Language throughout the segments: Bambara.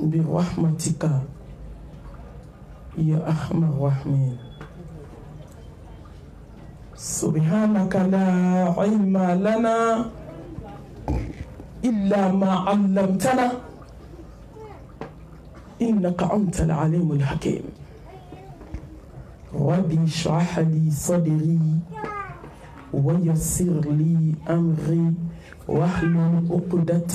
برحمتك يا أرحم الراحمين سبحانك لا علم لنا إلا ما علمتنا إنك أنت العليم الحكيم ربي اشرح لي صدري ويسر لي أمري واحلل عقدة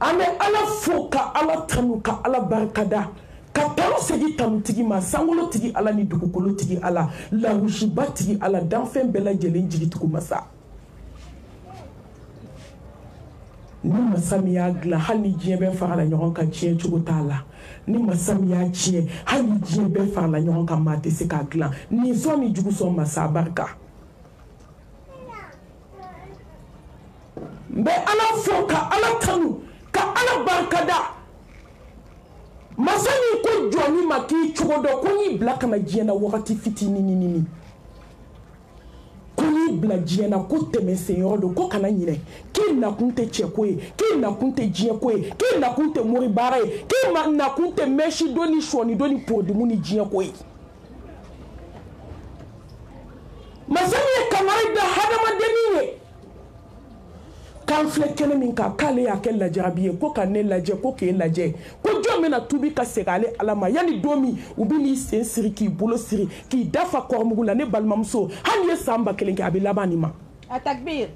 an bɛ ala fo ka ala tanu ka ala barikada ka tɔɔrɔ segin tanutigi ma sankolo tigi ala ni dugukolo tigi ala lahusiba tigi ala danfɛn bɛɛ lajɛlen jigitugu masa ni masa min y'a dilan hali ni diɲɛ bɛɛ farala ɲɔgɔn kan tiɲɛ cogo t'a la ni masa min y'a tiɲɛ hali ni diɲɛ bɛɛ farala ɲɔgɔn kan maa tɛ se k'a dilan nin sɔn ni jugu sɔn masa barika n bɛ ala fo ka ala kanu ka ala barikada masa min ko jɔni ma k'i cogo dɔ ko n'i bila kana diɲɛ na wagati fitininini ko n'i bila diɲɛ na ko tɛmɛsenyɔrɔ don ko kana ɲinɛ k'i nakun tɛ cɛko ye k'i nakun tɛ diɲɛko ye k'i nakun tɛ moribaara ye k'i nakun tɛ mɛsidon ni sɔɔnidon ni podimu ni diɲɛko ye masamu ye kamara da hadamadenni ye k'an filɛ kɛnɛ min kan k'ale y'a kɛ lajarabi ye ko ka ne lajɛ ko k'e lajɛ ko jɔn bɛna tubi ka segin ale ala ma yanni don min u bɛ n'i sen siri k'i bolo siri k'i dafa kɔrɔmugu la ne balimamuso hali ye san ba kelen kɛ a bɛ laban nin ma atakbir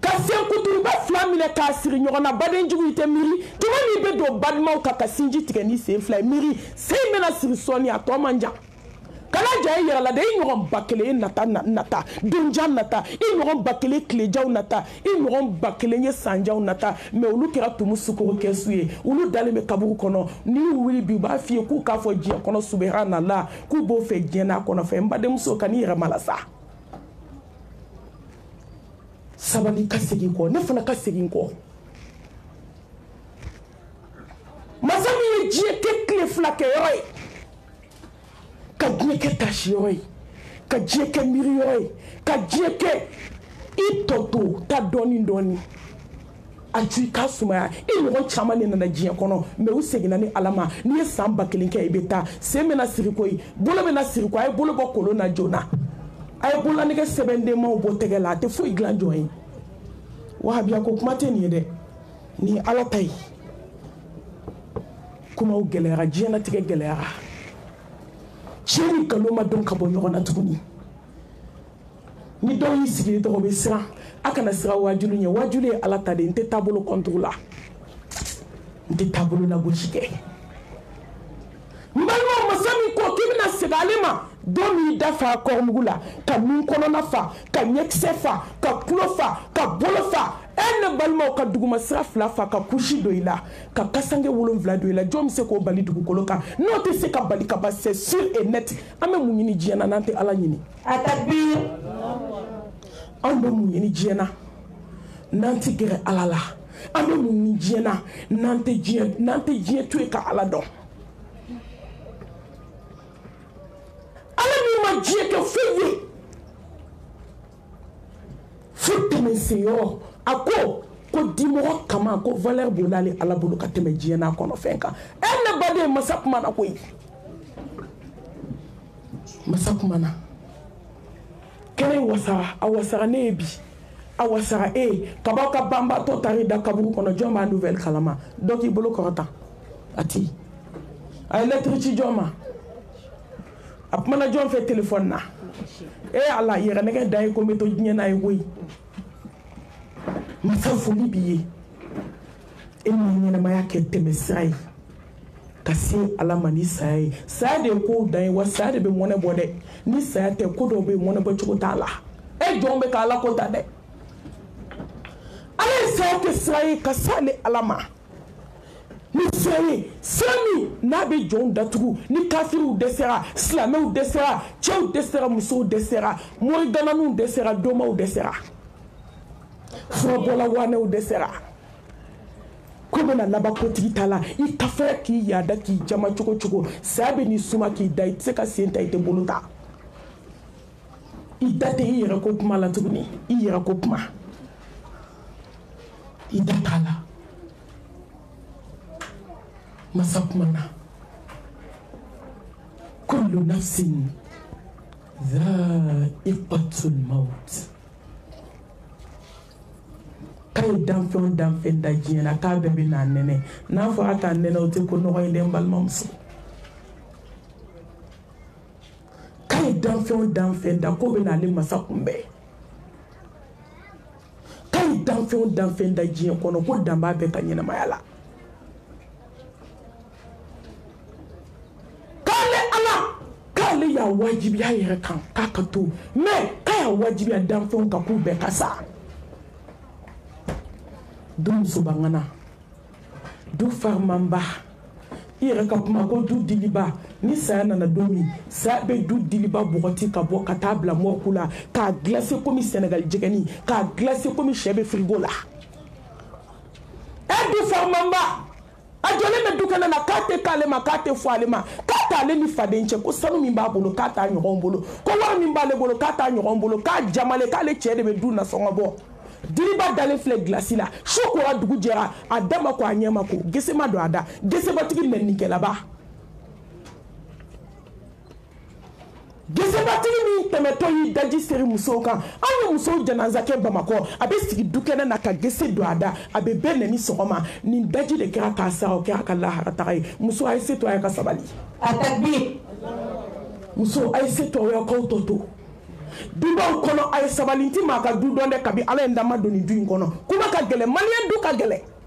ka senkuturuba fila minɛ k'a siri ɲɔgɔn na badenjugu i tɛ miiri tuma min bɛ don balimaw kan ka sinji tigɛ ni sen fila ye miiri sen in bɛna siri sɔɔni a tɔ man jan kana ja i yɛrɛ la dɛ i ɲɔgɔn ba kelen ye nata nata donja nata i ɲɔgɔn ba kelen tilejaw nata i ɲɔgɔn ba kelen ye sanjaw nata mɛ olu kɛra tumu sukoro kɛsu ye olu dalen bɛ kaburu kɔnɔ n'i y'u wuli bi u b'a f'i ye k'u k'a fɔ diɲɛ kɔnɔ subahana la k'u b'o fɛ diɲɛ n'a kɔnɔ fɛ n badenmuso ka n'i yɛrɛ mala sa sabali ka segin kɔ ne fana ka segin kɔ masa min ye diɲɛ kɛ tile fila kɛ yɔrɔ ye ka diɲɛ kɛ tasi yɔrɔ ye ka diɲɛ kɛ miiri yɔrɔ ye ka diɲɛ kɛ i tɔ to ta dɔɔni dɔɔni a ju i ka sumaya i ɲɔgɔn caman de nana diɲɛ kɔnɔ mɛ u seginna ni ala ma n'i ye san ba kelen kɛ i bɛ taa sen bɛna siri ko ye bolo bɛna siri ko a ye bolo bɔ kolon na joona a ye bololanɛgɛ sɛbɛndenmaw bɔ tɛgɛ la a tɛ foyi dilan jɔn ye wahabiya ko kuma tɛ nin ye dɛ nin ye ala ta ye kumaw gɛlɛyara diɲɛlatigɛ gɛlɛyara tiɲɛ ni nkalon ma dɔn ka bɔ ɲɔgɔn na tuguni ni dɔw y'i sigili tɔgɔ bɛ siran a kana sira wajulu ɲɛ wajulu ye ala ta de n tɛ taabolo kɔntugu la n tɛ taabolo lagosi kɛ n balimaw masa min ko k'i bɛna segin ale ma dɔ min da fa kɔrɔmugu la ka nun kɔnɔna fa ka ɲɛkisɛ fa ka kulo fa ka bolo fa e ne balimaw ka duguma sira fila fa ka kusi don i la ka kasange wolonfila don i la jɔn bɛ se k'o bali dugukolo kan n'o tɛ se ka bali ka ban c'est sûr et net an bɛ mun ɲini diɲɛ na n'an tɛ ala ɲini A ka an bɛ mun ɲini diɲɛna n'an tɛ gɛrɛ ala la an bɛ mun ni diɲɛna n'an tɛ n'an tɛ diɲɛ to ye ka ala dɔn ala min ma diɲɛ kɛ foyi ye fo tɛmɛsenyɔrɔ a ko ko dimɔgɔ kama ko valeur b'o la ala bolo ka tɛmɛ diɲɛ n'a kɔnɔ fɛn kan e ne baden masa kuma na koyi masa kumana kɛnɛ wasara a wasara ne ye bi a wasara e ye kabaw ka banbatɔ tari da kaburu kɔnɔ jɔn b'a nouvelle kalama dɔ k'i bolo kɔrɔta a tɛ yen a ye lɛtiri ci jɔn ma a kumana jɔn fɛ telefɔni na e ala yɛrɛ nɛgɛ da ye ko n bɛ to diɲɛ n'a ye koyi masa foli b'i ye e ma ɲɛnamaya kɛ tɛmɛ sira ye ka se ala ma ni saya ye saya de ye kow dan ye wa saya de bɛ mɔnɛ bɔ dɛ ni saya tɛ ko dɔw bɛ mɔnɛ bɔ cogo t'a la e jɔn bɛ ka ala ko ta dɛ ala ye saya kɛ sira ye ka se ale ala ma ni sira ye sira min n'a bɛ jɔnw datugu ni kafiriw dɛsɛra silamɛw dɛsɛra cɛw dɛsɛra musow dɛsɛra morigananiw dɛsɛra dɔmaw dɛsɛra furabɔla wanew de sera ko bɛna laban kotigi ta la i tafɛrɛ k'i yaada k'i jama cogo cogo saya bɛ n'i suma k'i da i tɛ se ka sen ta i tɛ bolo ta i da tɛ i yɛrɛ ko kuma la tuguni i yɛrɛ ko kuma i da t'a la masa kumana kullu nafsin dha'iqatul maut k'a ye danfɛn o danfɛn da diɲɛ na k'a bɛɛ bɛ n'a nɛnɛ n'a fɔra k'a nɛnɛ o tɛ ko nɔgɔ ye dɛ n balimamuso k'a ye danfɛn o danfɛn da k'o bɛ n'ale masa kunbɛn k'a ye danfɛn o danfɛn da diɲɛ kɔnɔ ko dan b'a bɛɛ ka ɲɛnamaya la k'ale ala k'ale y'a wajibiya yɛrɛ kan k'a ka to mɛ k'a y'a wajibiya danfɛnw kan k'u bɛɛ ka sa du musobangana du farimanba i yɛrɛ ka kuma ko du diliba ni saya nana don min saya bɛ du diliba bɔgɔti ka bɔ ka taa bila mɔku la k'a glase komi sɛnɛgali jɛgɛni k'a glase komi sɛ bɛ firigo la e du farimanba a jɔlen bɛ du kɛnɛ na k'a tɛ k'ale ma k'a tɛ fɔ ale ma k'a t'ale ni faden cɛ ko sanu min b'a bolo k'a t'a ɲɔgɔn bolo ko wari min b'ale bolo k'a t'a ɲɔgɔn bolo k'a jamale k'ale cɛ de bɛ du nasɔngɔ bɔ diriba dalen filɛ gilasi la su kora dugu jɛra a da ma ko a ɲɛ ma ko gesema don a da gesebatigi nɛninikɛlaba gesebatigi min tɛmɛtɔ y'i daji seri musow kan anw ye musow janaza kɛ bamakɔ a bɛ sigi dukɛnɛ na ka gese don a da a bɛ bɛɛ nɛni sɔgɔma nin daji de kɛra k'a sa o kɛ a ka laharataga ye muso a ye se to a ye ka sabali a ta bi muso a ye se to aw kaw tɔ to dubaw kɔnɔ a ye sabali n ti maa ka du dɔn dɛ kabi ala ye n dama don nin du in kɔnɔ kuma ka gɛlɛ maliyɛn du ka gɛlɛ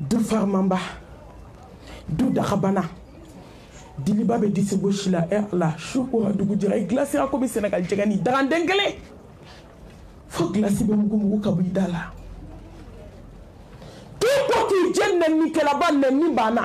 du farimanba du dagabana diliba bɛ disi gosi la ɛ ala su kora dugu jɛra i gilasira komi sɛnɛgali jɛgɛ ni daganden kelen fo gilasi bɛ mugumugu ka bɔ i da la k'i ko k'i jɛ nɛnnikɛlaba nɛnni banna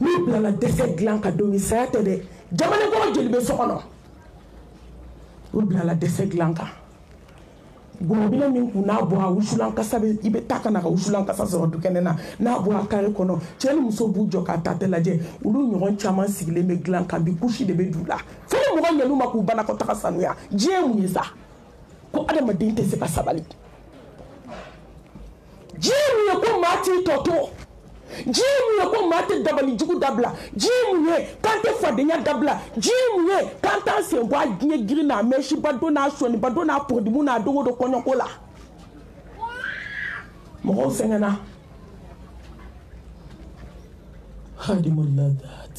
n'i bilala dɛsɛ dilan ka don ni saya tɛ dɛ jamana kɔnɔ joli bɛ so kɔnɔ u bilala dɛsɛ dilan kan gɔnɔbinɛ min kun n'a bɔra wusulan kasa bɛ i bɛ taa ka na ka wusulan kasa sɔrɔ dukɛnɛ na n'a bɔra kare kɔnɔ cɛ ni muso b'u jɔ k'a tatɛ lajɛ olu ɲɔgɔn caman sigilen bɛ dilan kan bi kusi de bɛ du la fo ni mɔgɔ ɲɛnu ma k'u banakɔtaga sanuya diɲɛ mun ye sa ko adamaden tɛ se ka sabali diɲɛ ye mun ye ko maa t'i tɔ to diɲɛ ye mun ye ko maa tɛ dabali jugu dabila diɲɛ ye mun ye k'an tɛ fadenya dabila diɲɛ ye mun ye k'an t'an sen bɔ a diɲɛ girin n'a mɛsiba don n'a sɔniba don n'a podimu n'a don o don kɔɲɔko la mɔgɔw sɛgɛnna hadimuladat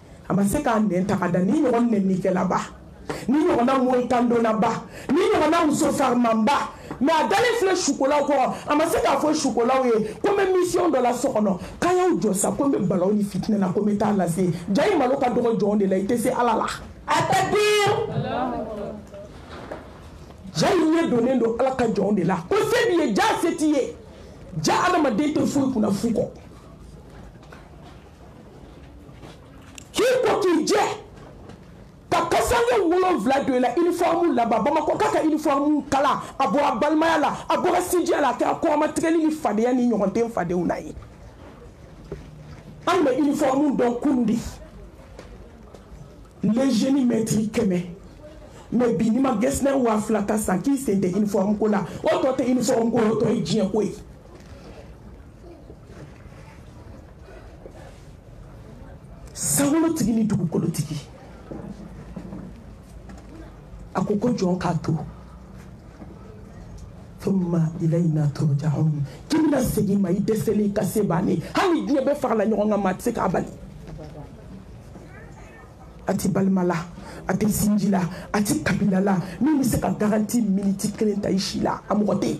a ma se k'a nɛn ta ka da ni ɲɔgɔn nɛnnikɛlaba ni ɲɔgɔnna moritandonnaba ni ɲɔgɔnna muso farimanba mɛ a dalen filɛ sukolaw kɔrɔ a ma se k'a fɔ sukolaw ye ko n bɛ misiyɔn dɔ la so kɔnɔ k'a y'aw jɔ sa ko n bɛ balaw ni fitinɛ na ko n bɛ taa lase ja i malo ka dɔgɔ jɔn de la i tɛ se ala la a tɛ den ja i ɲɛ donnen don ala ka jɔn de la ko se b'i ye ja se t'i ye ja adamaden tɛ foyi kunna fu kɔ k'i ko k'i jɛ ka kasange wolonwula don i la inifamu laban bamakɔ k'a ka inifamu kala a bɔra balimaya la a bɔra sinjiya la a kɛra kɔrɔmatigɛli ni fadenya ni ɲɔgɔnden fadenw na ye an bɛ inifamu dɔn kun de lejeni mɛtiri kɛmɛ mɛ bi n'i ma gɛsinɛ waa fila ta san k'i sen tɛ inifamu ko la o tɔ tɛ inifamu ko o tɔ ye diɲɛ ko ye sankolontigi ni dugukolotigi a ko ko jɔn k'a to thumma ilayna turjaun k'i bɛna segin ma i dɛsɛlen i ka se bannen hali diɲɛ bɛɛ farala ɲɔgɔn kan ma a tɛ se k'a bali a tɛ balima la a tɛ sinji la a tɛ kabila la min bɛ se ka garanti miniti kelen ta i si la a mɔgɔ tɛ yen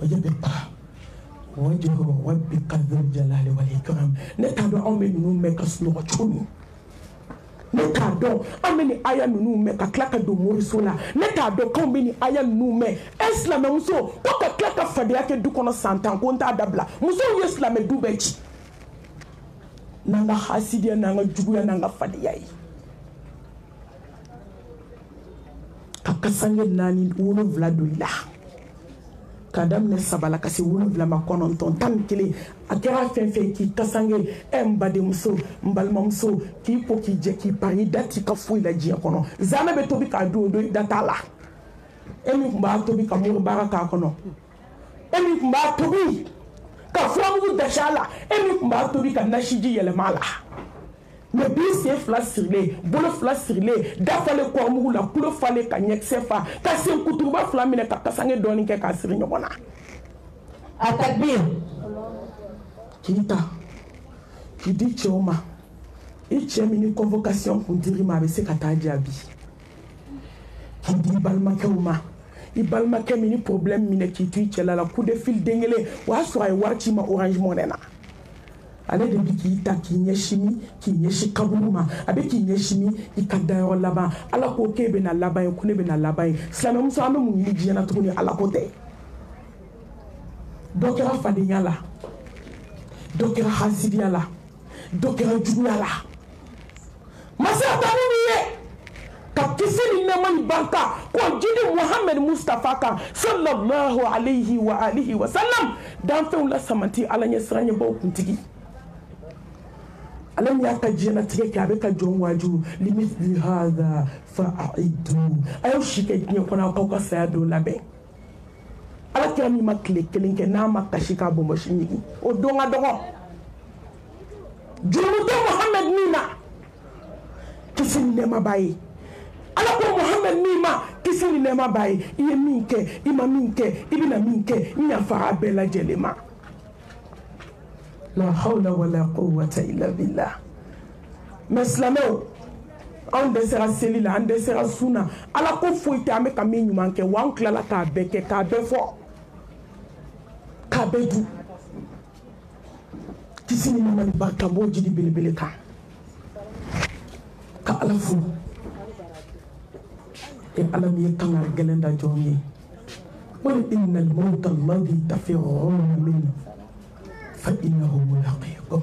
oye bɛ pa o jɔ wa bi ka jalale wale karam ne t'a dɔn anw bɛ ninnu mɛn ka sunɔgɔ cogo min ne t'a dɔn an bɛ nin aya ninnu mɛn ka tila ka don moriso la ne t'a dɔn k'anw bɛ nin aya ninnu mɛn e silamɛmuso ko ka tila ka fadenya kɛ du kɔnɔ san tan ko n t'a dabila musow ye silamɛ du bɛɛ ci n'an ka hasidiya n'an ka juguya n'an ka fadenya ye ka kasange naani wolonwula don i la ka daminɛ sabala ka se wolonwula ma kɔnɔntɔn tan ni kelen a kɛra fɛn fɛn k'i kasange ɛ n badenmuso n balimamuso k'i ko k'i jɛ k'i pan i da t'i ka foyi la diɲɛ kɔnɔ zamɛ bɛ tobi k'a dun o don i da t'a la e min tun b'a tobi ka moribaga k'a kɔnɔ e min tun b'a tobi ka furamugu dasi a la e min tun b'a tobi ka nasiji yɛlɛma a la mɛ bi sen fila sirilen bolo fila sirilen da falen kɔrɔmugu la tulo falen ka ɲɛkisɛ fa ka sen kuturuba fila minɛ ka kasange dɔɔni kɛ k'a siri ɲɔgɔn na a ka di k'i ta k'i di cɛw ma i cɛ min ni convocation kun dir'i ma a bɛ se ka taa jaabi k'i di i balimakɛw ma i balimakɛ min ni problème minɛ k'i to i cɛla la coup de fil den kelen o y'a sɔrɔ a ye wari ci ma orange monnaie na ale de bi k'i ta k'i ɲɛsin min k'i ɲɛsin kaburu ma a bɛ k'i ɲɛsin min i ka dayɔrɔ laban ala ko k'e bɛna laban ye ko ne bɛna laban ye silamɛmuso an bɛ mun ɲini diɲɛ na tuguni ala ko tɛ dɔ kɛra fadenya la dɔ kɛra hasidiya la dɔ kɛra juguya la masa tani ni ye ka kisi ni nɛɛma ni barika k'o jidi muhamɛd mustafa kan sallallahu alayhi wa alihi wa sallam danfɛnw la samanti ala ɲɛ siranɲɛbaw kuntigi ala min y'a ka diɲɛnatigɛ kɛ a bɛ ka jɔn waaju limithli hadha fa aidu a y'aw si kɛ diɲɛ kɔnɔ aw k'aw ka saya don labɛn ala kira min ma tile kelen kɛ n'a ma kasi k'a bɔnbɔsi ɲigin o don ka dɔgɔ jurumu tɛ muhamɛd min na kisi ni nɛɛma b'a ye ala ko muhamɛd min ma kisi ni nɛɛma b'a ye i ye min kɛ i ma min kɛ i bɛna min kɛ n yafa a bɛɛ lajɛlen ma la hawla wala quwwata illa billah mɛ silamɛw anw dɛsɛra seli la an dɛsɛra sun na ala ko foyi tɛ an bɛ ka min ɲuman kɛ wa an tilala k'a bɛɛ kɛ k'a bɛɛ fɔ k'a bɛɛ du kisi ni nɛɛma ni barika b'o jigi belebele kan ka ala fo e ala min ye kangari gɛlɛn da jɔn ye wali inna almauta alladi tafiruna minhu fa innahu mulaqikum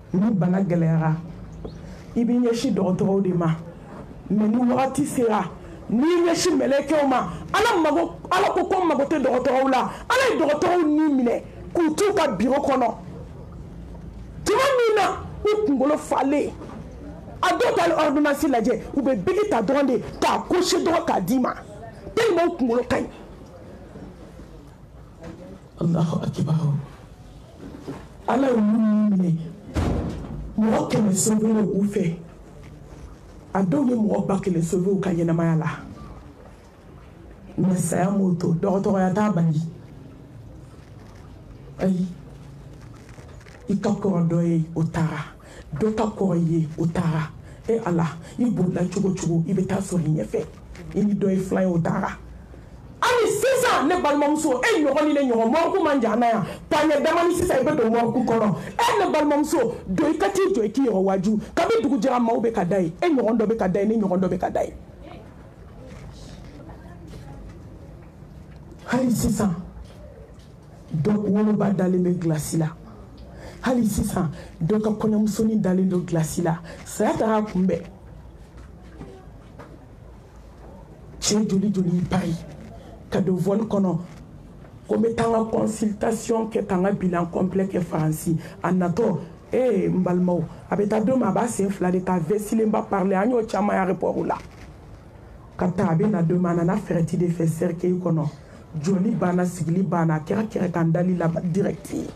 ni bana gɛlɛyara i b'i ɲɛsin dɔgɔtɔrɔw de ma mɛ ni wagati sera n'i ɲɛsin mɛlɛkɛw ma ala mago ala ko ko mago tɛ dɔgɔtɔrɔw la ala ye dɔgɔtɔrɔw ni minɛ k'u t'u ka biro kɔnɔ tuma min na u kunkolo falen a dɔw taali ɔridonansi lajɛ u bɛ bigi ta dɔrɔn de k'a kosi dɔrɔn k'a d'i ma telimaw kunkolo ka ɲi alahu akibaru ala ye olu ni minɛ mɔgɔ kɛmɛ sovele u fɛ a dɔw ye mɔgɔ ba kelen sove u ka ɲɛnamaya la mɛ saya m'o to dɔgɔtɔrɔya t'a bali ayi i ka kɔrɔ dɔ ye o taara dɔ ka kɔrɔ ye o taara e ala i bolila cogo cogo i bɛ taa sɔrɔ i ɲɛfɛ i ni dɔ ye fila ye o daga hali sisan ne balimamuso e ɲɔgɔn ni ne ɲɔgɔn mɔriku man jan na yan paɲɛ dama ni sisan i bɛ don mɔriku kɔnɔ e ne balimamuso don i ka t'i jɔ i k'i yɛrɛ waju kabi dugu jɛra maaw bɛ ka da ye e ɲɔgɔn dɔ bɛ ka da ye ne ɲɔgɔn dɔ bɛ ka da ye hali sisan dɔ woloba dalen bɛ gilasi la hali sisan dɔ ka kɔɲɔmusonin dalen don gilasi la saya taara kunbɛn cɛ joli joli pari ka don vɔli kɔnɔ ko n bɛ taa n ka consultation kɛ ka n ka bilan complet kɛ faransi a natɔ ee n balimaw a bɛ taa don min a b'a sen fila de ta vesilenba parle an y'o caman ya repɔrtw la ka taa a bɛ na don min a nana fɛrɛti de fɛ cercueil kɔnɔ joli banna sigili banna a kɛra kɛrɛ kan dali la direct ye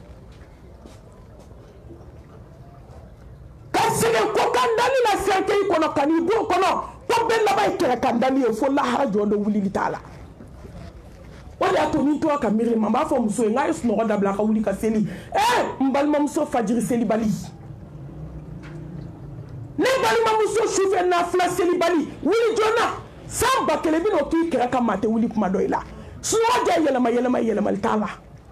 ka segin ko kan dali la siɲɛ kɛ i kɔnɔ ka n'i bɔ o kɔnɔ ko bɛɛ laban ye kɛrɛ kan dali ye fo lahara jɔn dɔ wulili t'a la o de y'a to n'i tora ka miiri ma n b'a fɔ muso ye n k'a ye sunɔgɔ dabila a ka wuli ka seli ee n balimamuso fajiri selibali ne balimamuso sufɛ nafila selibali wuli joona san ba kelen bɛna o k'i kɛrɛ kan maa tɛ wuli kuma dɔ i la sunɔgɔ diya yɛlɛma yɛlɛma yɛlɛmali t'a la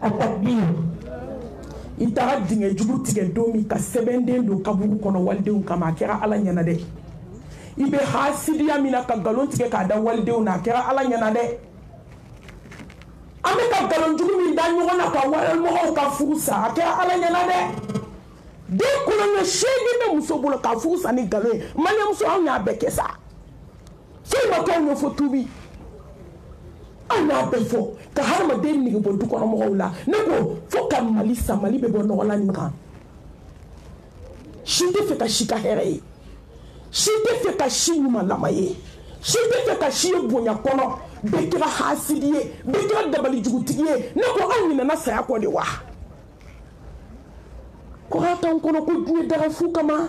a takbir i taara dingɛ jugu tigɛ don min ka sɛbɛnden don kaburu kɔnɔ walidenw kama a kɛra ala ɲɛna dɛ i bɛ hasidiya min na ka nkalon tigɛ k'a da walidenw na a kɛra ala ɲɛna dɛ an bɛ ka nkalon jugu min da ɲɔgɔn na ka walimɔgɔw ka furu sa a kɛra ala ɲɛna dɛ den koloɲɛ seegin bɛ muso bolo ka furu sa ni nkalon ye maliyamuso anw y'a bɛɛ kɛ sa foyi ma k'aw ye fo tubi an y'a bɛɛ fɔ ka hadamaden nege bɔ du kɔnɔ mɔgɔw la ne ko fo ka mali sa mali bɛ bɔ nɔgɔla nin kan si tɛ fɛ ka si ka hɛrɛ ye si tɛ fɛ ka si ɲumanlama ye si tɛ fɛ ka si ye bonya kɔnɔ bɛɛ kɛra hasidi ye bɛɛ kɛra dabalijugutigi ye ne ko aw ɲinɛna saya kɔ de wa kɔrɔ t'anw kɔnɔ ko diɲɛ daga fu kama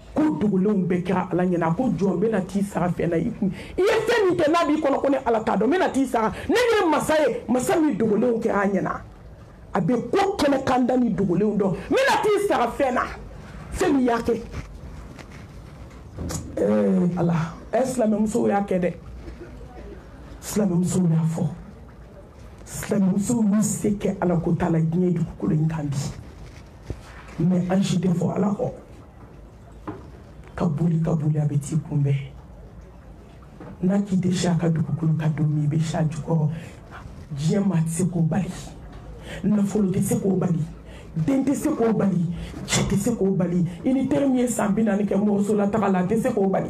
ko dogolenw bɛɛ kɛra ala ɲɛna a ko jɔn bɛna t'i sara fɛn na i kun i ye fɛn min kɛ n'a b'i kɔnɔ ko ne ala t'a dɔn n bɛna t'i sara ne ye masa ye masa min dogolenw kɛra a ɲɛna a bɛ ko kɛnɛ kan da ni dogolenw dɔn n bɛna t'i sara fɛn na fɛn min y'a kɛ ee eh, ala ɛ eh, silamɛmusow y'a kɛ dɛ silamɛmusow y'a fɔ silamɛmusow y'u se kɛ ala ko t'a la diɲɛ dugukolo in kan bi mɛ an si tɛ fɔ ala kɔ ka boli ka boli a bɛ t'i kunbɛn n'a k'i tɛ si a ka dugukolo ka don min i bɛ si a jukɔrɔ diɲɛ maa tɛ se k'o bali nafolo tɛ se k'o bali den tɛ se k'o bali cɛ tɛ se k'o bali i ni teri min ye san bi naani kɛ mɔgɔsolataga la a tɛ se k'o bali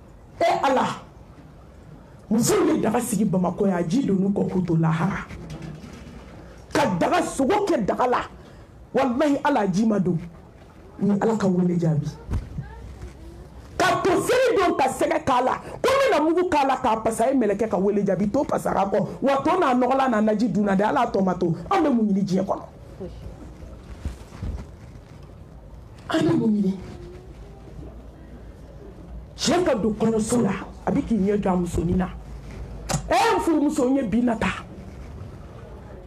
e ala musow ye daga sigi bamakɔ yan ji donu kɔ k'u to lahara ka daga sogo kɛ daga la walahi ala ji ma don u ye ala ka wele jaabi ka tosiri don ka sɛgɛ k'a la ko n bɛna mugu k'a la k'a pasa ye mɛlɛkɛ ka wele jaabi to pasara kɔ wa to n'a nɔgɔla n'a naji dunna de ala tɔ ma to an bɛ mun ɲini diɲɛ kɔnɔ an bɛ mun ɲini cɛ ka don kɔɲɔso la a bɛ k'i ɲɛ jɔ a musonin na ɛ n furumuso n ye bi nata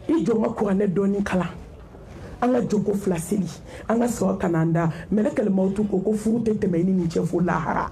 i jɔ n ka kuranɛ dɔɔni kalan an ka jɔ ko fila seli an ka sɔrɔ ka n'an da mɛlɛkɛlɛmaw t'u ko ko furu tɛ tɛmɛ i ni nin cɛ fo lahara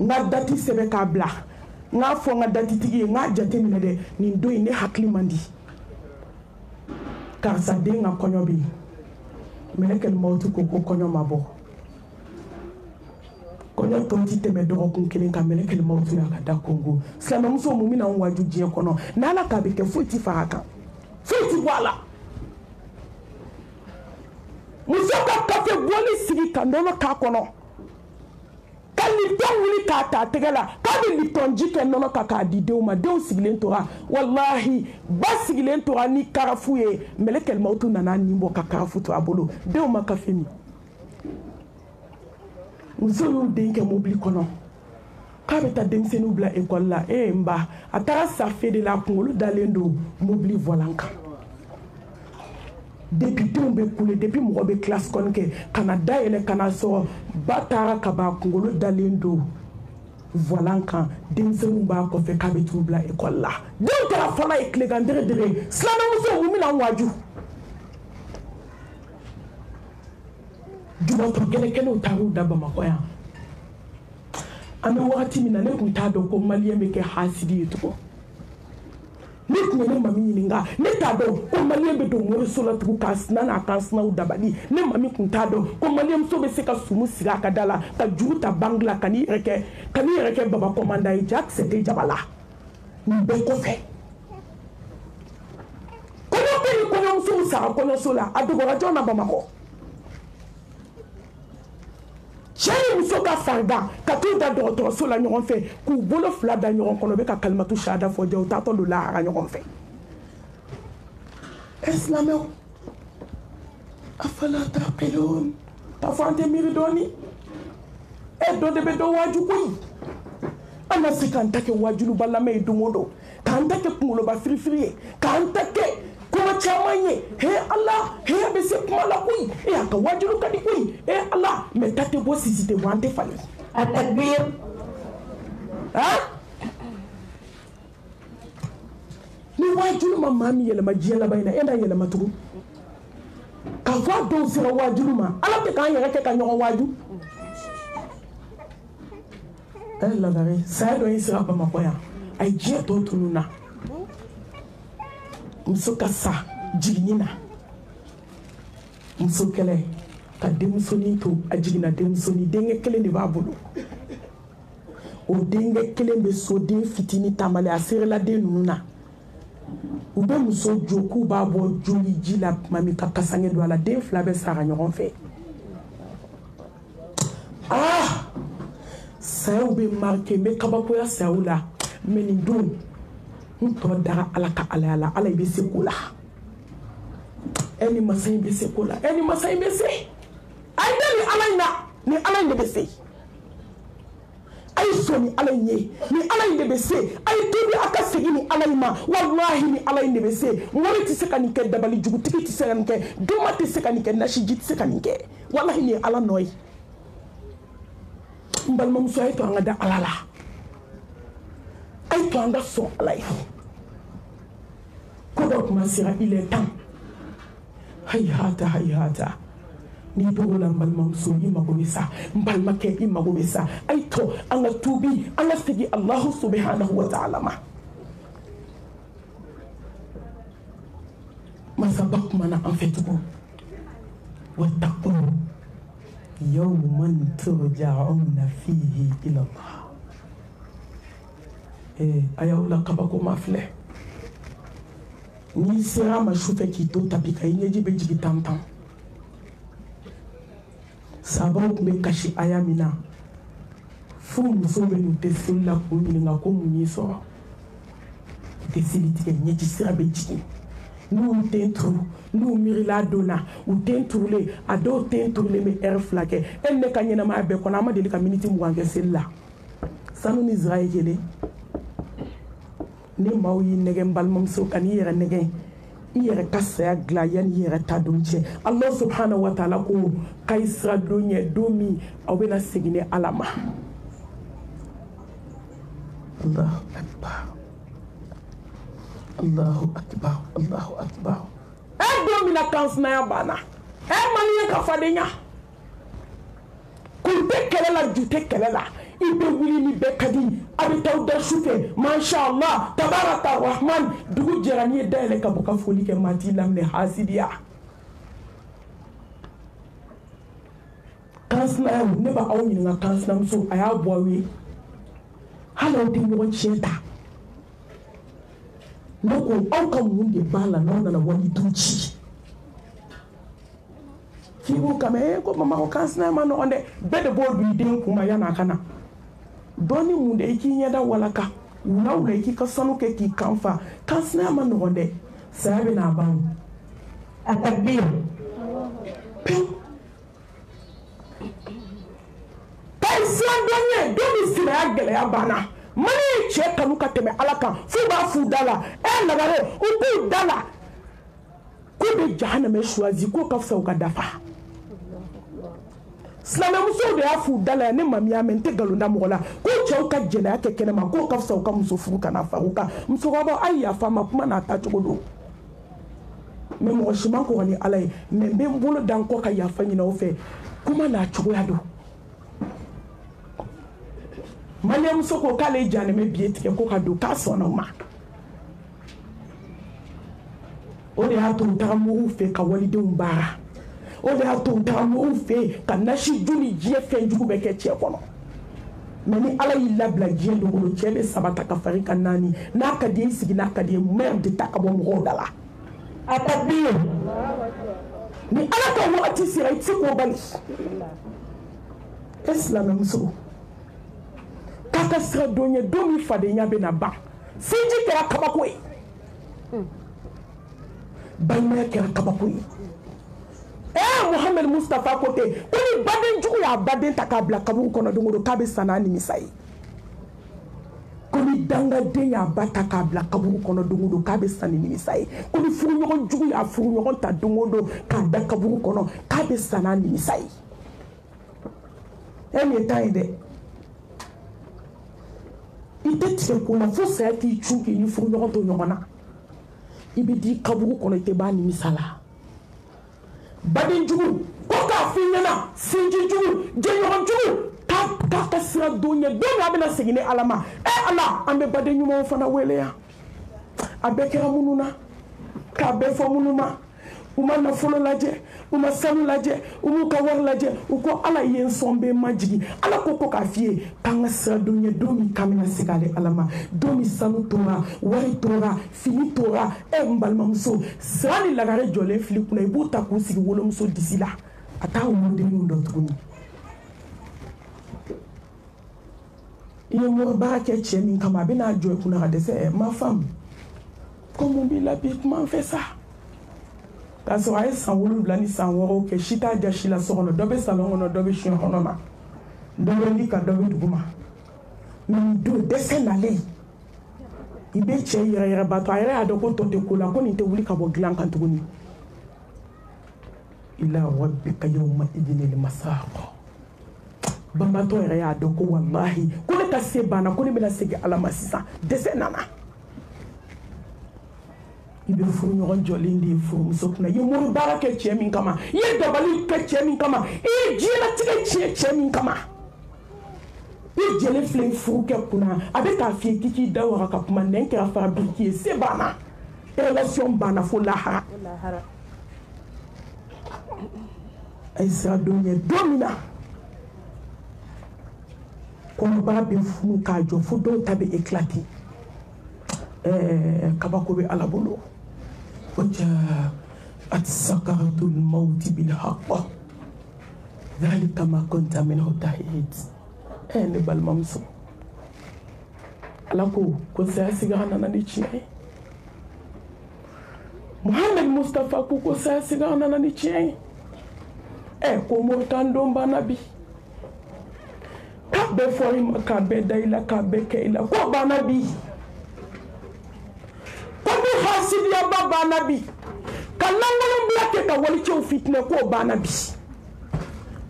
n ka dati sɛbɛn k'a bila n k'a fɔ n ka datitigi ye n k'a jateminɛ dɛ nin don in ne hakili man di karisa den ka kɔɲɔ bɛ yen mɛlɛkɛli mawuti ko ko kɔɲɔ ma bɔ kɔɲɔ tɔ ti tɛmɛ dɔgɔkun kelen ka mɛlɛkɛli mawuti la ka da kongo silamɛmuso mun bɛna n waju diɲɛ kɔnɔ n'ala k'a bɛ kɛ foyi ti fara a kan foyi ti bɔ a la muso ka kafe bɔli sigi ka nɔnɔ k'a kɔnɔ ka lipton wuli k'a ta tɛgɛ la k'a bɛ liptɔnji kɛ nɔnɔ kan k'a di denw ma denw sigilen tora walahi ba sigilen tora ni karafu ye mɛlɛ kɛlɛmaw tun nana nin bɔ ka karafu to a bolo denw ma kafe min muso y'u den kɛ mobili kɔnɔ k'a bɛ taa denmisɛnninw bila ekɔli la ee n ba a taara safe de la a kunkolo dalen don mobili vɔlan kan depi denw bɛ kule depi mɔgɔ bɛ kilasi kɔni kɛ ka na dayɛlɛ ka na sɔrɔ ba taara ka ban kunkolo dalen don volan kan denmisɛnninw b'a kɔfɛ k'a bɛ t'u bila ekɔli la denw kɛra fɔlɔ ye tilegan dere dere silamɛmuso mun bɛna waju jubatɔ gɛlɛkɛnɛw taar'u da bamakɔ yan an bɛ wagati min na ne tun t'a dɔn ko maliyɛn bɛ kɛ hasidi ye tugun ne tun ye ne mami ɲininka ne t'a dɔn ko maliyɛn bɛ don moriso la tugun k'a sina n'a kan sinaw dabali ne mami tun t'a dɔn ko maliyɛnmuso bɛ se ka sumu sigi a ka da la ka juru ta bangi la ka n'i yɛrɛ kɛ ka n'i yɛrɛ kɛ baba kɔmanda ye ja kisɛ tɛ jaba la nin bɛɛ kɔfɛ kɔɲɔ bɛ ni kɔɲɔmusow sara kɔɲɔso la a dogora jɔn na bamakɔ cɛ ni muso ka farigan ka t'u da dɔgɔtɔrɔso la ɲɔgɔn fɛ k'u bolo fila da ɲɔgɔn kɔnɔ bɛ ka kalimatu sahada fɔ jɛ u taatɔ don lahara ɲɔgɔn fɛ e silamɛw afala taqilun k'a fɔ an tɛ miiri dɔɔni e dɔ de bɛ dɔ waaju koyi an na se k'an ta kɛ waajulubalamɛ ye don o don k'an ta kɛ kungoloba firifiri ye k'an ta kɛ kuma caman ye he ala he bɛ se kuma la koyi e a ka wajilu ka di koyi e ala mɛ ta tɛ bɔ sisi tɛ bɔ an tɛ falen a takbir han ni wajilu ma maa min yɛlɛma diɲɛ laban in na e na yɛlɛma tugun ka fɔ a dɔw sera wajilu ma ala tɛ k'an yɛrɛ kɛ ka ɲɔgɔn waju a ye lagare saya dɔ y'i sera bamakɔ yan a ye diɲɛ tɔ tunun na muso ka sa jiginni na muso kɛlɛ ka denmusonin to a jiginna denmusonin denkɛ kelen de b'a bolo o denkɛ kelen bɛ so den fitinin taamale a serela den ninnu na u bɛ muso jo k'u b'a bɔ joli ji la tuma min ka kasange don a la den fila bɛ sara ɲɔgɔn fɛ ah sayaw bɛ marike n bɛ kabakoya sayaw la mɛ nin don n tɔ dara ala ka alaya la ala i bɛ se ko la e ni masa in bɛ se ko la e ni masa in bɛ se a ye ne ni ala in na ni ala in de bɛ se a ye sɔn ni ala in ye ni ala in de bɛ se a ye tobi a ka segin ni ala in ma walahi ni ala in de bɛ se wari tɛ se ka nin kɛ dabali jugutigi tɛ se ka nin kɛ doma tɛ se ka nin kɛ nasiji tɛ se ka nin kɛ walahi nin ye ala nɔ ye n balimamuso a ye to an ka da ala la a ye to an ka sɔn ala ye ko dɔ tuma sera il est temps hayihata hayihata n'i dogo la balimamuso i mago bɛ sa n balimakɛ i mago bɛ sa a ye to an ka tuubi an ka segin alahu subahanahu wa taala ma masaba kumana an fɛ tugun wattaqu yawman turja'una fihi ila Allah eh a y'aw la kabako ma filɛ n'i sera a ma su fɛ k'i to tapi kan i ɲɛji bɛ jigin tan tan sabaw tun bɛ kasi aya min na fo muso bɛ n'u tɛ seli la k'u ɲininka ko mun y'i sɔrɔ u tɛ seli tigɛ ɲɛji sira bɛ jigin n'u den turu n'u miirila don na u den turulen a dɔw den turulen bɛ ɛri fila kɛ e ni ne ka ɲɛnamaya bɛɛ kɔnɔ an ma deli ka miniti mugan kɛ seli la sanu ni zira ye kelen ni maaw y'i nɛgɛn balimamuso ka n'i yɛrɛ nɛgɛn i yɛrɛ ka saya dilan yanni i yɛrɛ ta don cɛ ala subahana wa taala ko k'a ye sira don ɲɛ don min aw bɛna segin ni ala ma allahu akbar allahu akbar allahu akbar e don min na kansinaya banna e man ye ka fadenya kun tɛ kɛlɛ la ju tɛ kɛlɛ la i bɛ wuli ni bɛɛ ka di a bɛ taa da su fɛ mashallah tabara ta rahman dugu jɛra n'i ye dayɛlɛ ka bɔ ka foli kɛ maa t'i laminɛ hasidiya kansinayaw ne b'a aw ɲininka kansinamuso a y'a bɔ aw ye hali aw tɛ ɲɔgɔn tiɲɛ ta ne ko aw ka mun de b'a la n'aw nana wali du ci k'i b'u kama e ko mama ko kansinaya ma nɔgɔn dɛ bɛɛ de b'o don i den kun ma yanni a ka na dɔn ni mun de i k'i ɲɛda walaka wula wula i k'i ka sanu kɛ k'i kan fa kansinaya ma nɔgɔn dɛ saya bɛ n'a ban a ka bi pewu kansinaya dɔn ye don min sinaya gɛlɛya banna mali ye cɛ kanu ka tɛmɛ ala kan f'u b'a f'u da la ɛ lagare u b'u da la ko bɛ jahanamɛ choisi ko ka fisa u ka dafa silamɛmusow de y'a f'u da la yan ne ma min y'a mɛn n tɛ nkalon da mɔgɔ la ko cɛw ka jɛnɛya kɛ kɛnɛma k'o ka fisa u ka muso furu kana fa u kan musokɔrɔbaw a yafa ma kuma n'a tacogo don mɛ mɔgɔ si man kɔgɔ ni ala ye mɛ n bɛ n bolo da n kɔ ka yafa ɲini aw fɛ kuma n'a cogoya don maliyamuso ko k'ale ye janɛmɛ biye tigɛ ko ka don k'a sɔnna o ma o de y'a to n taga mɔgɔw fɛ ka walidenw baara o de y'a to n taga mɔgɔw fɛ ka nasi ju ni diɲɛ fɛn jugu bɛ kɛ cɛ kɔnɔ mɛ ni ala y'i labila diɲɛ don kɔnɔ cɛ bɛ saba ta ka fari ka naani n'a ka di ye sigi n'a ka di ye mɛri de ta ka bɔ mɔgɔw da la a ka bi ye ni ala ka wagati sera i tɛ se k'o bali e silamɛmuso k'a ka sira don ye don min fadenya bɛ na ban sinji kɛra kabako ye balimaya kɛra kabako ye ee muhamɛd mustapha ko ten ko ni baden jugu y'a baden ta k'a bila kaburu kɔnɔ don o don k'a bɛ sa n'a nimisa ye ko ni dangaden y'a ba ta k'a bila kaburu kɔnɔ don o don k'a bɛ sa ni nimisa ye ko ni furuɲɔgɔn jugu y'a furuɲɔgɔn ta don o don k'a da kaburu kɔnɔ k'a bɛ sa n'a nimisa ye e nin ye tan ye dɛ i tɛ tigɛ ko la fo saya k'i cu k'i ni furuɲɔgɔn to ɲɔgɔn na i bɛ di kabugu kɔnɔ i tɛ b'a nimisa la baden jugu ko k'a f'i ɲɛna sinji jugu jɛɲɔgɔn jugu k'a ka sira don ɲɛ don min a bɛna segin ni ala ma e ala an bɛ baden ɲumanw fana wele yan a bɛɛ kɛra minnu na k'a bɛɛ fɔ minnu ma u ma nafolo lajɛ u ma sanu lajɛ u m'u ka wari lajɛ u ko ala ye n sɔn bɛ ma jigin ala ko ko k'a f'i ye k'an ka sira don ye don min k'an bɛna segin ale ala ma don min sanu tora wari tora fini tora e n balimamuso sira ni lagare jɔlen fili kunna i b'u ta k'u sigi wolomuso disi la a t'a wolodenninw dɔn tuguni i ye wariba kɛ cɛ min kama a bɛna jɔ i kunna ka dɛsɛ ma faamu ko mun b'i la bi kuma n fɛ sa k'a sɔrɔ a ye san wolonwula ni san wɔɔrɔw kɛ si t'a jasi la so kɔnɔ dɔ bɛ salon kɔnɔ dɔ bɛ siɲɛ kɔnɔ ma dɔ bɛ wuli ka dɔ bɛ dugu ma mɛ nin don dɛsɛ nalen i bɛ cɛ yɛrɛ yɛrɛ bato a yɛrɛ y'a dɔn ko tɔ tɛ ko la ko nin tɛ wuli ka bɔ dilan kan tuguni ila rabbika yawma idinil masaqo bantɔ yɛrɛ y'a dɔn ko walahi ko ne ka se banna ko ne bɛna segin ala ma sisan dɛsɛ nana i bɛ furu ɲɔgɔn jɔlen de ye furumuso kunna i ye muru baara kɛ cɛ min kama i ye dabali kɛ cɛ min kama i ye diɲɛlatigɛ tiɲɛ cɛ min kama i jɛlen filɛ furu kɛ kunna a bɛ k'a f'i ye k'i k'i da waga ka kuma nɛn kɛra fara biriki ye se banna relation banna fo lahara a ye sira don ɲɛ don min na kɔnɔbara bɛ funu k'a jɔ fo dɔw ta bɛ ekilati ɛɛ kabako bɛ ala bolo o ja ati sakaratul mawuti bil haqqa dhalika ma kunta minhu tahid ɛɛ ne balimamuso ala ko ko saya sigara nana ni tiɲɛ ye muhamɛd mustapha ko ko saya siga an nana ni tiɲɛ ye ɛ ko moritan don banna bi k'a bɛɛ fɔ i ma k'a bɛɛ da i la k'a bɛɛ kɛ i la ko banna bi ko ni hasidiyaba banna bi ka lankolonbila kɛ ka walicɛw fitinɛ k'o banna bi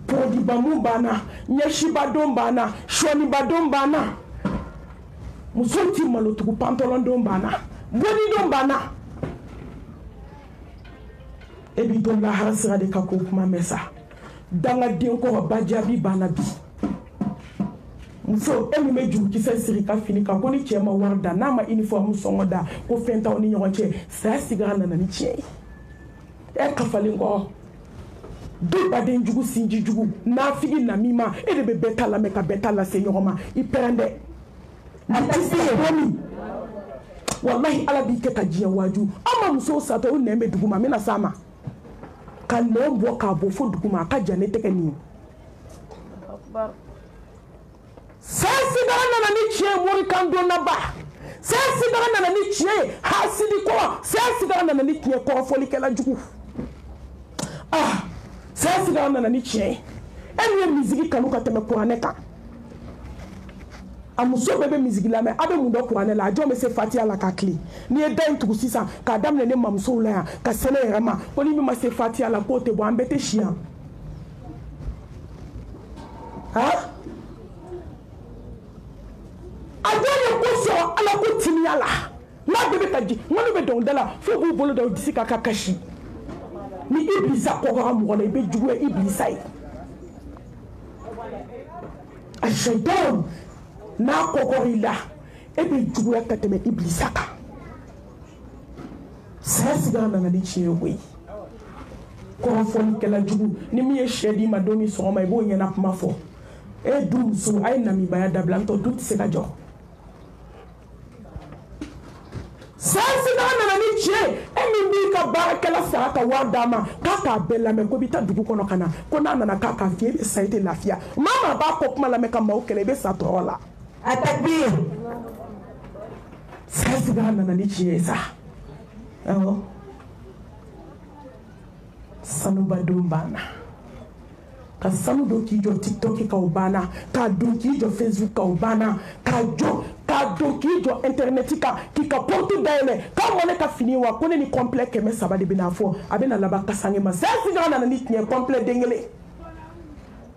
pɔdibamu banna ɲɛsibadon banna sɔnibadon banna muso ti malotugu pantɔlɔndon banna bonidon banna e b'i to lahara sira de ka ko kuma mɛn sa dangaden kɔrɔ ba jaabi banna bi muso e min bɛ jurukisɛ siri ka fini kan ko ni cɛ ma wari da n'a ma uniforme sɔngɔ da ko fɛn t'aw ni ɲɔgɔn cɛ saya sigira nana ni tiɲɛ ye ɛ kafalen kɔ du baden jugu sinji jugu nafigi namima e de bɛ bɛɛ ta lamɛn ka bɛɛ ta lase ɲɔgɔn ma i pɛrɛn dɛ nin tɛ se ye komi walahi ala b'i kɛ ka diɲɛ waaju an ma musow satɔ o nɛn bɛ dugu ma n bɛna s'a ma ka nɛn bɔ k'a bɔ fo dugu ma a ka jan ne tɛgɛ nin ye saa sigara nana ni tiɲɛ ye morikan donnaba saa sigara nana ni tiɲɛ ye hasidi kɔrɔ saa sigara nana ni tiɲɛ kɔrɔfɔlikɛla jugu ah saa sigara nana ni tiɲɛ ye e min ye misigi kanu ka tɛmɛ kuranɛ kan a muso bɛɛ bɛ misigi lamɛn a bɛ mun dɔ kuranɛ la a jɔn bɛ se fatiya la ka tilen n'i ye da in tugu sisan k'a daminɛ ne mamusow la yan ka sɛnɛ yɛrɛ ma ko ni min ma se fatiya la k'o tɛ bɔ an bɛɛ tɛ si yan a bɛ de ko sɔrɔ ala ko timiya la n'a bɛɛ bɛ ka ji ŋɔni bɛ dɔnkilida la fo k'u bolo da u disi ka ka kasi ni i bilisa kɔkɔra mɔgɔ la i bɛ juguya i bilisa ye a sɛdɔn n'a kɔkɔr'i la e bɛ juguya ka tɛmɛ i bilisa kan saya sigira nana ni tiɲɛ ye koyi kɔrɔfɔlikɛla jugu ni min ye sɛ d'i ma don min sɔgɔma i b'o ɲɛna kuma fɔ e du muso a ye namibaya dabila n tɔ du tɛ se ka jɔ saya sigira nana ni tiɲɛ e min b'i ka baarakɛla sara ka wari d'a ma k'a k'a bɛɛ lamɛn ko i bɛ taa dugu kɔnɔ ka na ko n'a nana k'a k'a fiyɛ i bɛ sa i tɛ lafiya maa maa b'a kɔ kuma lamɛn ka maaw kɛlɛ i bɛ sa tɔɔrɔ la. a takbir saya sigi a nana ni tiɲɛ ye sa awɔ sanubadenw b'an na ka sanu don k'i jɔ tiktok ka o banna k'a don k'i jɔ facebook ka o banna k'a jɔ k'a don k'i jɔ intɛrɛnɛti kan k'i ka porte dayɛlɛ k'a mɔ ne ka fini wa ko ne ni kɔnplɛ kɛmɛ saba de bɛna fɔ a bɛna laban kasange ma saya sigira nana ni tiɲɛ kɔnplɛ den kelen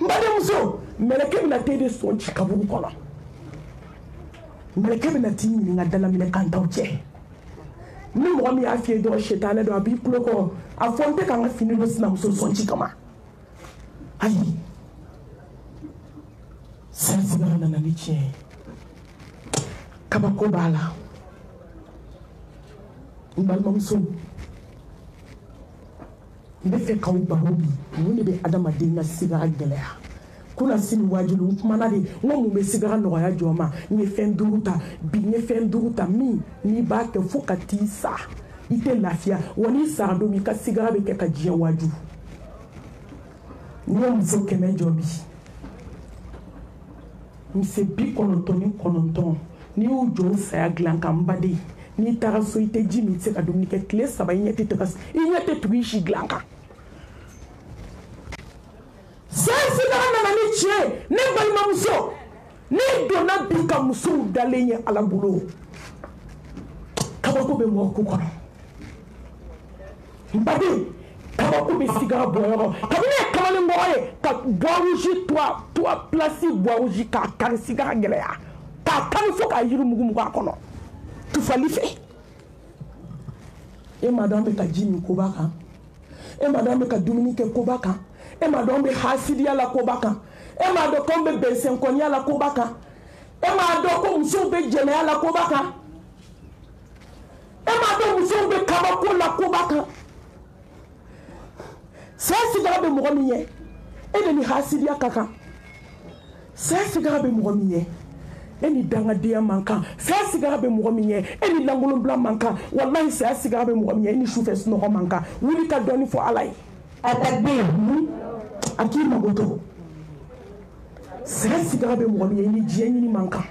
n balimamuso mɛlɛkɛ bɛna t'e de sɔn ci kaburu kɔnɔ mɛlɛkɛ bɛna t'i ɲininka dalaminɛ kantaw cɛ ni mɔgɔ min y'a fiyɛ dɔrɔn setanɛ dɔ a b'i tulo kɔrɔ a fɔ n tɛ ka n ka fini don sinamuso sɔn ci kama ayi sɛnsigara nana ni tiɲɛ ye kabako b'a la n balimamuso n bɛ fɛ k'aw baro bi mun de bɛ adamaden ka sigara gɛlɛya kunasini waajulu n kumana de n ko mun bɛ sigara nɔgɔya jɔn ma n ye fɛn duuru ta bi n ye fɛn duuru ta min n'i b'a kɛ fo ka t'i sa i tɛ lafiya wa n'i sara don min i ka sigara bɛ kɛ ka diɲɛ waaju n ye muso kɛmɛ jɔ bi mise bi kɔnɔntɔn ni kɔnɔntɔn n'i y'u jɔ saya dilan ka n baden n'i taara so i tɛ ji min i tɛ se ka dumuni kɛ tile saba i ɲɛ tɛ taga i ɲɛ tɛ tugu i si dilan kan sɛnsidaga nana ni tiɲɛ ne balimamuso ne donna bi ka musow dalen ye ala bolo kabako bɛ mɔgɔ ko kɔnɔ baden kabako bɛ sigara bɔyɔrɔ kabini ye kamalen mɔgɔ ye ka bɔrusi tura tura pilasi bɔrusi k'a kari sigara gɛlɛya k'a kari fo k'a yiri mugumugu a kɔnɔ tufali fɛ e ma dɔn bɛ ka ji min koba kan e ma dɔn bɛ ka dumuni kɛ koba kan e ma dɔn bɛ hasidiya la koba kan e ma dɔn k'anw bɛ bɛnsɛnkɔniya la koba kan e ma dɔn ko musow bɛ jɛnɛya la koba kan e m'a dɔn musow bɛ kabako la koba kan sɛ sigara bɛ mɔgɔ min ye e de ni hasidiya ka kan sɛ sigara bɛ mɔgɔ min ye e ni dangadenya man kan saya sigara bɛ mɔgɔ min ye e ni lankolonbila man kan walayi saya sigara bɛ mɔgɔ min ye e ni sufɛ sunɔgɔ man kan wuli ka dɔɔni fɔ ala ye a ka den ye a k'i mago to saya sigara bɛ mɔgɔ min ye e ni diɲɛ ɲini man kan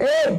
ee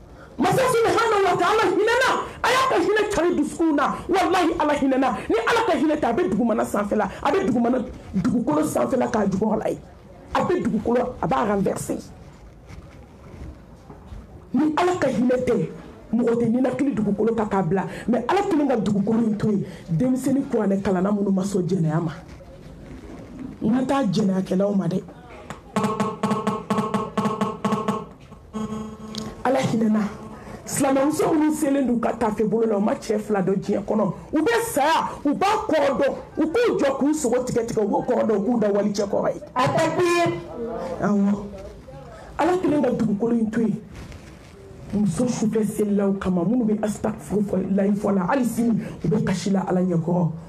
masa subhanahu wa ta'ala hinɛna a y'a ka hinɛ cari dusukunw na walahi ala hinɛna ni ala ka hinɛ tɛ a bɛ dugumana sanfɛla a bɛ dugumana dugukolo sanfɛla k'a jugɔrɔ la ye a bɛ dugukolo a b'a renverse ni ala ka hinɛ tɛ mɔgɔ tɛ ninakili dugukolo ka k'a bila mɛ ala kelen ka dugukolo in to yen denmisɛnnin kuranɛ kalanna minnu ma sɔn jɛnɛya ma n ka taa jɛnɛyakɛlaw ma dɛ ala hinɛna silamɛmuso minnu selen don ka tafe bolo la u ma cɛɛ fila dɔ diɲɛ kɔnɔ u bɛ saya u b'a kɔrɔ dɔn u k'u jɔ k'u sogo tigɛ tigɛ u b'o kɔrɔ dɔn u k'u da wali cɛ kɔrɔ ye a tɛ kuyir awɔ ala kelen ka dugukolo in to yen muso sufɛ selilaw kama minnu bɛ asitagfuru fɔ layi fɔ la hali sini u bɛ kasi la ala ɲɛkɔrɔ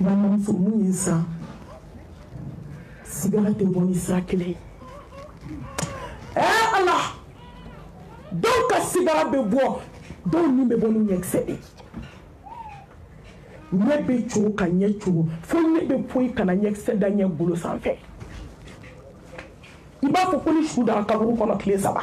balimamuso mun ye san sigara tɛ bɔ ni sira kelen ye ɛɛ ala dɔw ka sigara bɛ bɔ dɔw ni bɛ bɔ ni ɲɛkisɛ de ye ɲɛ bɛ cogo ka ɲɛ cogo fo ne bɛ poyi ka na ɲɛkisɛ da ɲɛ golo sanfɛ i b'a fɔ ko ni su dara kaburu kɔnɔ tile saba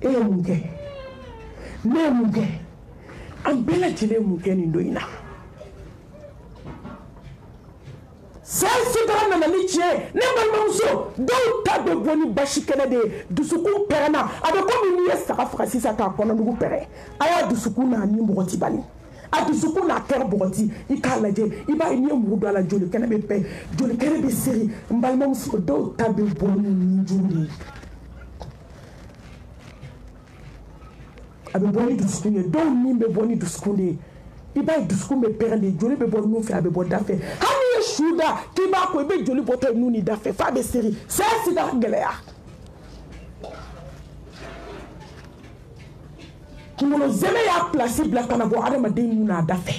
e ye mun kɛ ne ye mun kɛ an bɛɛ lajɛlen ye mun kɛ nin don in na san sitara nana ni tiɲɛ ne balimamuso dɔw ta bɛ bɔ ni basi kɛnɛ de ye dusukun pɛrɛnna a bɛ komi n'i ye saga faga sisan k'a kɔnɔnugu pɛrɛ a y'a dusukun n'a ni mɔgɔ ti bali a dusukun n'a kɛra bɔgɔti i k'a lajɛ i b'a ye n'i ye muru don a la joli kɛnɛ bɛ bɛn joli kɛnɛ bɛ seri n balimamuso dɔw ta bɛ bɔ ni nin juru de ye a bɛ bɔ ni dusukun ye dɔw min bɛ bɔ ni dusukun de ye i b'a ye dusukun bɛ pɛrɛn de joli bɛ bɔ nun fɛ a bɛ bɔ da fɛ hali n'i ye su da k'i b'a ko i bɛ joli bɔtɔ ye nun ni da fɛ f'a bɛ seri saya sida gɛlɛya kunkolo zɛmɛ y'a pilasi bila ka na bɔ adamaden nun n'a da fɛ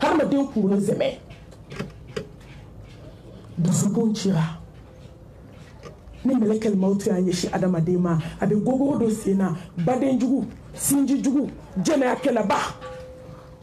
adamaden kunkolo zɛmɛ dusukun cira ni mɛlɛkɛlimaw tɛ y'a ɲɛsin adamaden ma a bɛ gogogo don sen na baden jugu sinji jugu jɛnɛyakɛlaba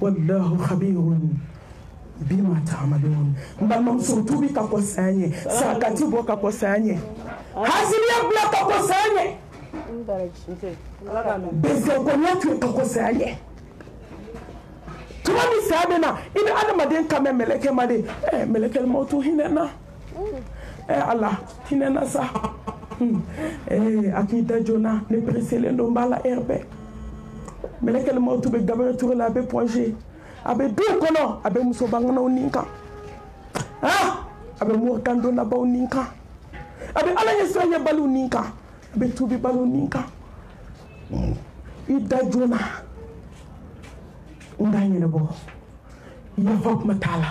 wallahu khabirun bima tamalun n balimamuso tubi ka kɔ saya ɲɛ sarakati bɔ ka kɔ saya ɲɛ haziriya bila ka kɔ saya ɲɛ bezɛnkɔniya tun ka kɔ saya ɲɛ tuma min saya bɛ na i bɛ adamaden kan mɛ mɛlɛkɛ ma de ɛ mɛlɛkɛ ma to hinɛ na ɛ ala tinɛna sa hmm. eh, a k'i da joona ne pereselen don n b'a la ɛrɛ bɛɛ mɛlɛkɛlɛmaw tun bɛ gabriel ture la a bɛ pɔnze a bɛ duw kɔnɔ a bɛ muso banganaw nin kan ah! a bɛ morikan donnabaw nin kan a bɛ ala ɲɛsira ɲɛbaliw nin kan a bɛ tubibaliw nin kan hmm. i da joona n da ɲɛnɛbɔ yafa kuma t'a la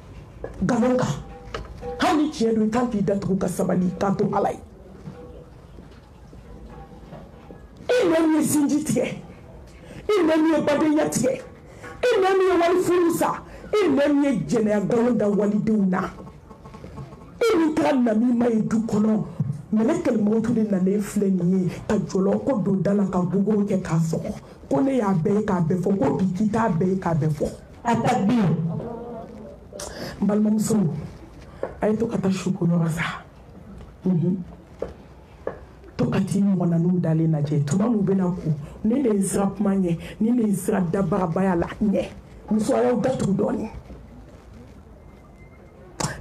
nkalon kan hali ni tiɲɛ don i kan k'i datugu ka sabali k'a to ala ye i nɔ min ye sinji tigɛ i nɔ min ye badenya tigɛ i nɔ min ye wali furu sa i nɔ min ye jɛnɛya nkalon da walidenw na i min kɛra namima ye du kɔnɔ mɛlɛ kɛlɛmɔgɔtu de nalen filɛ nin ye ka jɔlɔ ko don da la ka gogo kɛ k'a sɔgɔ ko ne y'a bɛɛ ye k'a bɛɛ fɔ ko bi k'i t'a bɛɛ ye k'a bɛɛ fɔ a ta bi n balimamuso a ye to ka taa su ko yɔrɔ sa mhm. to ka t'i mɔgɔnaniw dalen lajɛ tuma min u bɛna ko ne de ye sira kuma ɲɛ ne de ye sira dabarabaya la ɲɛ musoyaw datugu dɔɔnin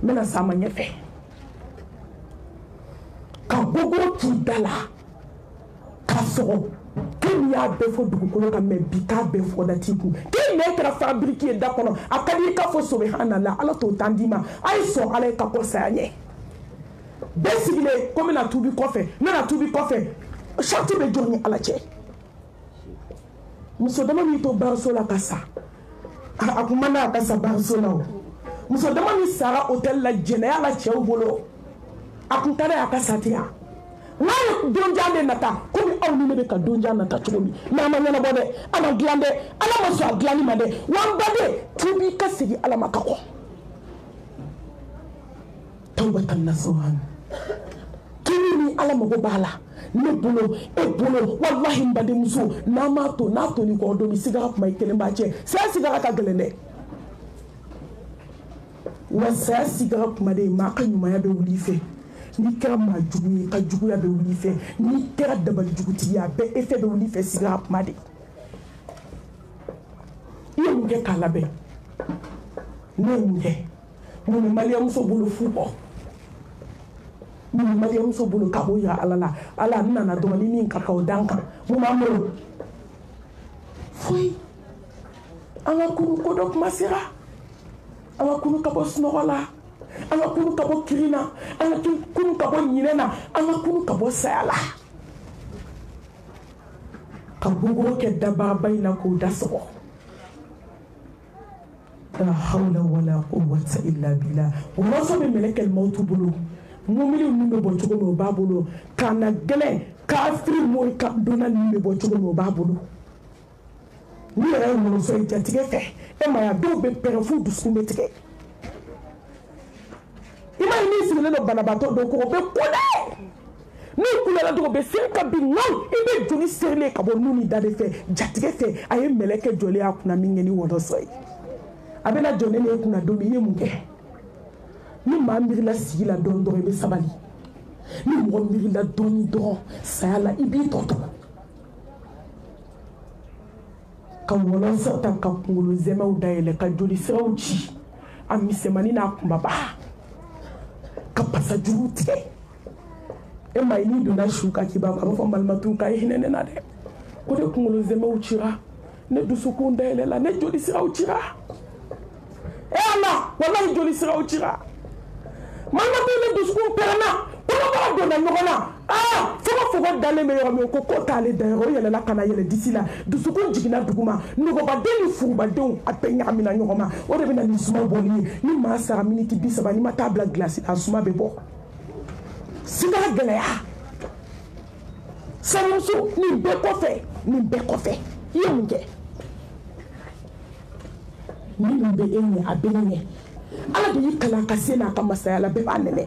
n bɛna sama ɲɛfɛ ka gogoro k'i da la ka sɔgɔ k'e y'a bɛɛ fɔ dugukolo kan mɛ bi k'a bɛɛ fɔ da t'i kun k'e mɛ kɛra fabiriki ye da kɔnɔ a ka di i k'a fɔ sobehanala ala t'o tan d'i ma a ye sɔn ala ye ka kɔ saya ɲɛ bɛɛ sigilen ko n bɛna tubi kɔfɛ n bɛna tubi kɔfɛ sɔti bɛ jɔ ni ala cɛ muso dama min to bariso la ka sa a kun man d'a ka sa bariso la o muso dama min sara hôtel la jɛnɛya la cɛw bolo a kun ka d'a ka sa ten yan n'a ye donjan de nata komi aw ni ne bɛ ka donjan nata cogo min mɛ a ma ɲɛnabɔ dɛ a ma dilan dɛ ala ma sɔn a dilanni ma dɛ wa n baden tubi i ka segin ala ma ka kɔn tawbatan nasuhan kini ni ala mago b'a la ne bolo e bolo walahi n badenmuso n'a m'a to n'a toni kɔ don mi sigara kuma i kelen b'a tiɲɛ saya sigara ka gɛlɛn dɛ wa saya sigara kuma de maa ka ɲumanya bɛ wuli i fɛ n'i kɛra maa jugu ye ka juguya bɛ wuli i fɛ n'i kɛra dabali jugutigi ye a bɛɛ e fɛ bɛ wuli i fɛ sigara kuma de i ye mun kɛ k'a labɛn ne ye mun kɛ mun bɛ maliyamuso bolo fu kɔ mun bɛ maliyamuso bolo ka o yira ala la ala n nana dɔrɔn ni min ka kan o dan kan mun b'an bolo foyi an ka kuru ko dɔ kuma sera an ka kuru ka bɔ sunɔgɔ la an ka kuru ka bɔ kiri na an ka kuru ka bɔ ɲinɛ na an ka kuru ka bɔ saya la ka gogoro kɛ dabaraba in na k'o da sɔgɔ la hawla wala quwwata illa billah o mansa bɛ mɛlɛ kɛ mɔtu bolo mumini ninnu bɛ bɔ cogo min o b'a bolo ka na gɛlɛn kafiri mori ka donna ninnu bɛ bɔ cogo min o b'a bolo n'i yɛrɛ ye mɔlɔsɔ ye jatigɛ fɛ e ma ya dɔw bɛ pɛrɛn f'u dusukun bɛ tigɛ i ma ye min sigilen don banabaatɔ dɔ kɔ o bɛ ko dɛ n'u kulɛla dɔrɔn u bɛ sen ka bin ŋaw i bɛ joli serilen ka bɔ nu ni da de fɛ jatigɛ fɛ a ye mɛlɛ kɛ jɔlen a kunna min kɛ ni wɔdɔsɔ ye a bɛna jɔ ne ni e kunna don min i ye mun kɛ ni maa miirila sigi la dɔɔni dɔrɔn i bɛ sabali ni mɔgɔ miirila dɔɔni dɔrɔn saya la i b'i tɔ tɔgɔ ka wɔlɔsɔ ta ka kunkolo zɛmɛw dayɛlɛ ka joli siraw ci a misɛmani n'a kunbaba ka pasa juru tigɛ e ma ye n'i donna su ka k'i ba a b'a fɔ malimatu ka ye hinɛ ne na dɛ ko ne kunkolo zɛmɛw cira ne dusukun dayɛlɛ la ne joli siraw cira e ala walayi joli siraw cira malimatu ne dusukun pɛrɛnna kɔnɔbara donna ɲɔgɔn na Ah! fogofogo dalen bɛ yɔrɔ min ko ko t'ale da yɔrɔ o yɛlɛla ka na yɛlɛ disi la dusukun jiginna duguma nɔgɔbaden ni furubadenw a bɛɛ ɲagamina ɲɔgɔn ma o de bɛna nin suma bɔli ye ni maa sara miniti bi saba n'i ma taa bila gilasi a suma bɛ bɔ sida gɛlɛya sanamuso nin bɛɛ kɔfɛ nin bɛɛ kɔfɛ i ye mun kɛ ni min bɛ e ɲɛ a bɛ ne ɲɛ ala de y'i kalan ka se n'a ka masaya la bɛɛ b'a nɛnɛ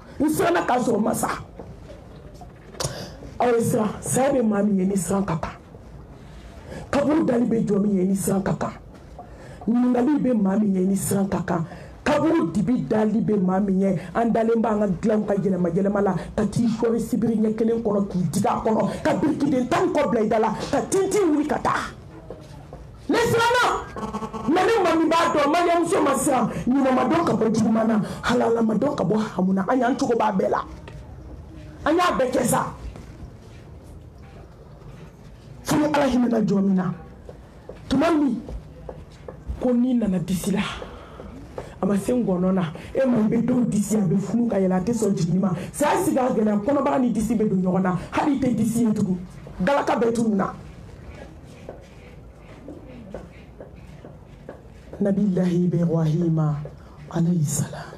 n siranna k'a sɔrɔ ma sa aw ye siran saya bɛ maa min ye ni siran ka kan kaburu dali bɛ jɔ min ye ni siran ka kan ɲininkali bɛ maa min ye ni siran ka kan kaburu dibi dali bɛ maa min ye an dalen b'an ka dilanw ka yɛlɛma yɛlɛma la ka t'i sɔri sibiri ɲɛ kelen kɔnɔ k'i digi a kɔnɔ ka birikiden tan kɔ bila i da la ka tintin wuli ka taa ne siranna mɛ ne ma min b'a dɔn mariyamuso ma siran ɲuman ma dɔn ka bɔ juguman na halala ma dɔn ka bɔ hamu na an y'an cogo b'a bɛɛ la an y'a bɛɛ kɛ sa fo ni ala hinɛna jɔ min na tuma min ko n'i nana disi la a ma se ngɔnɔ na e ma i bɛ dɔw disi a bɛ funu ka yɛlɛ a tɛ sɔn jiginni ma saya sigi a gɛlɛya kɔnɔbara ni disi bɛ don ɲɔgɔn na hali i tɛ disi ye tugun galaka bɛ tunu na nabilahi ibrahima alayhi salam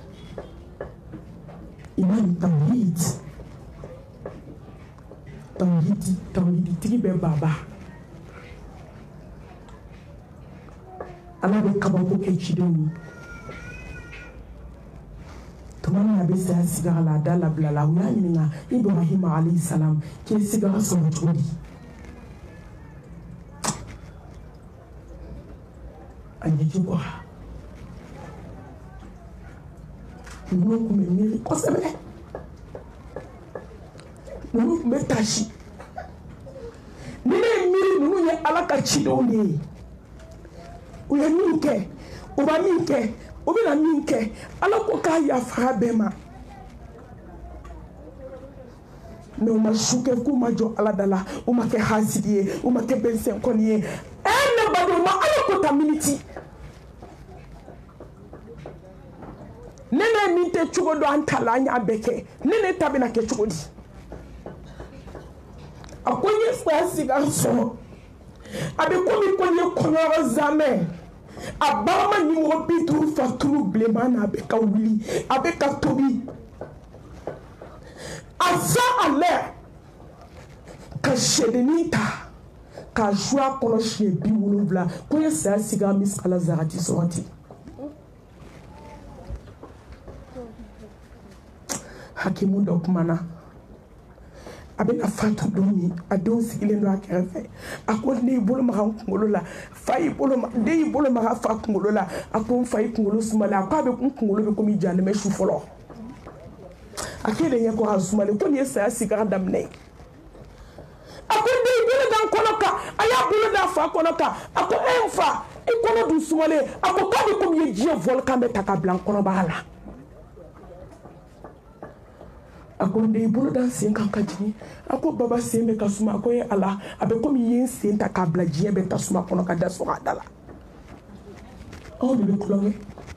imam tawhid tawhid tawhiditigi bɛ baba ala bɛ kabako kɛ cidenw ye tuma min a bɛ saya siga la a da labilala u y'a ɲininka ibrahima alayhi salam k'i siga sɔrɔ cogo di a ɲɛji bɔra ninnu tun bɛ miiri kosɛbɛ ninnu tun bɛ tasi ni ne ye miiri ninnu ye ala ka cidenw de ye u ye min kɛ u bɛ min kɛ u bɛna min kɛ ala ko k'a yafa bɛɛ ma mɛ u ma su kɛ k'u ma jɔ ala da la u ma kɛ hasidi ye u ma kɛ bɛnsɛn kɔni ye ɛɛ ne badenw ma ala ko ta miniti ne ne min tɛ cogo dɔn an ta la an y'a bɛɛ kɛ ne ne ta bɛna kɛ cogo di a ko n ye fa sigi an sɔrɔ a bɛ komi ko n ye kɔnɔyɔrɔ zamɛ a barama nimɔgɔ bi duuru fa tulu bilenman na a bɛ ka wuli a bɛ ka tobi a fa a mɛ ka sɛdennin ta k'a su a kɔnɔ siɲɛ bi wolonwula ko ye saya sigi an bɛ sala zagati sɔgɔti hakimu dɔ kumana a bɛna fatu don min a denw sigilen don a kɛrɛfɛ a ko ne y'i bolo maga n kunkolo la fa y'i bolo den y'i bolo maga fa kunkolo la a ko n fa y'i kunkolo sumalen a ko a bɛ n kunkolo bɛ komi janɛmɛ su fɔlɔ a ko e de ɲɛ ko ka zumalen ko nin ye saya sigara daminɛ ye a ko den i bolo da n kɔnɔ kan a y'a bolo da a fa kɔnɔ kan a ko e n fa i kɔnɔ dun sumalen a ko k'a bɛ komi i ye diɲɛ volkan bɛ ta ka bila n kɔnɔbara la a ko n den i bolo da n sen kan ka jigin a ko baba sen bɛ ka suma a ko ye ala a bɛ komi i ye n sen ta k'a bila diɲɛ bɛɛ tasuma kɔnɔ ka da sɔgɔ a da la aw de bɛ tulonkɛ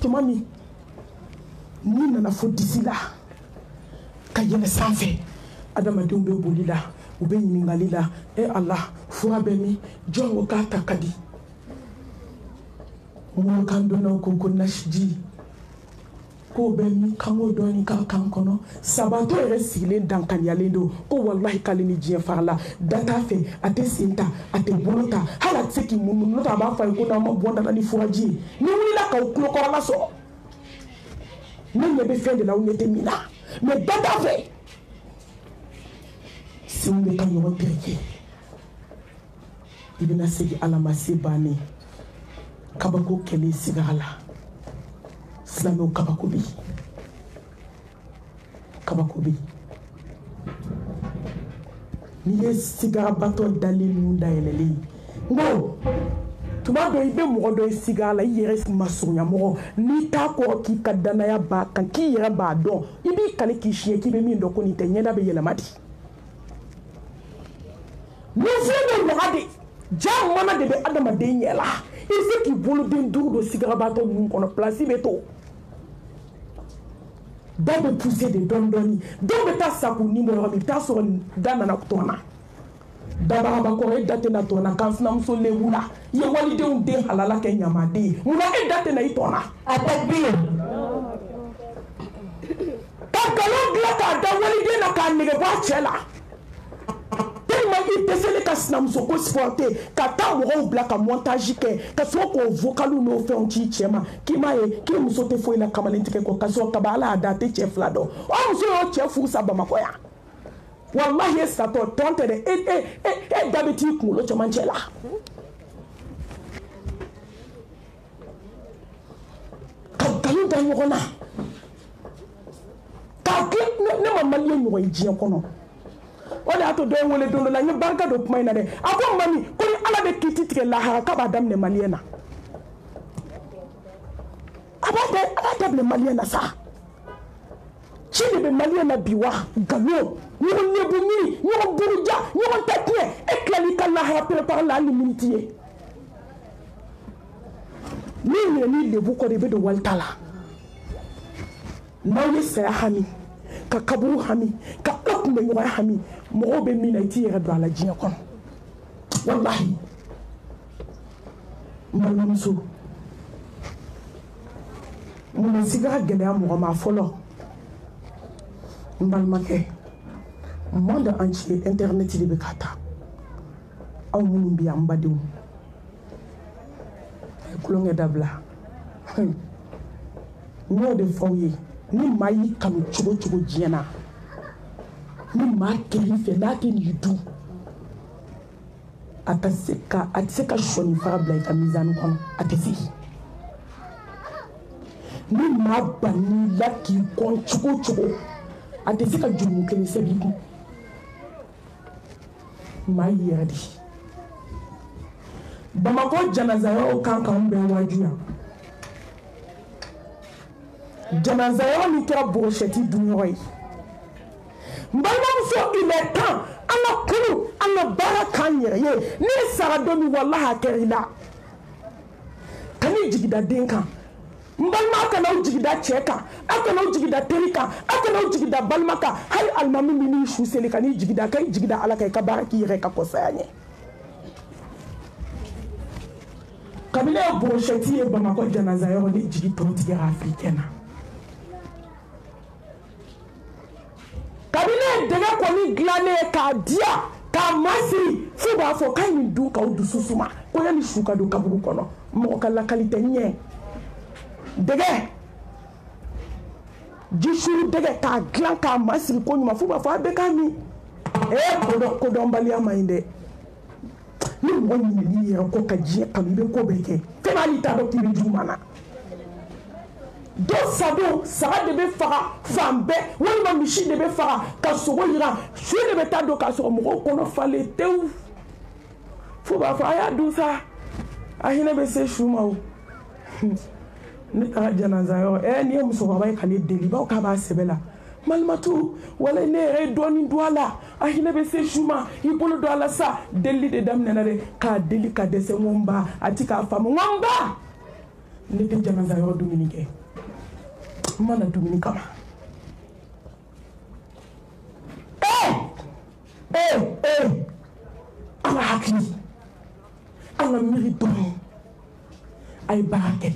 tuma min n'i nana fo disi la ka yɛlɛ sanfɛ adamadenw bɛ boli la u bɛ ɲininkali la e ala fura bɛ min jɔn ko k'a ta ka di mɔgɔkan donnaw ko ko nasiji k'o bɛ min kanko dɔɔni k'a kan kɔnɔ sabato yɛrɛ sigilen dankaniyalen don ko walahi k'ale ni diɲɛ farala da t'a fɛ a tɛ sen ta a tɛ bolo ta hali a tɛ se k'i munumunu n'o tɛ a b'a fɔ a ye ko n'aw ma bɔ nana ni furaji ye ni wulila k'aw tulokɔrɔla sɔrɔ ne ɲɛ bɛ fɛn de la aw ɲɛ tɛ min na mɛ da t'a fɛ senw bɛ ka ɲɔgɔn tereke i bɛna segin ala ma se bannen kabako kɛlen siga la silamɛw kabako bɛ kabako bɛ n'i ye sigabatɔ dalen ninnu dayɛlɛlen ye n ko tuma dɔ i bɛ mɔgɔ dɔ ye siga la i yɛrɛ masurunya mɔgɔ n'i t'a kɔrɔ k'i ka danaya b'a kan k'i yɛrɛ b'a dɔn i b'i kali k'i siɲɛ k'i bɛ min dɔn ko nin tɛ ɲɛda bɛ yɛlɛma di Nafolo bɛ mɔgɔ de ja mana de bɛ adamaden yɛlɛ i se k'i boloden duuru don sigibaatɔ ninnu kɔnɔ plasi bɛ to da bɛ pse de dɔn dɔɔni dɔw bɛ taa sa ni mɔgɔ bɛ taa sɔrɔ da nana tɔn na dabakɔrɔ da tɛna tɔn na kan sinamuso lebu la i ye walidenw den halala kɛ ɲamaden ye mun na e da tɛna i tɔn na a tɛ bi ye ka nkalon dilan k'a da waliden na k'a nege bɔ a cɛ la tellement i dɛsɛlen ka sinamuso ko supporter ka taa mɔgɔw bila ka montage kɛ ka sɔrɔ k'o vocaliw n'o fɛnw ci cɛ ma k'i m'a ye k'i muso tɛ foyi la kamalen tigɛ kɔ ka sɔrɔ kaba ala y'a da a tɛ cɛ fila dɔn o muso y'o cɛ furu sa bamakɔ yan walahi ye satɔ tɔn tɛ dɛ e e e e da bɛ t'i kunkolo cɛmancɛ la. ka nkalon da ɲɔgɔn na k'a kɛ ne ma mali ye ɲɔgɔn ye diɲɛ kɔnɔ o de y'a to dɔ ye wele don dɔ la n ye barika don kuma in na dɛ a ko mami ko ni ala bɛ kiti tigɛ lahara k'a b'a daminɛ maliyɛn na a b'a daminɛ maliyɛn na sa. ci de bɛ maliyɛn na bi wa nkalon ɲɔgɔn ɲɛbonni ɲɔgɔn buruja ɲɔgɔn ta tiɲɛ e tilali ka lahara perepaga la hali ni miniti ye n'i minɛ ni lebu kɔrɔ i bɛ don walita la n'aw ye saya hami ka kaburu hami ka ala kunbɛ ɲɔgɔnya hami mɔgɔw bɛ min na i t'i yɛrɛ don a la diɲɛ kɔnɔ walahi n balimamuso mun na sigi ka gɛlɛya mɔgɔ ma fɔlɔ n balimakɛ monde entier internet de bɛ ka ta aw minnu bɛ yan n badenw a ye tulonkɛ dabila n y'o de fɔ aw ye ni maa y'i kanu cogo cogo diɲɛ na ni maa kɛr'i fɛ n'a tɛ n'i dun a tɛ se ka a tɛ se ka sɔni fara bila i ka mizani kɔnɔ a tɛ sigi ni maa banni la k'i kɔn cogo o cogo a tɛ se ka jurumu kelen sɛbɛn i kun maa y'i yɛrɛ de bamakɔ janazayɔrɔw kan k'anw bɛɛ wajuya janaza yɔrɔ min kɛra borosɛti dunɲɔgɔn ye n balimamuso il est temps an ka kunu an ka baara k'an yɛrɛ ye ne ye sara don min walahi a kɛra i la ka n'i jigida den kan n balima a kana aw jigida cɛ kan a kana aw jigida teri kan a kana aw jigida balima kan hali alimami min n'i su seli ka n'i jigida ka i jigida ala kan i ka baara k'i yɛrɛ ka kɔsaya ɲɛ kabini a boroshɛti ye bamakɔ janaza yɔrɔ de jigi tɔ tigɛra afirikɛn na kabini ye dɛgɛ kɔni dilannen ye k'a diya k'a masiri f'u b'a fɔ k'a nin dun k'aw dusu suma ko yanni su ka don kaburu kɔnɔ mɔgɔ ka lakali tɛ ɲɛ dɛgɛ jisuru dɛgɛ k'a dilan k'a masiri ko ɲuman f'u b'a fɔ a bɛɛ k'a min ee kodɔnbaliya man ɲi dɛ ni mɔgɔ ɲinɛ n'i yɛrɛ kɔ ka diɲɛ kanu i bɛ ko bɛɛ kɛ fɛn b'a n'i t'a dɔn k'i bɛ juguman na dɔ sadon saga de bɛ faga fan bɛɛ walima misi de bɛ faga ka sogo yiran su de bɛ taa don k'a sɔrɔ mɔgɔw kɔnɔ falen tewu fo b'a fɔ a y'a dun sa a hinɛ bɛ se su ma o ne taara janaza yɔrɔ ɛ nin ye musokɔrɔba ye ka ne deli baw k'a b'a sɛbɛ la malimatu wala ne yɛrɛ ye dɔɔni don a la a hinɛ bɛ se su ma i bolo don a la sa delili de daminɛna dɛ k'a deli ka dɛsɛ n ko n ba a ti k'a faamu n ko n ba ne tɛ janaza yɔrɔ dumuni kɛ n ma na dumuni kama ee ee ee an ka hakili an ka miiri dɔɔni a ye baara kɛ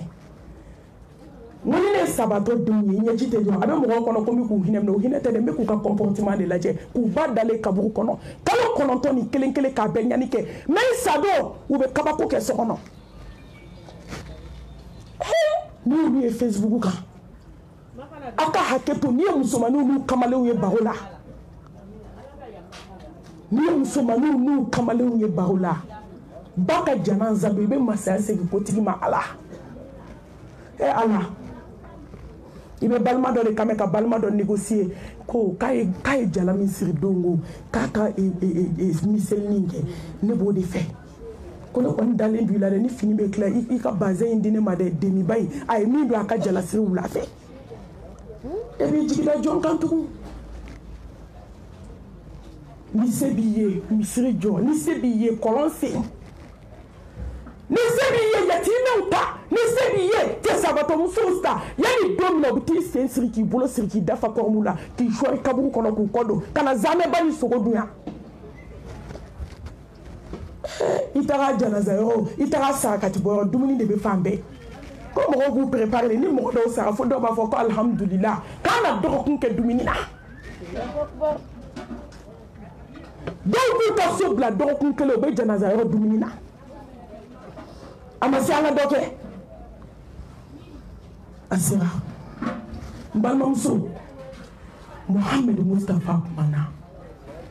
Mun ni ne sabatɔ denw ye ɲɛji tɛ jɔ a bɛ mɔgɔw kɔnɔ ko n bɛ k'u hinɛ minɛ u hinɛ tɛ dɛ n bɛ k'u ka comportement de lajɛ k'u ba dalen kaburu kɔnɔ kalo kɔnɔntɔn ni kelen kelen k'a bɛɛ ɲani kɛ mɛ n sadon u bɛ kabako kɛ so kɔnɔ ni olu ye facebook kan aw ka hakɛ to n'i ye musomaninw n'u kamalenw ye bago la ni musomaninw n'u kamalenw ye baro la ba ka jama nzambe i bɛ masaya segin kotigi ma ala e ala i bɛ balima dɔ de kame ka balima dɔ négocier ko k'a ye k'a ye jala min siri don ko k'a ka e, e, e, e miselinin kɛ ne b'o de fɛ ko ne kɔni dalen b'i la dɛ ni fini bɛ tila i ka bazɛn in di ne ma dɛ demiba in a ye min don a ka jalasiri wula fɛ e b'i jigida jɔn kan tugun ni se b'i ye misiri jɔ ni se b'i ye kɔlɔn sen ni se b'i ye yatimɛw ta ni se b'i ye cɛ sabatɔmusow ta yanni don min na u bɛ t'i sen siri k'i bolo siri k'i dafa kɔrɔmu la k'i sɔri kaburu kɔnɔ k'u kɔ don ka na zamɛba ni sogo dun yan i taga janaza yɔrɔ i taga sarakati bɔyɔrɔ dumuni de bɛ fan bɛɛ ko mɔgɔw k'u prépare de ni mɔgɔ dɔw sara fo dɔw b'a fɔ ko alihamudulila k'an na dɔgɔkun kɛ dumuni na dɔw b'u ka so bila dɔgɔkun kelen u bɛ janaza yɔrɔ dumuni na a ma se an ka dɔ kɛ a sera n balimamuso muhamadu mustapha kumana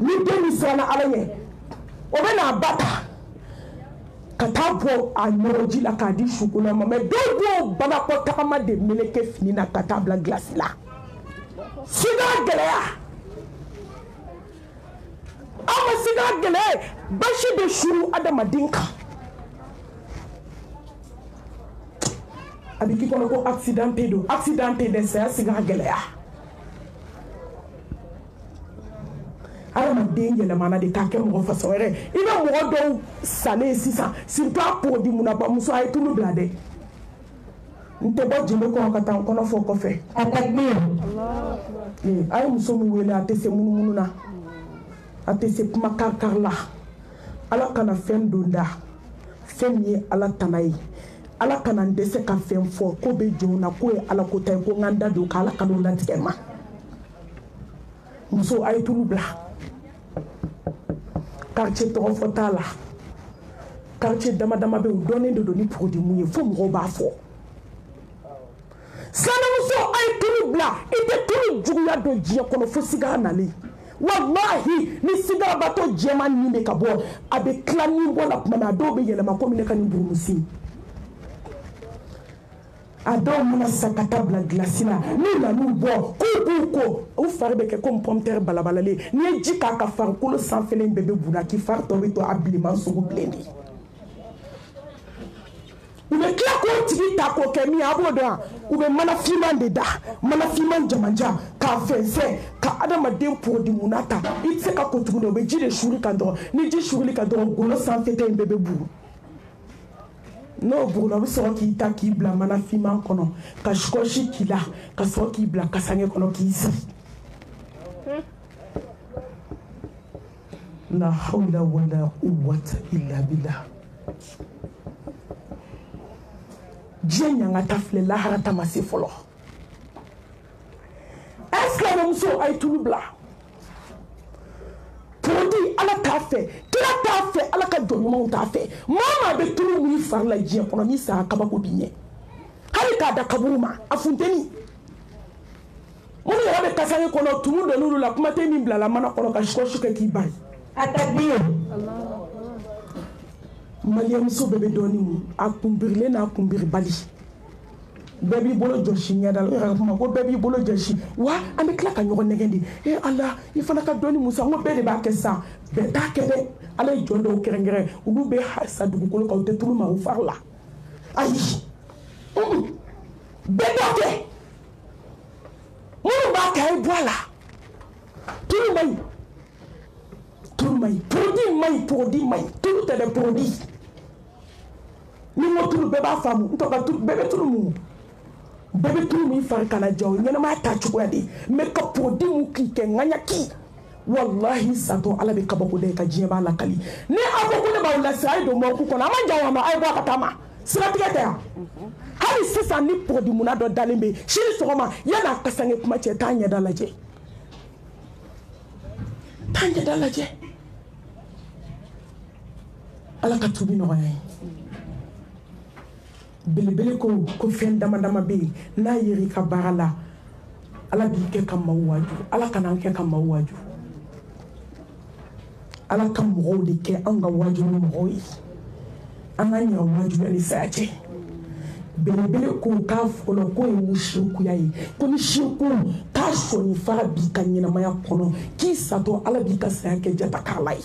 ni den min siranna ala ɲɛ o bɛ n'a ba ta ka taa bɔ a ɲɔgɔnji la k'a di sukola ma mɛ dɔw b'o banakɔ tagama de meleke fini na ka taa bila gilasi la sida gɛlɛya an ma sida gɛlɛya basi bɛ suru adamaden kan a bɛ k'i kɔnɔ ko accident tɛ don accident tɛ dɛ saya sida gɛlɛya adamaden yɛlɛmana de k'a kɛ mɔgɔ fasa wɛrɛ i bɛ mɔgɔ dɔw salen sisan surtout a pogodi munabamuso a ye tulu bila dɛ n tɛ bɔ jeli kɔnɔ ka taa n kɔnɔ fɔ kɔfɛ a ka gbiyan a ye muso min wele a tɛ se munumunu na a tɛ se kuma karikari la ala kana fɛn don da fɛn min ye ala tana ye ala kana n dɛsɛ ka fɛn fɔ ko bɛ jɔn na k'o ye ala ko ta ye ko n ka n da don ka ala kalo latigɛ ma muso a ye tulu bila quartier tɔgɔ fɔ t'a la quartier dama dama bɛ yen u dɔnnen de don ni pogodimu ye fo mɔgɔw b'a fɔ sanamuso a ye tulu bila i tɛ tulu juguya don diɲɛ kɔnɔ fo sigara nalen walahi ni sigarabatɔ jɛman nin bɛ ka bɔ a bɛ tila ni bɔ la tuma min a dɔw bɛ yɛlɛma komi ne ka nin burumusi a dɔw mana san ka taa bila gilasi la n'u nan'u bɔ k'u k'u ko u fari bɛ kɛ komi pɔmutɛri balabalalen n'i ye ji k'a ka farikolo sanfɛlen bɛɛ bɛ buna k'i fari tɔ bɛ to a bilenman sugu bilen de ye u bɛ tila k'o tigi ta k'o kɛ min ye a b'o dɔn wa u bɛ mana finman de da mana finman jamanjan k'a fɛnsɛn ka adamaden porodiguna ta i tɛ se ka ko tuguni o bɛ ji de suuli ka dɔgɔ ni ji suuli ka dɔgɔ golo sanfɛta in bɛɛ bɛ bugu n'o bugula o bɛ sɔrɔ k'i ta k'i bila mana finman kɔnɔ ka sikɔsi k'i la ka sɔrɔ k'i bila kasange kɔnɔ k'i sigi la hawla wala quwwata illa billah diɲɛ ɲangata filɛ lahara ta ma se fɔlɔ ɛɛ silamɛmuso a ye tulu bila porodi ala t'a fɛ kira t'a fɛ ala ka jɔn ɲumanw t'a fɛ maa maa bɛ tulu min fari la diɲɛ kɔnɔ ni saya kabako b'i ɲɛ hali k'a da kaburu ma a funteni minnu yɛrɛ bɛ kasange kɔnɔ tumu dɔ n'olu la kuma tɛ min bilala mana kɔnɔ ka sikɔsi kɛ k'i bari a ka di ye maliyamuso bɛɛ bɛ dɔɔni mu a kunbirilen n'a kunbiribali bɛɛ b'i bolo jɔsi ɲɛda la yɛrɛ kuma ko bɛɛ b'i bolo jɔsi wa an bɛ tila ka ɲɔgɔn nɛgɛn de e ala i fana ka dɔɔni musa n ko bɛɛ de b'a kɛ sisan bɛɛ t'a kɛ dɛ ala ye jɔn dɔw kɛrɛnkɛrɛn olu bɛ sa dugukolo kan u tɛ tulu ma u fari la ayi bɛɛ t'a kɛ minnu b'a kɛ a ye bɔ a la tulu man ɲi tulu man ɲi porodi man ɲi porodi man ɲi tulu tɛ dɛ porodi ni n ko tulu bɛɛ b'a faamu n tɔgɔ tulu bɛɛ bɛ tulu mun bɛɛ bɛ tulu min fari kana ja o ɲɛnamaya ta cogoya de ye mɛ ka porodi mun k'i kɛ ŋaɲaki walahi santo ala bɛ kabako da ka diɲɛ b'a lakali ni aw ko ko ne b'aw lase a ye don mɔku kɔnɔ a ma jan wa ma a ye bɔ a ka taa ma siratigɛ tɛ yan hali sisan ni pɔgɔdimuna dɔ dalen bɛ sini sɔgɔma yala a kasange kuma cɛ taa ɲɛda lajɛ taa ɲɛda lajɛ ala ka tubi nɔgɔya ye belebele ko ko fɛn dama dama bɛ yen n'a yera i ka baara la ala b'i kɛ ka maaw waaju ala kana an kɛ ka maaw waaju ala ka mɔgɔw de kɛ anw ka waaju ni mɔgɔw ye an ka ɲa waajuya ni saya cɛ belebele ko k'a fɔlɔ k'o ye mu sekuya ye ko ni seku k'a sɔni fara b'i ka ɲɛnamaya kɔnɔ k'i satɔ ala b'i ka saya kɛ jata k'a la ye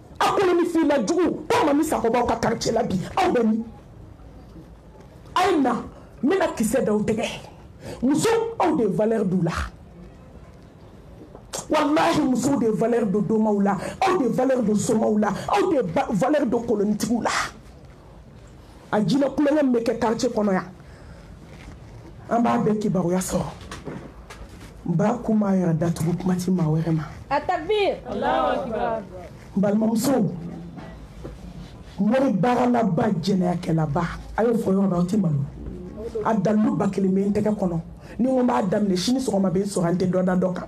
a kolo ni fila jugu ko mami sakɔbaw ka quartier la bi aw bɛ min a ye na n bɛna kisɛ da u tɛgɛ muso aw de valeur d'u la walahi musow de valeur don donmaw la aw de valeur don somaw la aw de valeur don kolonitigiw la a jinɛ kulonkɛ min bɛ kɛ quartier kɔnɔ yan an b'a bɛɛ kibaruya sɔrɔ ba kun b'a yɛrɛ datugu kuma ti maa wɛrɛ ma a takbir n balimamusow mori baaralaba jɛnɛyakɛlaba a y'o fɔ yɔrɔ dɔ aw ti malo a dalilu ba kelen bɛ n tɛgɛ kɔnɔ ni n ko n b'a daminɛ sini sɔgɔma bɛ n sɔrɔ an tɛ dɔ da dɔ kan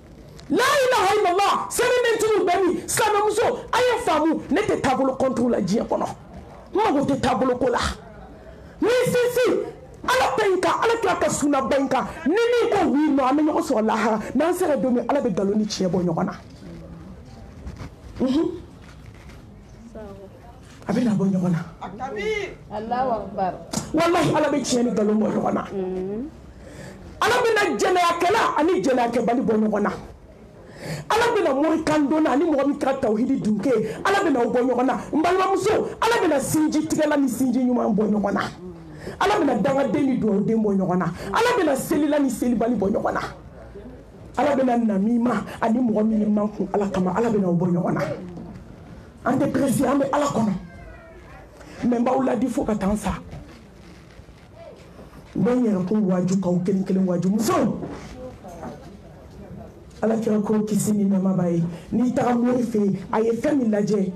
layilahailala sɛbɛntigiw bɛ min silamɛmuso a ye faamu ne tɛ taabolo kɔntu la diɲɛ kɔnɔ n mago tɛ taabolo ko la ni sinsin ala bɛ in kan ala tila ka sunna bɛ in kan ni min ko wi nɔ an bɛ ɲɔgɔn sɔrɔ lahara n'an sera don min ala bɛ nkalon ni tiɲɛ bɔ ɲɔgɔn na a bɛ na bɔ ɲɔgɔn na wala ala bɛ tiɲɛ ni nkalon bɔ ɲɔgɔn na ala bɛna jɛnɛyakɛla ani jɛnɛyakɛbali bɔ ɲɔgɔn na ala bɛna mori kan don ani mɔgɔ min ka tawuhidi dunke ala bɛna bɔ ɲɔgɔn na n balimamuso ala bɛna sinji tigɛla ni sinji ɲuman bɔ ɲɔgɔn na ala bɛna dangaden ni dugawu den bɔ ɲɔgɔn na ala bɛna selila ni selibali bɔ ɲɔgɔn na ala bɛna namima ani mɔgɔ min man kun ala kama ala bɛna o bɔ ɲɔgɔn na an tɛ peresi an bɛ ala kɔnɔ mɛ n b'aw ladi fo ka taa n sa n bɛ n yɛrɛ ko waaju k'aw kelen kelen waaju musow ala kira ko kisi ni nɛɛma b'a ye n'i taga mori fɛ yen a ye fɛn min lajɛ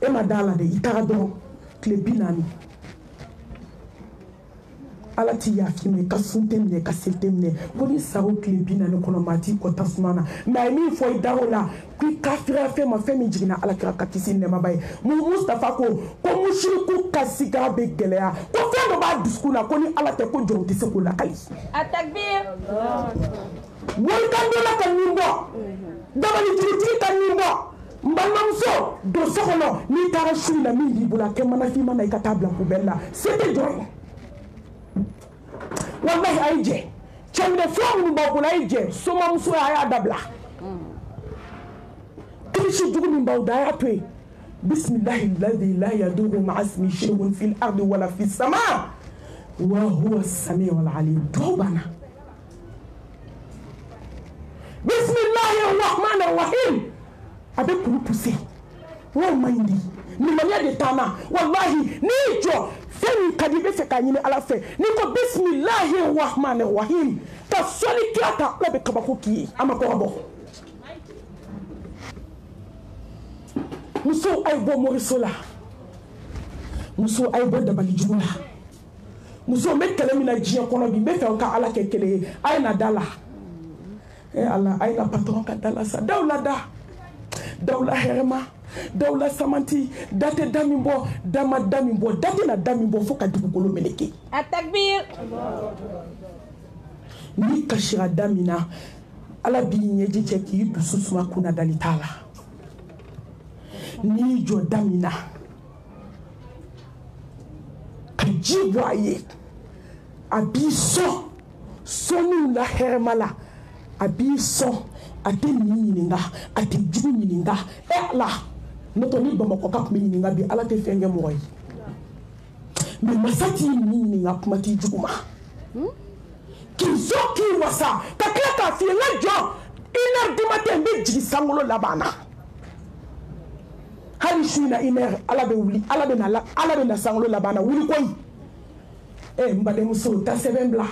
e ma da a la dɛ i taga dɔrɔn tile bi naani ala t'i yafi ma i ka sun tɛ minɛ i ka seli tɛ minɛ ko ni sago tile bi naani kɔnɔ maa t'i kɔ tasuma na mɛ a ye min fɔ i da o la ko i kafira fɛn ma fɛn min jiginna alakira ka kisi nɛmaba ye mustafa ko ko musiriku ka siga bɛ gɛlɛya ko fɛn dɔ b'a dusukun na ko ni ala tɛ ko jɔn tɛ se k'o lakali walikandola ka nin bɔ dabalijurutigi ka nin bɔ n balimamuso don so kɔnɔ n'i taara su in na min b'i bolo a kɛ manafima na i ka taa bila poubelle la se tɛ jɔ ye walahi a ye jɛ cɛminɛ fila minnu b'aw bolo a ye jɛ somamuso a y'a dabila kirisi jugu min b'aw da a y'a to yen bisimilahi ladi la yadugu maasimi shewun fil ardi wala fi sama wa huwa sami wal alim duwawu b'an na bisimilahi rahman rahim a bɛ kuru puse n'o man ɲi di limaniya de taama walahi n'i jɔ fɛn min ka di i bɛ fɛ k'a ɲini ala fɛ n'i ko bisimilahi rahman rahim ka sɔli kira ta ala bɛ kabako k'i ye a ma kɔrɔ bɔ. musow a ye bɔ moriso la musow a ye bɔ dabali jugu la. muso bɛ kɛlɛ min na diɲɛ kɔnɔ bi n bɛ fɛ ka ala kɛ kelen ye a ye na da la ee ala a ye ka patɔrɔn ka da la sa daw la da daw la hɛrɛma daw la samanti da tɛ da min bɔ da ma da min bɔ da tɛna da min bɔ fo ka dugukolo meleke a takbir n'i kasira da min na ala b'i ɲɛji cɛ k'i dusu suma kunnadali t'a la n'i jɔ da min na ka ji bɔ a ye a b'i sɔn sɔnniw la hɛrɛma la a b'i sɔn a tɛ nin ɲininka a tɛ jugu ɲininka ɛ ala n'o tɛ ni bamakɔ ka tun bɛ ɲininka bi ala tɛ fɛn kɛ mɔgɔ ye mɛ masa t'i nin ɲininka kuma t'i jugu ma k'i sɔn k'i wasa ka tila k'a f'i ye n ka jɔ une heure du matin n bɛ jigin sankolo laban na hali su in na une heure ala bɛ wuli ala bɛ na la ala bɛ na sankolo laban na wuli koyi e eh, n badenmuso ta sɛbɛn bila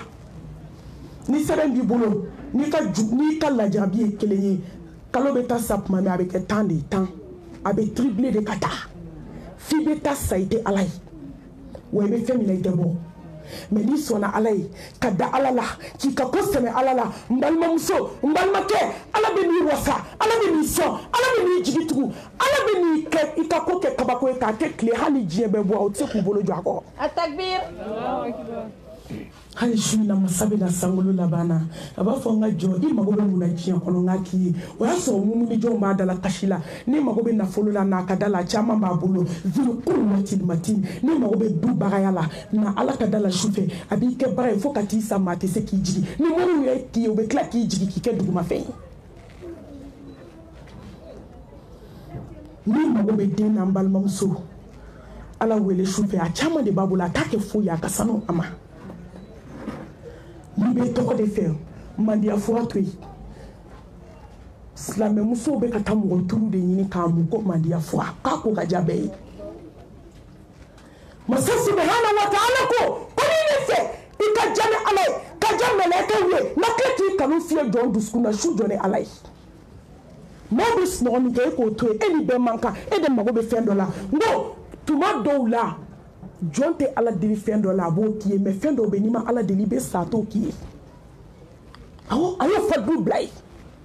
ni sɛbɛn b'i bolo n'i ka ju n'i ka lajarabi ye kelen ye kalo bɛ taa sa tuma min a bɛ kɛ tan de ye tan a bɛ tribule de ka taa f'i bɛ taa sa i tɛ ala ye wa i bɛ fɛn min na i tɛ bɔ mɛ n'i sɔnna ala ye ka da ala la k'i ka ko sɛmɛ ala la n balimamuso n balimakɛ ala bɛ n'i wasa ala bɛ n'i sɔn ala bɛ n'i jigi tugu ala bɛ n'i kɛ i ka ko kɛ kabako ye k'a kɛ tile hali diɲɛ bɛɛ bɔ o tɛ se k'u bolo jɔ a kɔrɔ hali su in na masa bɛ na sankolo laban na a b'a fɔ n ka jɔn i mago bɛ mun na diɲɛ kɔnɔ n k'a k'i ye o y'a sɔrɔ mumumijɔnw b'a dala kasi la ne mago bɛ nafolo la n'a ka da la caman b'a bolo zuru kuru matilimati ne mago bɛ du bagaya la na ala ka da la su fɛ a b'i kɛ bara ye fo ka t'i sa maa tɛ se k'i jigi ni moriw ye k'i ye u bɛ tila k'i jigi k'i kɛ dugumafɛn ye n'i mago bɛ den n'an balimamuso ala wele su fɛ a caman de b'a bolo a t'a kɛ foyi ye a ka sanu a ma n'i bɛ tɔgɔ de fɛ mandiya fura to yen silamɛmusow bɛ ka taa mɔgɔ tulu de ɲini k'a mun ko mandiya fura k'a ko ka diya bɛɛ ye masa subahana wa taala ko ko ni ne fɛ i ka diya ni ala ye ka diya mɛlɛkɛw ye n ka tila k'i kanu fiyɛ jɔn dusukun na su jɔ ni ala ye maaw bɛ sunɔgɔ min kɛ e k'o to yen e ni bɛɛ man kan e de mago bɛ fɛn dɔ la n ko tuma dɔw la jɔn tɛ ala deli fɛn dɔ la a b'o k'i ye mɛ fɛn dɔw bɛ n'i ma ala deli i bɛ sa t'o k'i ye awɔ a y'o fɔ du bila ye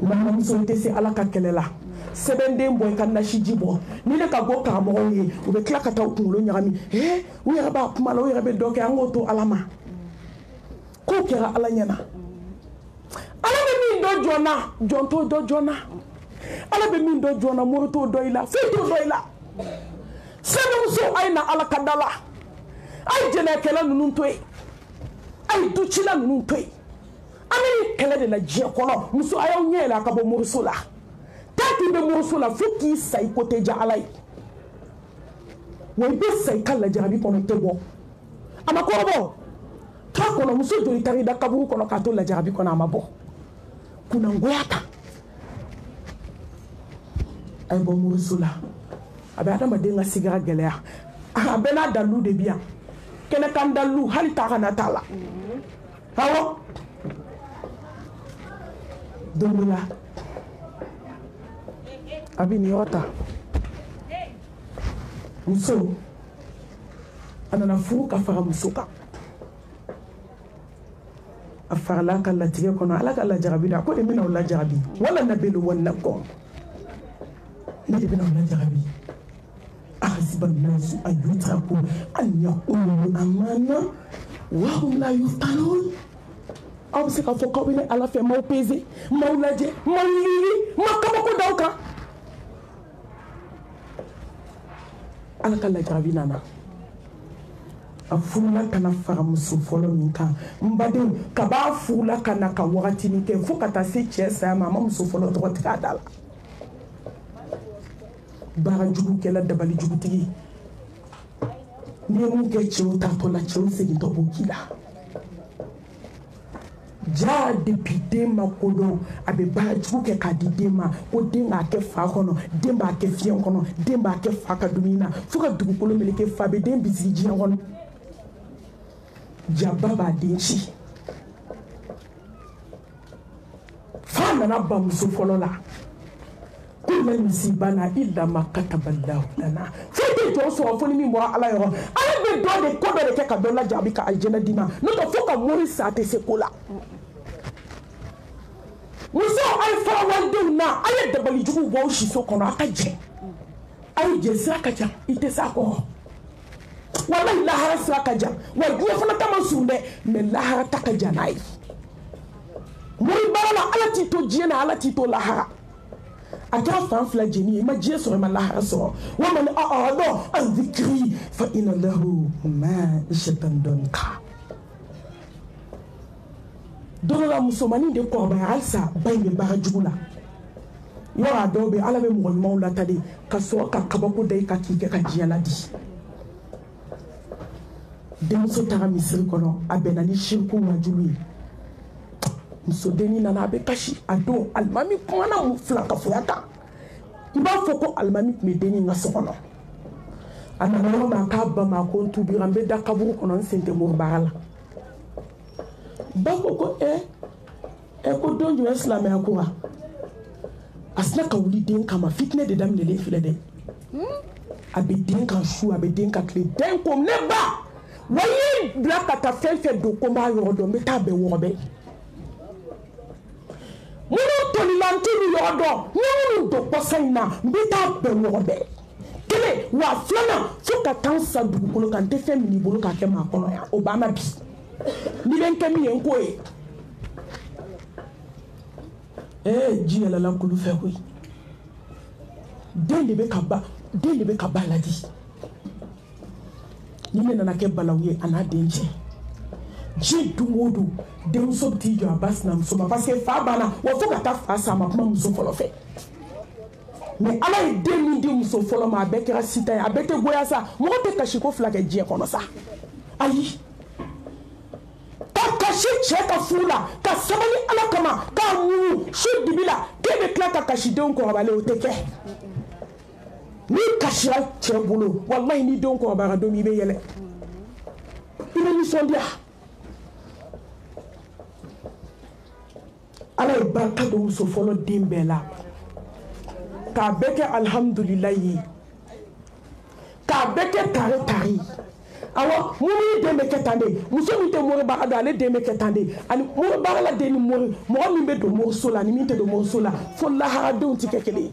lamuso tɛ se ala ka kɛlɛ la sɛbɛnden bɔ i ka nasiji bɔ ni ne ka bɔ karamɔgɔw ye u bɛ tila ka taa u kunkolo ɲagami ee u yɛrɛ b'a kuma la u yɛrɛ bɛ dɔ kɛ an k'o to ala ma k'o kɛra ala ɲɛna ala bɛ min dɔ jɔn na jɔn t'o dɔ jɔn na ala bɛ min dɔ jɔn na mori t'o dɔ i la foyi t'o dɔ i la sɛbɛnmuso a ye na ala ka da la a ye jɛnɛkɛla ninnu to yen a ye ducila ninnu to yen an bɛ nin kɛlɛ de la diɲɛ kɔnɔ muso a y'aw ɲɛ yɛlɛ a ka bɔ moriso la tant k'i bɛ moriso la fo k'i sa i ko tɛ diya ala ye wa i bɛ sa i ka lajarabi kɔnɔ tɛ bɔ a ma kɔrɔbɔ k'a kɔnɔ muso joli taara i da kaburu kɔnɔ k'a to lajarabi kɔnɔ a ma bɔ kunangoya kan a ye bɔ moriso la a bɛ adamaden ka sigira gɛlɛya a bɛɛ n'a dalilu de bi yan kɛnɛkan dalilu hali t'a ka na t'a la Awa don dɔ la a bɛ nin yɔrɔ ta muso a nana furu ka fara muso kan a farala ka latigɛ kɔnɔ ala ka lajarabi la a ko de bɛna o lajarabi wala na bɛ wali kɔ ne de bɛna o lajarabi ahasiba nasu an yutraku an yaqulu amanna wa hum la yuftanun aw bɛ se k'a fɔ k'aw bɛ ne ala fɛ m'aw peze m'aw lajɛ m'aw yiri m'aw kabako da aw kan ala ka lajarabi nana a furula ka na fara muso fɔlɔ min kan n badenw kab'a furula ka na ka wagatini kɛ fo ka taa se cɛ saya ma a ma muso fɔlɔ tɔgɔ tigɛ a da la baganjugukɛla dabalijugutigi n'i ye mun kɛ cɛw tatɔ la cɛw segintɔ b'o k'i la ja depuis den ma kodɔn a bɛ baara jugu kɛ k'a di den ma ko den b'a kɛ fa kɔnɔ den b'a kɛ fiɲɛ kɔnɔ den b'a kɛ fa ka dumuni na fo ka dugukolo meleke fa bɛ den bisigi diɲɛ kɔnɔ jaba b'a den ci fa nana bamuso fɔlɔ la kulla musibana illa ma kataballahu lana fɛn tɛ jɔn sɔrɔ fo ni min bɔra ala yɔrɔ ala bɛ dɔ de ko dɔ de kɛ ka dɔ lajaabi ka alijɛnɛ d'i ma n'o tɛ fo ka mori sa tɛ se ko la musow a ye fara walidenw na a ye dabali juguw bɔ aw siso kɔnɔ a ka jɛ a ye jɛ sira ka ca i tɛ s'a kɔrɔ walayi lahara sira ka jan wa diɲɛ fana ta ma surun dɛ mɛ lahara ta ka jan n'a ye mori baara la ala t'i to diɲɛ na ala t'i to lahara a kɛra fan fila jeni i ma diɲɛ sɔrɔ i ma lahara sɔrɔ walima ni aw dɔn an zikiri fa ina lahu ma shaitan dɔn kan don dɔ la musomanin de kɔrɔbaya halisa ba in bɛ baara jugu la yɔrɔ a dɔw bɛ ala bɛ mɔgɔ ɲumanw lata de ka sɔrɔ ka kabako da i kan k'i kɛ ka diɲɛ ladi denmuso taara misiri kɔnɔ a bɛnna ni siriku majulu ye musodenni nana a bɛ kasi a don alimami kumana mu fila kafoya kan i b'a fɔ ko alimami tun bɛ denni ka so kɔnɔ a nana yɔrɔ min a k'a ba ma ko n tubira n bɛ da kaburu kɔnɔ n sen tɛ murubara la ba ko ko ɛ ɛ ko don jumɛn silamɛya ko wa a sina ka wuli den kama fitinɛ de daminɛlen filɛ dɛ a bɛ den ka su a bɛ den ka tile den ko ne ba wa i ye bila ka taa fɛn fɛn don ko n b'a yɔrɔ dɔn n bɛ taa bɛɛ wɔgɔbɛ minnu tolila n t'olu yɔrɔ dɔn n ye minnu don kɔsa in na n bɛ taa bɛɛ wɔgɔbɛ kelen wa filanan fo ka taa n sa dugukolo kan n tɛ fɛn min b'i bolo k'a kɛ maa kɔnɔ yan o banna bi n'i bɛ n kɛ min ye n k'o ye. ji yɛlɛla kulu fɛ koyi den de bɛ ka ba den de bɛ ka ba ladi ni ne nana kɛ balaw ye a n'a den cɛ ji don o don denmuso bɛ t'i jɔ a ba sinamuso ma parce que fa banna wa fo ka taa fa sa a ma kuma muso fɔlɔ fɛ mɛ ala ye den min di muso fɔlɔ ma a bɛɛ kɛra sita ye a bɛɛ tɛ goya sa mɔgɔ tɛ kasi ko fila kɛ diɲɛ kɔnɔ sa ayi ka kasi cɛ ka furu la ka sabali ala kama k'a muɲu su dibi la k'e bɛ tila ka kasi denw kɔrɔbalen o tɛ kɛ n'i kasira cɛ bolo walayi ni denw kɔrɔbayara don min i bɛ yɛlɛ i bɛ nisɔndiya ala ye barika don muso fɔlɔ den bɛɛ la k'a bɛɛ kɛ alihamudulilayi ye k'a bɛɛ kɛ tare tare ye awa mumuni den bɛ kɛ tan de muso min tɛ moribaga dɔn ale den bɛ kɛ tan de ani moribagala den ni mori mɔgɔ min bɛ don moriso la ani min tɛ don moriso la fo laharadenw tɛ kɛ kelen ye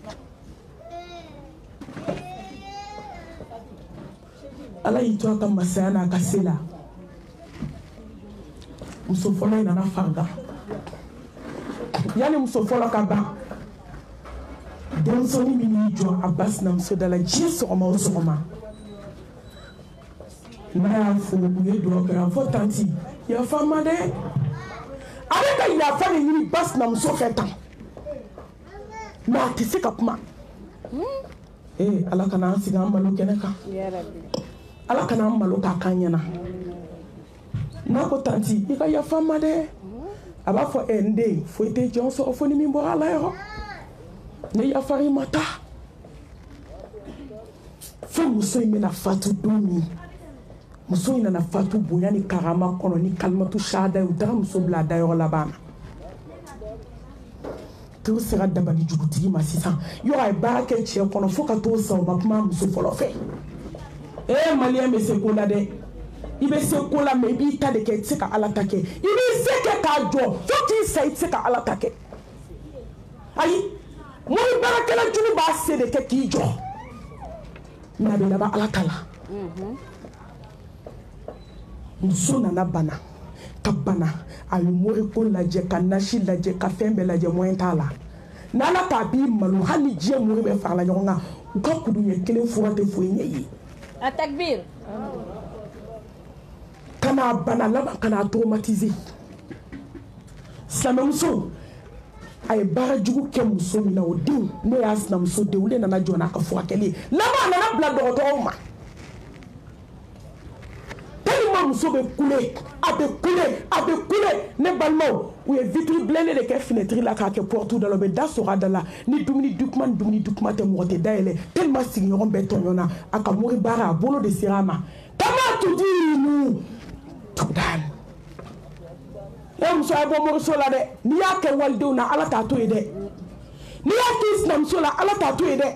ala y'i to a ka masaya n'a ka se la muso fɔlɔ in nana farigan yanni muso fɔlɔ ka ban denmisɛnnin min y'i jɔ a ba sinamuso da la diɲɛ sɔgɔma o sɔgɔma n'a y'a fo u ye dugawu kɛ a fɔ tanti yafa n ma dɛ a bɛ ka yafa de ɲini ba sinamuso fɛ tan mɛ a tɛ se ka kuma. ee ala kana an sigi an malo kɛnɛ kan ala kana an malo k'a kan ɲɛna n'a ko tanti i ka yafa ma dɛ a b'a fɔ ɛ n den foyi tɛ jɔn sɔrɔ fo ni min bɔra ala yɔrɔ ne yafara i ma taa fo muso in bɛna fatu don min muso in nana fatu bonya ni karama kɔnɔ ni kalimatu sada ye u taara muso bila a dayɔrɔ laban na to sera dabali jugutigi ma sisan yɔrɔ a ye baara kɛ cɛ kɔnɔ fo ka t'o sa o ma kuma muso fɔlɔ fɛ ee maliyɛn bɛ se ko la dɛ i bɛ se ko la mɛ i b'i ta de kɛ i tɛ se ka ala ta kɛ i b'i se kɛ k'a jɔ fo k'i sa i tɛ se ka ala ta kɛ ayi mori baarakɛla jugu b'a se de kɛ k'i jɔ mɛ a bɛ laban ala ta la muso nana bana ka bana a ye moriko lajɛ ka nasi lajɛ ka fɛn bɛɛ lajɛ moyen t'a la n'ala k'a b'i malo hali ni diɲɛ muru bɛ farala ɲɔgɔn kan u ka kuru ɲɛ kelen fura tɛ foyi ɲɛ ye a takbir ka n'a bana laban ka n'a traumatiser silamɛmuso a ye baara jugu kɛ muso min na o den n'o y'a sinamuso den o de nana jɔ n'a ka furakɛli ye laban a nana bila dɔgɔtɔrɔw ma tellement muso bɛ kule a bɛ kule a bɛ kule ne balimaw u ye vitre blende de kɛ fenêtre la k'a kɛ porte da la u bɛ da sɔgɔ a da la ni dumuni dukuma ni dumuni dukuma tɛ mɔgɔ tɛ dayɛlɛ tellement sigiɲɔgɔn bɛɛ tɔɲɔna a ka mori baara a bolo de sera a ma kama tudi nu tudan e muso a bɔ moriso la dɛ n'i y'a kɛ walidenw na ala t'a to ye dɛ n'i y'a k'i sinamuso la ala t'a to ye dɛ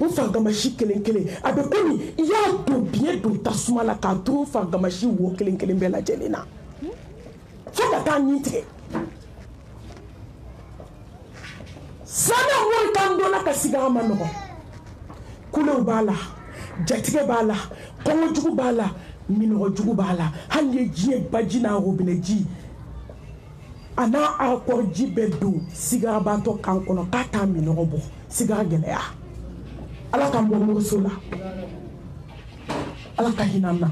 o fangamasi kelen kelen a bɛ komi i y'a don biɲɛ don tasuma la k'a turu fangamasi wo kelen kelen bɛɛ lajɛlen na fo ka taa nin tigɛ sanni wari t'an dɔnna ka sigi a ma nɔgɔn kulew b'a la jatigɛ b'a la kɔngɔ jugu b'a la minɔgɔ jugu b'a la hali ni ye diɲɛ baji n'a robinɛji a n'a akɔrɔji bɛ don sigarabaatɔ kan kɔnɔ k'a t'a minɔgɔ bɔ sigara gɛlɛya ala ka mɔmuso la ala ka hinɛ na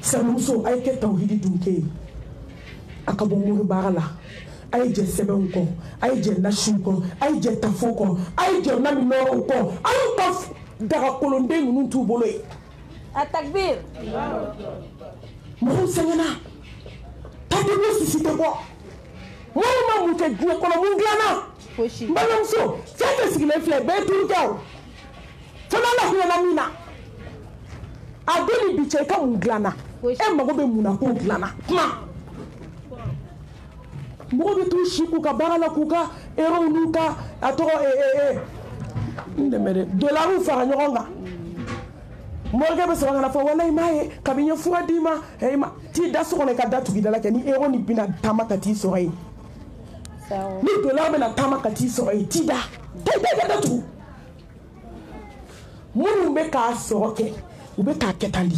sinamuso a ye kɛ tawhidi dunke ye a ka bɔ mori baara la a ye jɛ sɛbɛnw kɔ a ye jɛ nasiw kɔ a ye jɛ tafo kɔ a ye jɛ nami nɔrɔw kɔ a y'u ka dagakolonden ninnu t'u bolo ye a takbir mɔgɔw sɛgɛnna Tati ko sisi tɛ bɔ mɔgɔw ma mun kɛ diɲɛ kɔnɔ mun dilanna n balimamuso fɛn fɛn sigilen filɛ bɛɛ ye turukɛ o fɛn b'a lakunana min na a bɛ ni bi cɛ i ka mun dilanna e mago bɛ mun na k'o dilanna kuma mɔgɔw bɛ t'u si k'u ka baara la k'u ka erɔw n'u ka a tɔgɔ ee ee n dɛmɛ dɛ dolariw fara ɲɔgɔn kan morikɛ bɛ sɔrɔ ka na fɔ wala i m'a ye kabini ye fura d'i ma eh, t'i da so kɔnɔ i ka da tugu dala kɛ ni ero ni bɛna taama ka t'i sɔrɔ yen ni dola bɛna taama ka t'i sɔrɔ yen t'i da taa i da i ka da tugu minnu bɛ k'a sɔrɔ kɛ u bɛ k'a kɛ tan de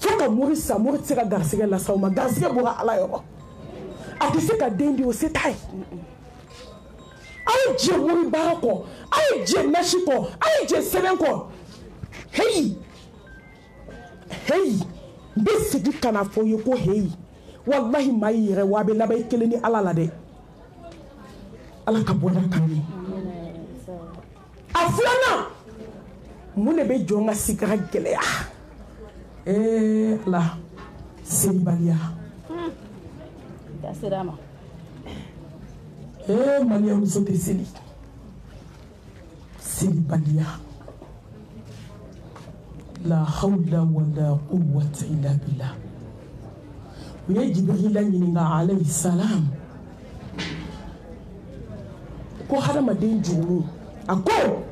fo ka mori sa mori tɛ se ka garisigɛ lasa u ma garisigɛ bɔra ala yɔrɔ a tɛ se ka den di o se t'a ye a ye jɛ wari baara kɔ a ye jɛ nasi kɔ a ye jɛ sɛbɛn kɔ heyi heyi n bɛ segin ka na fɔ i ye ko heyi walahi maa y'i yɛrɛ wa a bɛ laban i kelen ni ala la dɛ ala ka bɔ n'a kan ye. a filanan mun de bɛ jɔ n ka sigara gɛlɛya ee ala sebaliya da sera a ma ee maliya muso tɛ seli sebaliya la hawla wala quwwata illa billah u ye jibirila ɲininka alayhi salam ko hadamaden jurumi a ko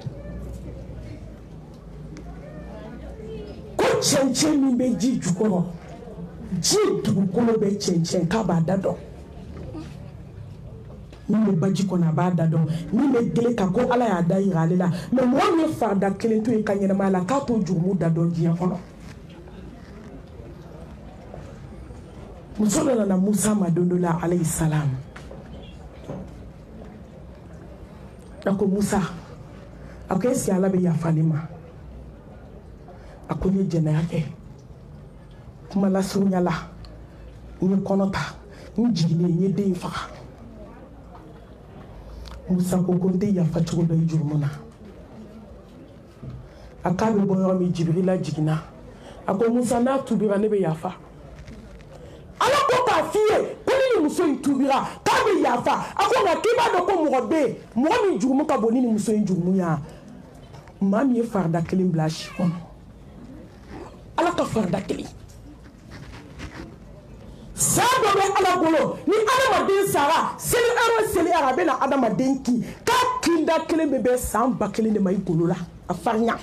ko cɛncɛn min bɛ ji jukɔrɔ ji dugukolo bɛ cɛncɛn k'a b'a da dɔn min bɛ baji kɔnɔ a b'a da dɔn min bɛ gele ka ko ala y'a da yira ale la mɛ mɔgɔ min ye farida kelen to yen ka ɲɛnamaya la k'a t'o jurumu da dɔn diɲɛ kɔnɔ muso dɔ nana musa ma don dɔ la alayhi salam a ko musa a ko esi ala bɛ yafa ne ma a ko n ye jɛnɛya kɛ kuma lasurunya la n ye kɔnɔ ta n jiginnen n ye den in faga musa ko ko n tɛ yafa cogo dɔ i jurumu na a k'a bɛ bɔ yɔrɔ min jibirila jiginna a ko musa n'a tubira ne bɛ yafa ala ko k'a f'i ye ko ni nin muso in tubira k'a bɛ yafa a ko nka k'i b'a dɔn ko mɔgɔ bɛ yen mɔgɔ min jugumu ka bon ni nin muso in jugumu ya maa min ye farida kelen bila a si kɔnɔ ala ka farida kelen sa dɔ bɛ ala bolo ni adamaden sara seli aro seli ara a bɛna adamaden kin k'a kinda kelen bɛ bɛn san ba kelen de ma i golo la a farinya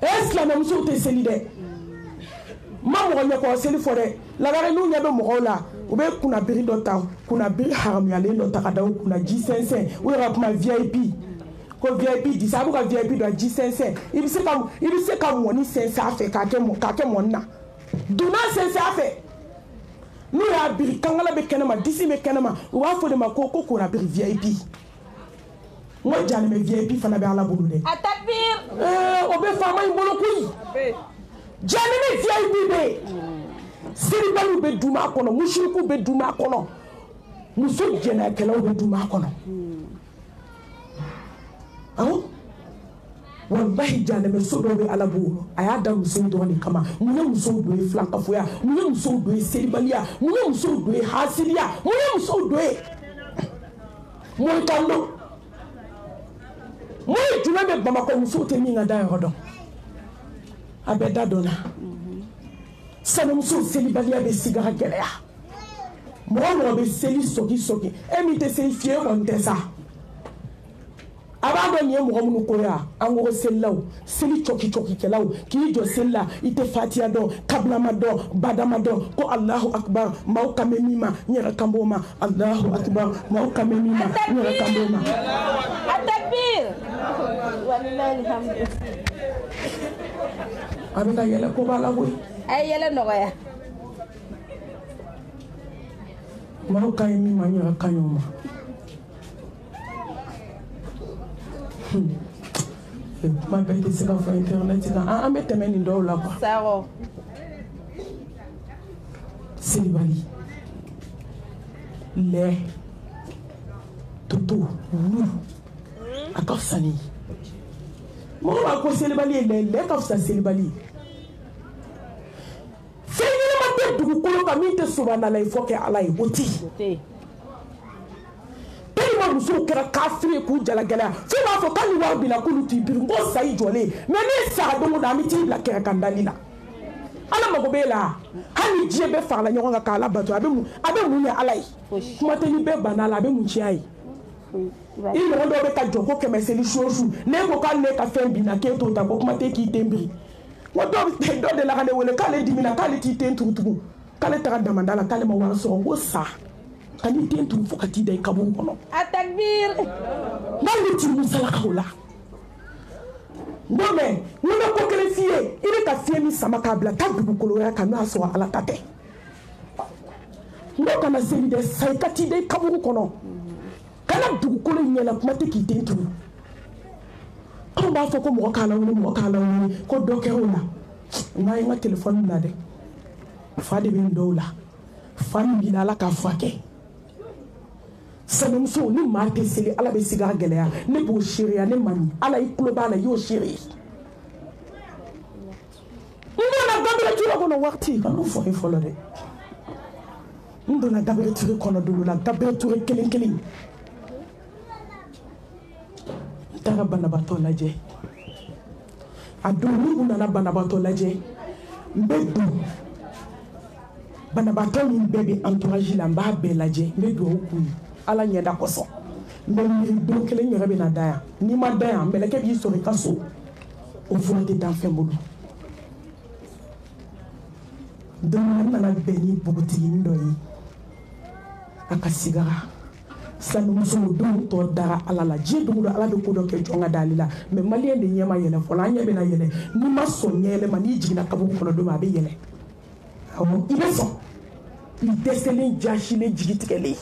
e silamɛmusow tɛ seli dɛ ma mɔgɔ ɲɛkɔrɔ seli fɔ dɛ lagare n'u ɲɛ bɛ mɔgɔw la u bɛ kunna biri dɔ ta kunna biri haramuyalen dɔ ta ka da u kunna ji sɛnsɛn u yɛrɛ kuma vip ko vip disa a b'u ka vip dɔ ji sɛnsɛn i bɛ se ka i bɛ se ka mɔni sɛnsɛn a fɛ k'a kɛ mɔ k'a kɛ mɔni na dunan sɛnsɛn a fɛ n'u y'a biri kankala bɛ kɛnɛma disi bɛ kɛnɛma u b'a fɔ de ma ko ko kora biri vip n ko janimɛ vip fana bɛ ala bolo dɛ eh, o bɛ faama in bolo koyi janimɛ vip bɛ yen siribaliw bɛ duma kɔnɔ musiriku bɛ duma kɔnɔ muso jɛnɛkɛlaw bɛ duma kɔnɔ. walahi janɛmɛso dɔw bɛ ala bolo a y'a da musow dɔrɔn de kama mun ye musow don ye filankafoya mun ye musow don ye selibaliya mun ye musow don ye hasiliya mun ye musow don ye mɔrikando mun ye jumɛn bɛ bamakɔ musow tɛ min ka da yɔrɔ dɔn a bɛɛ da dɔ la sanumusoo selibaliya bɛ sigi ka gɛlɛya mɔgɔ mɔgɔ bɛ seli soki soki e min tɛ seli fiye kɔni tɛ sa a b'a dɔn nin ye mɔgɔ minnu ko ya an ko selilaw seli cɔki cɔkikɛlaw k'i jɔ seli la i tɛ fatiya dɔn kabilama dɔn badama dɔn ko alahu akibar maaw kan bɛ min ma n yɛrɛ kan b'o ma alahu akibar maaw kan bɛ min ma n yɛrɛ kan b'o ma. a takbir walilahi alhamdu. a bɛ ka yɛlɛ ko b'a la koyi a ye yɛlɛ nɔgɔya maaw ka ɲi min ma ɲaga ka ɲi o ma hmm. eh, kuma bɛɛ tɛ se ka fɔ internet kan an bɛ tɛmɛ nin dɔw la kuwa selibali lɛ toto wulu a ka fisa ni mɔgɔ b'a ko selibali ye lɛ lɛ ka fisa selibali ye fɛn ɲɛnama tɛ dugukolo kan min tɛ sobanala ye fɔ kɛ ala ye o ti tellement musow kɛra kafiri ye k'u jalagɛlɛya fo b'a fɔ k'ali wari b'i la k'olu t'i biri n ko sayi jɔlen mɛ ne sara don o don an bɛ t'i bila kɛrɛ kan dali la ala mago b'e la hali diɲɛ bɛɛ farala ɲɔgɔn kan k'a labato a bɛ mun a bɛ mun ɲɛ ala ye kuma tɛ ni bɛɛ banna a la a bɛ mun tiɲɛ a ye i mɔgɔ dɔw bɛ ka jɔ ko kɛmɛ seli su o su ne ko k'ale ne ka fɛn binna k'e t'o ta ko kuma tɛ k'i den biri n ko dɔ dɔ delila ka ne wele k'ale dimina k'ale t'i den tugutugu k'ale taga damada la k'ale ma wari sɔrɔ n ko sa ka n'i den tugu fo ka t'i da i kaburu kɔnɔ n'ale t'i musalakaw la n ko mɛ n ko n bɛ ko kelen f'i ye i bɛ ka fiɲɛ min sama k'a bila taa dugukolo wɛrɛ kan n'o y'a sɔrɔ ala ta tɛ n ko kana segin dɛ sayi ka t'i den kaburu kɔnɔ kana dugukolo in ɲɛna kuma tɛ k'i den turu anw b'a fɔ ko mɔgɔ k'a lawuli mɔgɔ k'a lawuli ko dɔ kɛ o la n ka ye n ka telefɔni bila dɛ fa de bɛ n dɔw la fa min b'i la ala k'a furakɛ sɛnɛmuso ni maa tɛ seli ala bɛ sigi a gɛlɛya ne b'o seereya ne ma min ala y'i tulo b'a la i y'o seere ye n donna gabere ture kɔnɔ wagati ka n'o fɔ ye fɔlɔ dɛ n donna gabere ture kɔnɔ dolo la gabere ture kelen kelen n taara banabaatɔ lajɛ a don ni u nana banabaatɔ lajɛ n bɛ don banabaatɔ min bɛɛ bɛ entourage la n b'a bɛɛ lajɛ n bɛ dugawu k'u ye ala ɲɛda kosɔn n bɛ miiri don kelen yɛrɛ bɛ na da yan n'i ma da yan mɛlɛkɛ b'i sɔrɔ i ka so o fura tɛ dan fɛn bolo dɔnku nana bɛn ni npogotiginin dɔ ye a ka sigara sanimuso denw tɔ dara ala la diɲɛ dugu la ala bɛ ko dɔ kɛ jɔn ka dali la mɛ maliyɛn de ɲɛma yɛlɛ fɔlɔ an ɲɛ bɛna yɛlɛ n'i ma sɔn ɲɛ yɛlɛma n'i jiginna kabako kɔnɔ don a bɛ yɛlɛ i bɛ sɔn i dɛsɛlen jasilen jigi tigɛlen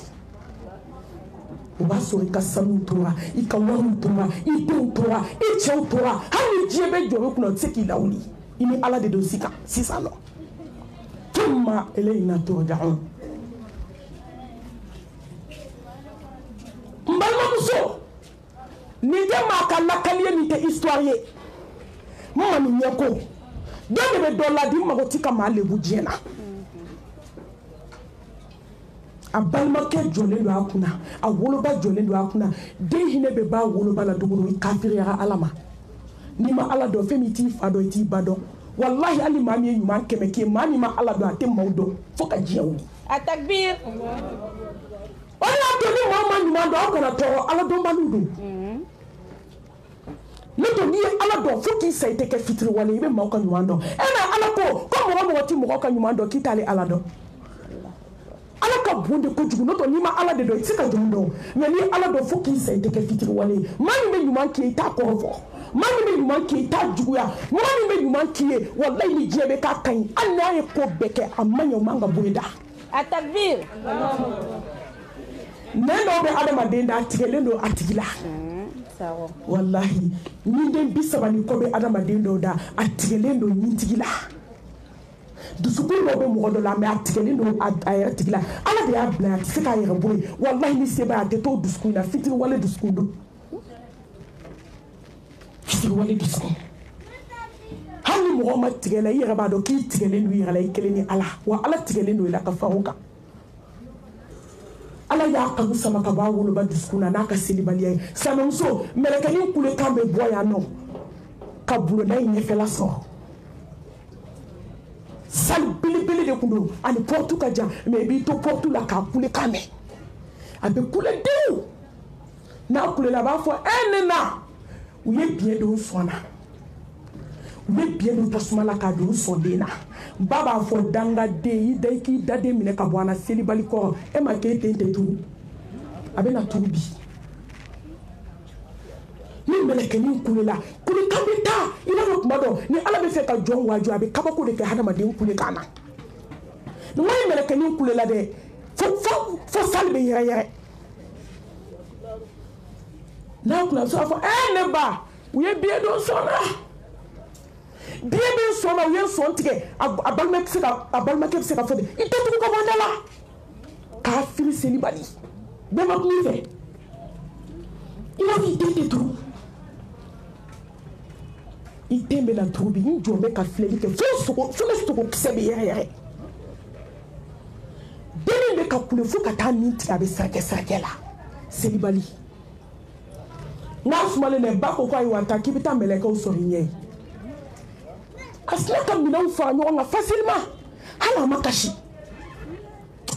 o b'a sɔrɔ i ka sanu tora i ka wariw tora i denw tora i cɛw tora hali ni diɲɛ bɛ jɔ i kunna o tɛ se k'i lawuli i ni ala de don sisan sisan nɔ tuma eléyìí na tɔɔrɔ da anw n balimamuso nin tɛ maa ka lakali ye nin tɛ histoire ye n manu ɲɛko dɔ de bɛ dɔ ladi mago tɛ ka maa lebu diɲɛ na a balimakɛ jɔlen don a kunna a woloba jɔlen don a kunna den hinɛ bɛ b'a woloba la dogo don i kafiriyara ala ma n'i ma ala dɔn fɛn min t'i fa dɔn i t'i ba dɔn walahi hali maa min ye ɲuman kɛmɛ kɛ maa min ma ala dɔn a tɛ maaw dɔn fo ka diɲɛ wuli a takbir O de y'a to ni maa ma ɲuman dɔn aw kana tɔɔrɔ ala dɔnbaliw don ne to n'i ye ala dɔn fo k'i sa i tɛ kɛ fitiriwale i bɛ maaw ka ɲuman dɔn e na ala ko ko mɔgɔ mɔgɔ tɛ mɔgɔ ka ɲuman dɔn k'i t'ale ala dɔn ala ka bon de kojugu n'o tɛ n'i ma ala de dɔn i tɛ se ka jɔn dɔn mɛ n'i ye ala dɔn fo k'i sa i tɛ kɛ fitiriwale ye maa min bɛ ɲuman k'i ye i t'a kɔrɔ fɔ maa min bɛ ɲuman k'i ye i t'a juguya mɔgɔ min bɛ ɲuman k'i ye walayi ni diɲɛ bɛ k'a ka ɲi hali n'a ye ko bɛɛ kɛ a man ɲɛ o man ka bɔ i da a takbir nɛn dɔw bɛ adamaden da a tigɛlen don a tigi la walahi ɲinden bi saba ni kɔ bɛ adamaden dɔw da a tigɛlen don ɲintigi la dusukun dɔw bɛ mɔgɔ dɔ la mɛ a tigɛlen don a yɛrɛ tigi la ala de y'a bila a tɛ se k'a yɛrɛ bɔ yen walahi ni seba a tɛ to dusukun na fitiriwale dusukun don fitiriwale dusu kɔnɔ hali ni mɔgɔ ma tigɛ la i yɛrɛ b'a dɔn k'i tigɛlen don i yɛrɛ la i kelen ni ala wa ala tigɛlen don i la ka fara o kan ala y'a kanu sama ka bɔ a woloba dusukun na n'a ka selibaliya ye sanamuso mɛlɛkɛnin kulekan bɛ bɔ yan nɔ ka bulonda in ɲɛfɛla sɔrɔ sali belebele de tun don ani pɔrɔtu ka jan mɛ i b'i to pɔrɔtu la k'a kulekan mɛn a bɛ kule dewu n'a kulela a b'a fɔ e eh, ne na u ye biɲɛ don sɔn na u bɛ biɲɛ don tasuma la k'a don sɔn den na ba b'a fɔ dangaden i da i k'i daden minɛ ka bɔ an na selibali kɔrɔ e ma k'e den tɛ turu a bɛ na turu bi ni mɛlɛkɛnin kulela kulekan bɛ taa i b'a dɔn kuma dɔ ni ala bɛ fɛ ka jɔn waajɔ a bɛ kabako de kɛ hadamaden kulekan na nin wari mɛlɛkɛnin kulela dɛ fo fo fo sali bɛ yɛrɛyɛrɛ n'a kunna sɔrɔ fɔ ɛɛ eh, ne ba u ye biye don sɔn na biye bɛ sɔn na u ye sɔn tigɛ a balima bɛ se ka a balimakɛ bɛ se ka fɔ de i tɛ tugu ka bɔ da la k'a fili seli bali bɛɛ ma kuma i fɛ i b'a f'i den de turu. i den bɛ na dugu bi n jɔn bɛ ka filɛli kɛ fo sogo fo ne sogo kisɛ bɛ yɛrɛ yɛrɛ dennin bɛ ka kule fo ka taa nin tigɛ a bɛ sarakɛ sarakɛ la selibali n'a sumalen dɛ ba ko ko ayiwa taa k'i bɛ taa mɛlɛkɛw sɔrɔ i ɲɛ ye a sina ka minɛnw fara ɲɔgɔn kan facilement hali a ma kasi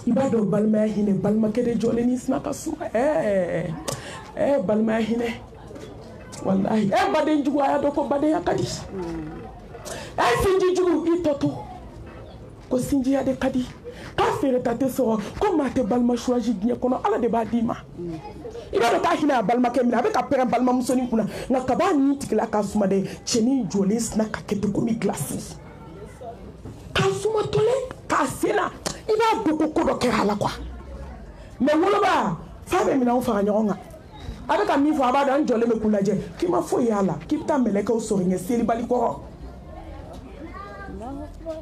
i b'a dɔn balimaya hinɛ balimakɛ de jɔlen ni sina ka suma ɛɛ ɛɛ balimaya hinɛ walahi ɛ eh, baden jugu a y'a dɔn ko badenya ka di ɛ eh, sinji jugu i tɔ to ko sinjiya de ka di k'a feereta tɛ sɔrɔ ko maa tɛ balima suwazi diɲɛ kɔnɔ ala de b'a d'i ma i b'a dɔn k'a hinɛ a balimakɛ minɛ a bɛ ka pɛrɛn balimamusonin kunna nka kab'a ni tigila k'a suma dɛ cɛnin jɔlen sina ka kɛ ten komi gilasi ka suma tole k'a sen na i b'a dɔn ko ko dɔ kɛra a la kuwa mɛ woloba fa bɛ minɛnw fara ɲɔgɔn kan a bɛ ka min fɔ a b'a dɔn n jɔlen bɛ k'u lajɛ k'i ma foyi y'a la k'i bɛ taa mɛlɛkɛw sɔrɔ ɲɛ selibali kɔrɔ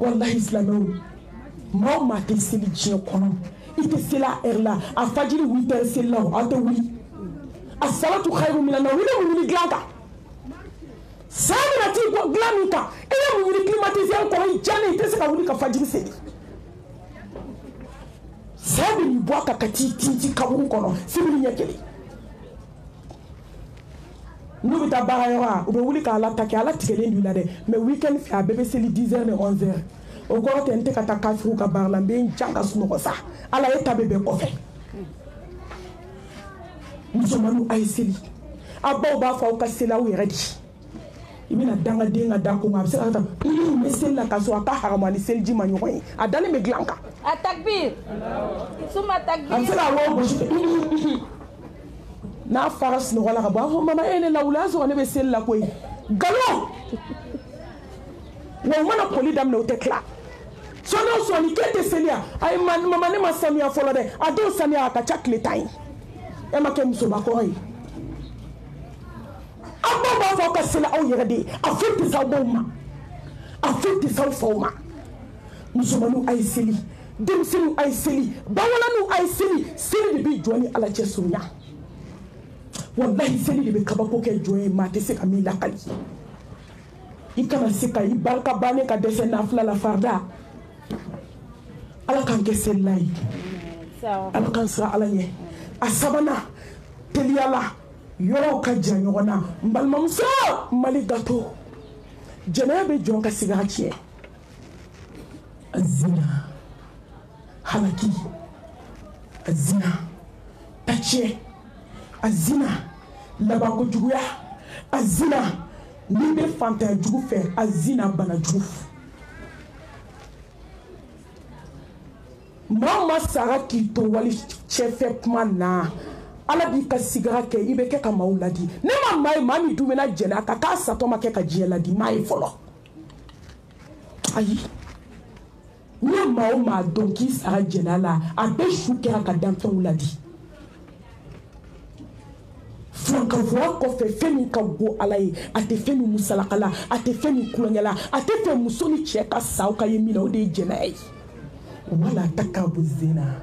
walahi silamɛw maa o maa tɛ seli diɲɛ kɔnɔ i tɛ seli a ɛri la a fajiri wuli tɛ seli la o an tɛ wuli a salatu xayiru mina na wuli bɛ wuli dilan kan san bɛna t'i bɔ dilan min kan i bɛ mun ɲini climatisé kɔrɔ i jalen i tɛ se ka wuli ka fajiri seli san bɛ nin bɔ a kan ka t'i tinti kaburu kɔnɔ sibiri ɲɛ kelen n'u bɛ taa baara yɔrɔ la u bɛ wuli k'a latake ala tigɛlen d'u la dɛ mɛ weekend fɛ a bɛɛ bɛ seli 10 heures ni 11 heures o kɔrɔ tɛ n tɛ ka taa kafiriw ka baara la n bɛ n jan ka sunɔgɔ sa ala e ta bɛ bɛn kɔfɛ musomanniw a ye seli a baw b'a fɔ aw ka seli aw yɛrɛ di i bɛna dangaden ka da kun a bɛ se ka ta piliw bɛ seli la k'a sɔrɔ a ka haramu ani seliji ma ɲɔgɔn ye a dalen bɛ dilan kan. a takibir suma takibir. a bɛ se ka wɔ gosi n'a fara sunɔgɔ la ka bɔ a fɔ mama e ye ne lawuli a sɔrɔ ne bɛ seli la koyi nkalon. wa u mana koli daminɛ u tɛ tila sɔni o sɔni k'e tɛ seli yan ayi mama ne ma sanuya fɔlɔ dɛ a dɔw sanuya a ka ca tile tan ye e ma kɛ musobakɔrɔ ye aw baw b'a fɔ aw ka seli aw yɛrɛ de ye a foyi tɛ se aw baw ma a foyi tɛ se aw faw ma musomaninw a ye seli denmisɛnninw a ye seli bawolaniw a ye seli seli de bɛ jɔ ni ala cɛ surunya walahi seli de bɛ kabako kɛ jɔn ye maa tɛ se ka min lakali i kana se ka i barika bannen ka dɛsɛ nafila la farida ala k'an kɛ selila ye ala k'an siran ala ɲɛ a sabanan teliyala yɔrɔw ka jan ɲɔgɔn na n balimamuso mali gato jɛnɛya bɛ jɔn ka sigi a tiɲɛ zina halaki a zina taciɲɛ a zina labankojuguya a zina n'i bɛ fantanya jugu fɛ a zina bana jugu fɛ maa ma sara k'i to wali cɛfɛ kuma na ala b'i ka sigara kɛ i bɛ kɛ ka maaw ladi ne ma maa ye maa min dun bɛna jɛnɛ a kan k'a satɔ ma kɛ ka diɲɛ ladi maa ye fɔlɔ ayi n'i ye maa o maa dɔn k'i sara jɛn'a la a bɛɛ su kɛra ka danfɛnw ladi furankanfura kɔfɛ fɛn min ka go ala ye a tɛ fɛn min musalaka la a tɛ fɛn min kulonkɛ la a tɛ fɛ muso ni cɛ ka sa aw ka ye min na o de ye jɛnaya ye wala takabu zina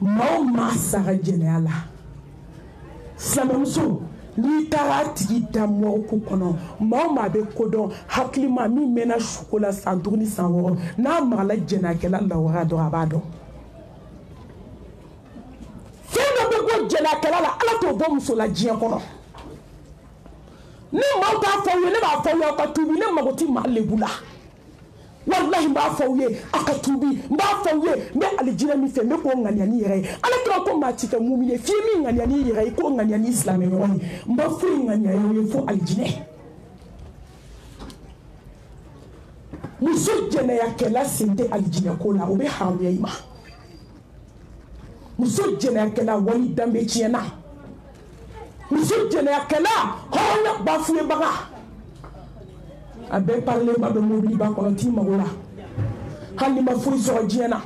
maa o maa sara jɛnɛya la silamɛmuso n'i taara a tigi da mɔgɔko kɔnɔ maa o maa bɛ kodɔn hakilima min mɛnna suko la san duuru ni san wɔɔrɔ n'a magala jɛnɛyakɛla lawara dɔn a b'a dɔn fɛn dɔ bɛ bɔ jɛnɛyakɛla la ala t'o bɔ muso la diɲɛ kɔnɔ ne maaw t'a fɔ aw ye ne b'a fɔ aw ye aw ka tuubi ne mago tɛ maa lebu la walahi n b'a fɔ aw ye a ka tuubi n b'a fɔ aw ye n bɛ alijinɛ min fɛ n bɛ k'o ŋaniya n'i yɛrɛ ye ala kira ko maa ti kɛ mumini ye f'i min ŋaniya n'i yɛrɛ ye k'o ŋaniya n'i silamɛ ɲɔgɔn ye n b'a fɔ ye ŋaniya y'aw ye fo alijinɛ muso jɛnɛyakɛla sen tɛ alijinɛ ko la o bɛ haramuya i ma muso jɛnɛyakɛla wali danbe tiɲɛna muso jɛnɛyakɛla hɔrɔnya bafuyebaga a bɛɛ parilenba bɛ mobiliba kɔnɔ t'i mago la hali ni ma foyi sɔrɔ diɲɛ na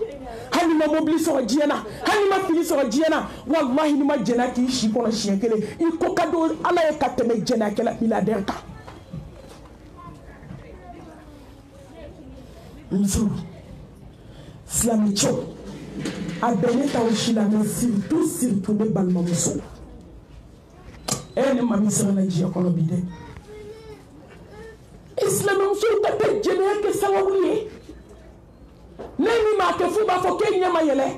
hali ni ma mobili sɔrɔ diɲɛ na hali ni ma fini sɔrɔ diɲɛ na walahi ni ma jɛnɛya k'i si kɔnɔ siɲɛ kelen i ko ka don ala ye ka tɛmɛ jɛnɛyakɛla biladɛn kan nzulu silamɛcɛw a bɛɛ ne taw si la mɛ siritu siritu ne balimamuso e ne ma min sɛbɛnna diɲɛ kɔnɔ bi dɛ i silamɛmusow ka kɛ jɛnɛya kɛ sababu ye ne min m'a kɛ f'u b'a fɔ k'e ɲɛ ma yɛlɛ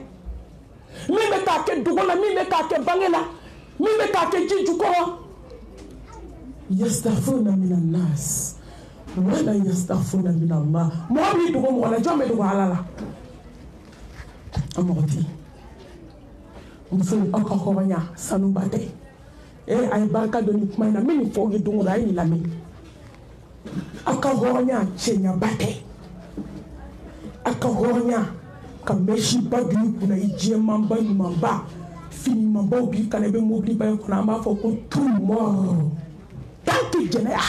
min bɛ k'a kɛ dogo la min bɛ k'a kɛ bange la min bɛ k'a kɛ ji jukɔrɔ yastafuna mina nas wala yastafuna mina allah mɔgɔ b'i dogo mɔgɔ la jɔn bɛ dogo ala la a mɔgɔ tɛ muso aw ka hɔrɔnya sanuba tɛ ee a ye barika dɔ ni kuma in na n bɛ nin fɔ aw ye don o don a ye nin lamɛn aw ka hɔrɔnya cɛɲaba tɛ aw ka hɔrɔnya ka mɛsiba don i kunna i jɛmanba ɲumanba finimanbaw b'i kana i bɛ mobiliba in kɔnɔ an b'a fɔ ko tumɔ tan tɛ jɛnɛya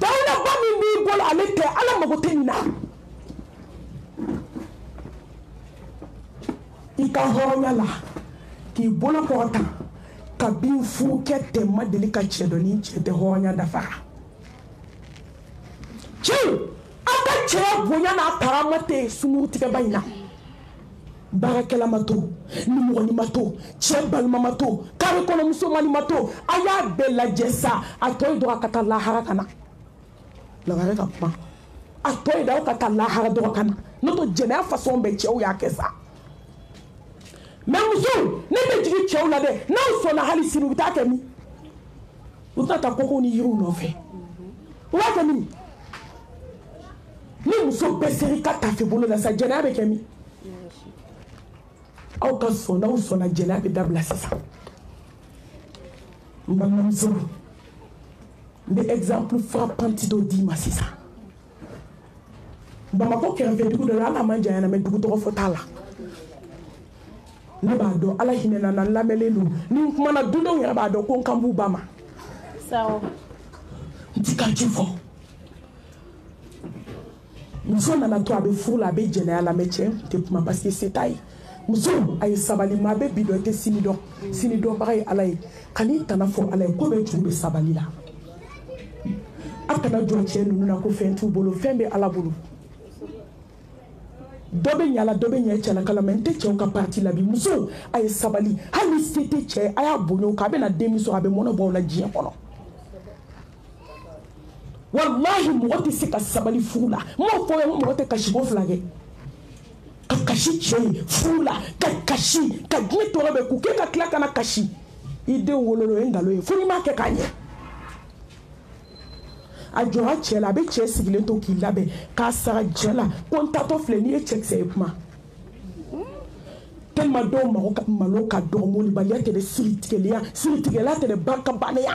dawulaba min b'i bolo ale tɛ ala mago tɛ nin na i ka hɔrɔnya la k'i bolo kɔrɔta kabini furukɛ tɛ ma deli ka cɛ dɔ ni cɛ tɛ hɔrɔnya dafara cɛw aw ka cɛya bonya n'a parama tɛ sunguru tigɛba in na baarakɛla ma to nimɔgɔni ma to cɛ balima ma to kare kɔnɔmusomani ma to a y'a bɛɛ lajɛ sa a tɔ ye dɔrɔn a ka taa lahara ka na lagare ka kuma a tɔ ye da aw ka taa lahara dɔgɔ ka na n'o tɛ jɛnɛya fasɔn bɛɛ cɛw y'a kɛ sa mɛ musow ne bɛ jigin cɛw la dɛ n'aw sɔnna hali sini u bɛ taa kɛ min u tɛna taa kɔkɔw ni yiriw nɔfɛ u b'a kɛ min ni muso bɛɛ seri ka tafe bolo la sa jɛnɛya bɛ kɛ min aw ka sɔn n'aw sɔnna jɛnɛya bɛ dabila sisan n balimamusow n bɛ exemple frappant dɔ d'i ma sisan bamakɔ kɛrɛfɛ dugu dɔ la hali a man janya na mɛ dugu tɔgɔ fɔ t'a la ne b'a dɔn ala hinɛna na n lamɛnlen don ni n kumana dudenw yɛrɛ b'a dɔn ko n kan b'u ba ma n ti ka ci fɔ muso nana to a bɛ furu la a bɛ jɛnɛya la mɛ cɛ tɛ kuma parce que se t'a ye muso a ye sabali maa bɛ bi dɔn i tɛ sini dɔn sini dɔnbaga ye ala ye kan'i tana fɔ ala ye ko bɛ juru bɛ sabali la a kana jɔ cɛ ninnu na ko fɛn t'u bolo fɛn bɛ ala bolo dɔ bɛ ɲa la dɔ bɛ ɲɛ cɛla kala mɛ n tɛ cɛw ka parti la bi musow a ye sabali hali ni se tɛ cɛ a y'a bonya o kan a bɛna den min sɔrɔ a bɛ mɔnɔ bɔ o la diɲɛ kɔnɔ walahi mɔgɔ tɛ se ka sabali furu la n m'o fɔ ko mɔgɔ tɛ kasi ko fila kɛ ka kasi cɛ ye furu la ka kasi ka diɲɛ tɔɔrɔ bɛ k'u kɛ ka tila kana kasi i den wololen o ye nkalon ye fo n'i m'a kɛ k'a ɲɛ a jɔra cɛ la a bɛ cɛ sigilen to k'i labɛn k'a sara jɛ la ko n tatɔ filɛ n'i ye cɛkisɛ ye kuma tellement dɔw mago malo ka dɔgɔ molibaliya tɛ dɛ siritigɛlenya siritigɛla tɛ dɛ barikabalenya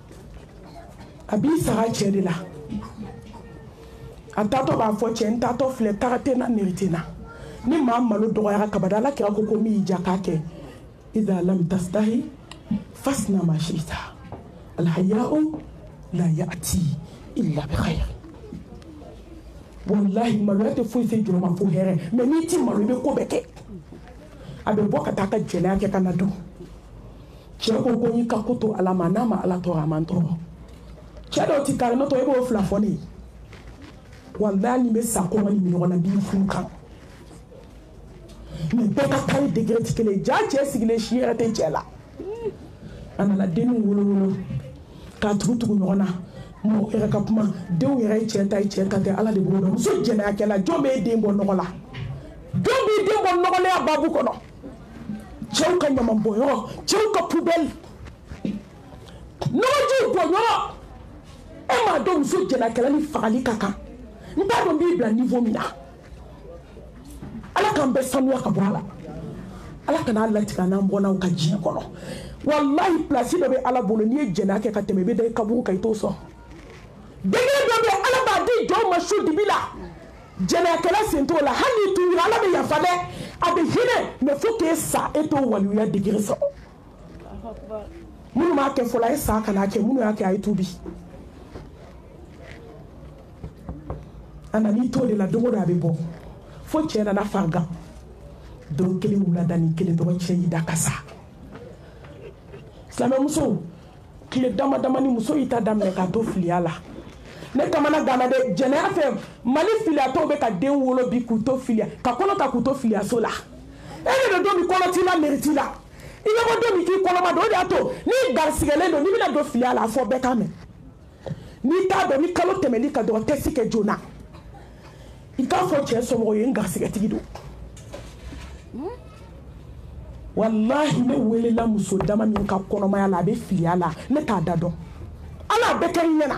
a b'i saga cɛ de la a taatɔ b'a fɔ cɛ n taatɔ filɛ taga tɛ na neri tɛ na ni maa malo dɔgɔyara kabada ala kira ko ko min y'i ja k'a kɛ idha lam tastahi fasna ma shita alhaya'u la ya'ti illa bi khair walahi maloya tɛ foyi se jɔrɔ ma fo hɛrɛ mɛ n'i ti malo i bɛ ko bɛɛ kɛ a bɛ bɔ ka taa ka jɛnɛya kɛ ka na dun cɛ ko ko n'i ka ko to ala ma n'a ma ala tɔɔrɔ a man tɔɔrɔ cɛ dɔw ti kari n'o tɔ i b'o fila fɔ ne ye walayi nin bɛ sa kɔnɔ nin ɲɔgɔn na b'i furu kan nin bɛɛ ka kari degere ti kelen ja cɛ sigilen si yɛrɛ tɛ cɛ la a nana denni wolowolo k'a tugutugu ɲɔgɔn na mɔgɔ yɛrɛ ka kuma denw yɛrɛ ye cɛ ta ye cɛ ta tɛ ala de b'o dɔn muso jɛnɛyakɛla jɔn bɛ e den bɔ nɔgɔ la jɔn b'i den bɔ nɔgɔlenya babu kɔnɔ cɛw ka ɲaman bɔnyɔrɔ cɛw ka poubelle nɔgɔjiw bɔnyɔrɔ e m'a dɔn muso jɛna kɛlɛ ni fagali ka kan n t'a dɔn b'i bila niveau min na ala k'an bɛɛ sanuya ka bɔ a la ala kana latigɛ an n'an bɔnnaw ka diɲɛ kɔnɔ walayi pilasi dɔ bɛ ala bolo n'i ye jɛnɛya kɛ ka tɛmɛ i bɛ da i kaburu kan i t'o sɔrɔ denkɛ dɔ bɛ ala b'a di jɔn ma su dibi la jɛnɛyakɛla sen t'o la hali n'i tuubira ala bɛ yafa dɛ a bɛ hinɛ mɛ fo k'e sa e t'o waliya digiri sɔrɔ minnu b'a kɛ fɔlɔ a ye sa kana kɛ minnu y'a kɛ a ye tuubi a nan'i t'o de la don o don a bɛ bɔ fo cɛ nana farigan don kelen wulada ni kelen dɔgɔ cɛ y'i da ka sa silamɛmusow tile dama damani muso y'i ta daminɛ k'a to filiya la ne kamana gana dɛ jɛnɛya fɛ mali filiyatɔw bɛ ka den wolo bi k'u to filiya ka kɔnɔ ta k'u to filiyaso la e de bɛ don min kɔnɔ t'i la meriti la i bɛ bɔ don min k'i kɔnɔma don o de y'a to n'i garisigɛlen don n'i bɛna don filiya la a fɔ bɛɛ k'a mɛn n'i t'a dɔn ni kalo tɛmɛli ka dɔgɔ tɛsi kɛ joona i k'a fɔ cɛ somɔgɔ ye n garisigɛtigi don walahi ne welela muso dama min ka kɔnɔmaya la a bɛ filiya la ne t'a da dɔn ala bɛɛ kɛ n ɲɛna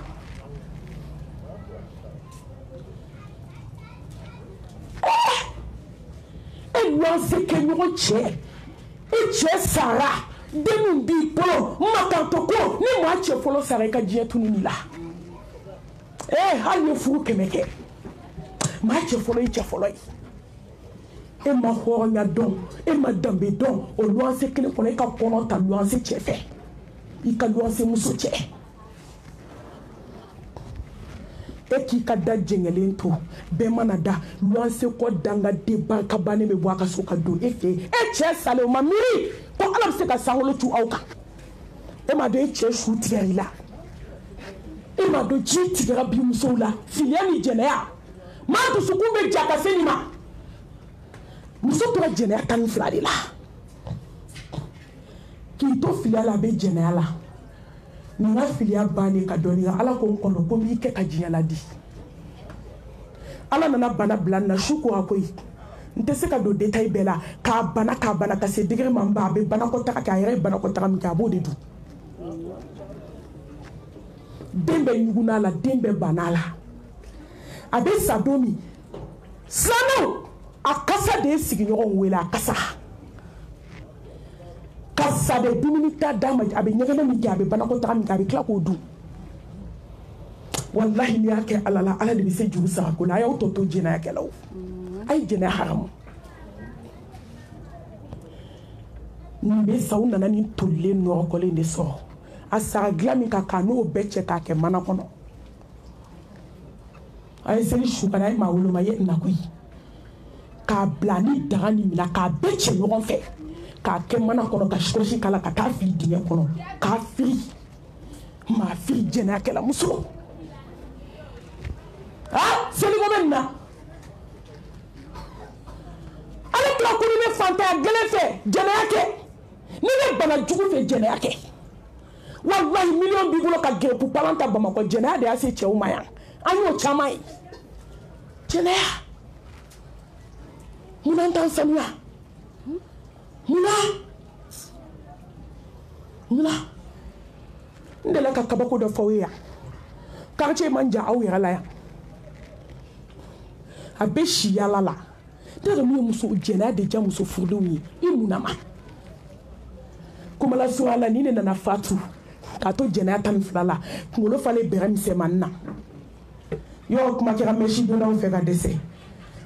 e luwanse kɛ ɲɔgɔn cɛ i cɛ sara den min b'i bolo makanto ko ni maa cɛ fɔlɔ sara i ka diɲɛ tununi la ee hali ye furu kɛmɛ kɛ maa cɛ fɔlɔ i cɛ fɔlɔ ye e ma hɔrɔnya dɔn e ma danbe dɔn o luwanse kelen kɔnɔ e ka kɔnɔ ta luwanse cɛ fɛ i ka luwanse muso cɛ e k'i ka da jɛngɛlen to bɛɛ mana da luwanse kɔ danga denba ka bannen bɛ bɔ a ka so ka don e fɛ yen e cɛ salen o ma miiri ko ala bɛ se ka sankolo tu aw kan e m'a dɔn e cɛ su tigɛra i la e m'a dɔn ji tigɛra bi musow la filiya ni jɛnɛya maa dusukun bɛ ja ka se nin ma muso tora jɛnɛya tan ni fila de la k'i to filiya la a bɛ jɛnɛya la nin ka filiya bannen ka dɔɔni kɛ ala ko n kɔnɔ ko n b'i kɛ ka diɲɛ ladi ala nana bana bila n na su ko a koyi n tɛ se ka don detail bɛɛ la k'a bana k'a bana ka se degere ma n ba a bɛ banakɔtaga kɛ a yɛrɛ ye banakɔtaga min kɛ a b'o de dun den bɛ ɲugun'a la den bɛ ban'a la a bɛ sa don min silamɛw a kasa de ye sigiɲɔgɔnw wele a kasa ka sa bɛ dumuni ta d'a ma a bɛ ɲɛgɛnɛ min kɛ a bɛ banakɔtaga min kɛ a bɛ tila k'o dun walahi n'i y'a kɛ ala la ala de bɛ se juru sara ko la a y'aw tɔ to jɛnɛyakɛlaw a ye jɛnɛya haramu nin bɛ sa u nana nin tolilen nɔrɔkɔlen de sɔrɔ a saga dilan min ka k'a n'o bɛɛ cɛ k'a kɛ mana kɔnɔ a ye seli su kana ye maa woloma ye nakɔ ye k'a bila ni daga ni mina k'a bɛɛ cɛ ɲɔgɔn fɛ k'a kɛ mana kɔnɔ ka sikɔsi k'a la ka taa fili dingɛ kɔnɔ k'a fili maa fili jɛnɛyakɛla muso a seliko bɛ nin na ale tila ko ni bɛ fantanya gɛlɛn fɛ jɛnɛya kɛ ni bɛ bana jugu fɛ jɛnɛya kɛ walahi miliyɔn b'i bolo ka gɛrɛpu palan ta bamakɔ jɛnɛya de y'a se cɛw ma yan an y'o caman ye jɛnɛya munna an t'an sanuya munna munna n delila ka kabako dɔ fɔ aw ye yan quartier man jan aw yɛrɛ la yan a bɛ si yaala la t'a dɔn min ye muso jɛnɛya de diya muso furudenw ye i mun na ma kumala suwa la ni ne nana fatu k'a to jɛnɛya tan ni fila la kunkolo falen bɛrɛ misɛnmani na yɔrɔ kuma kɛra mɛsi dondaw fɛ ka dɛsɛ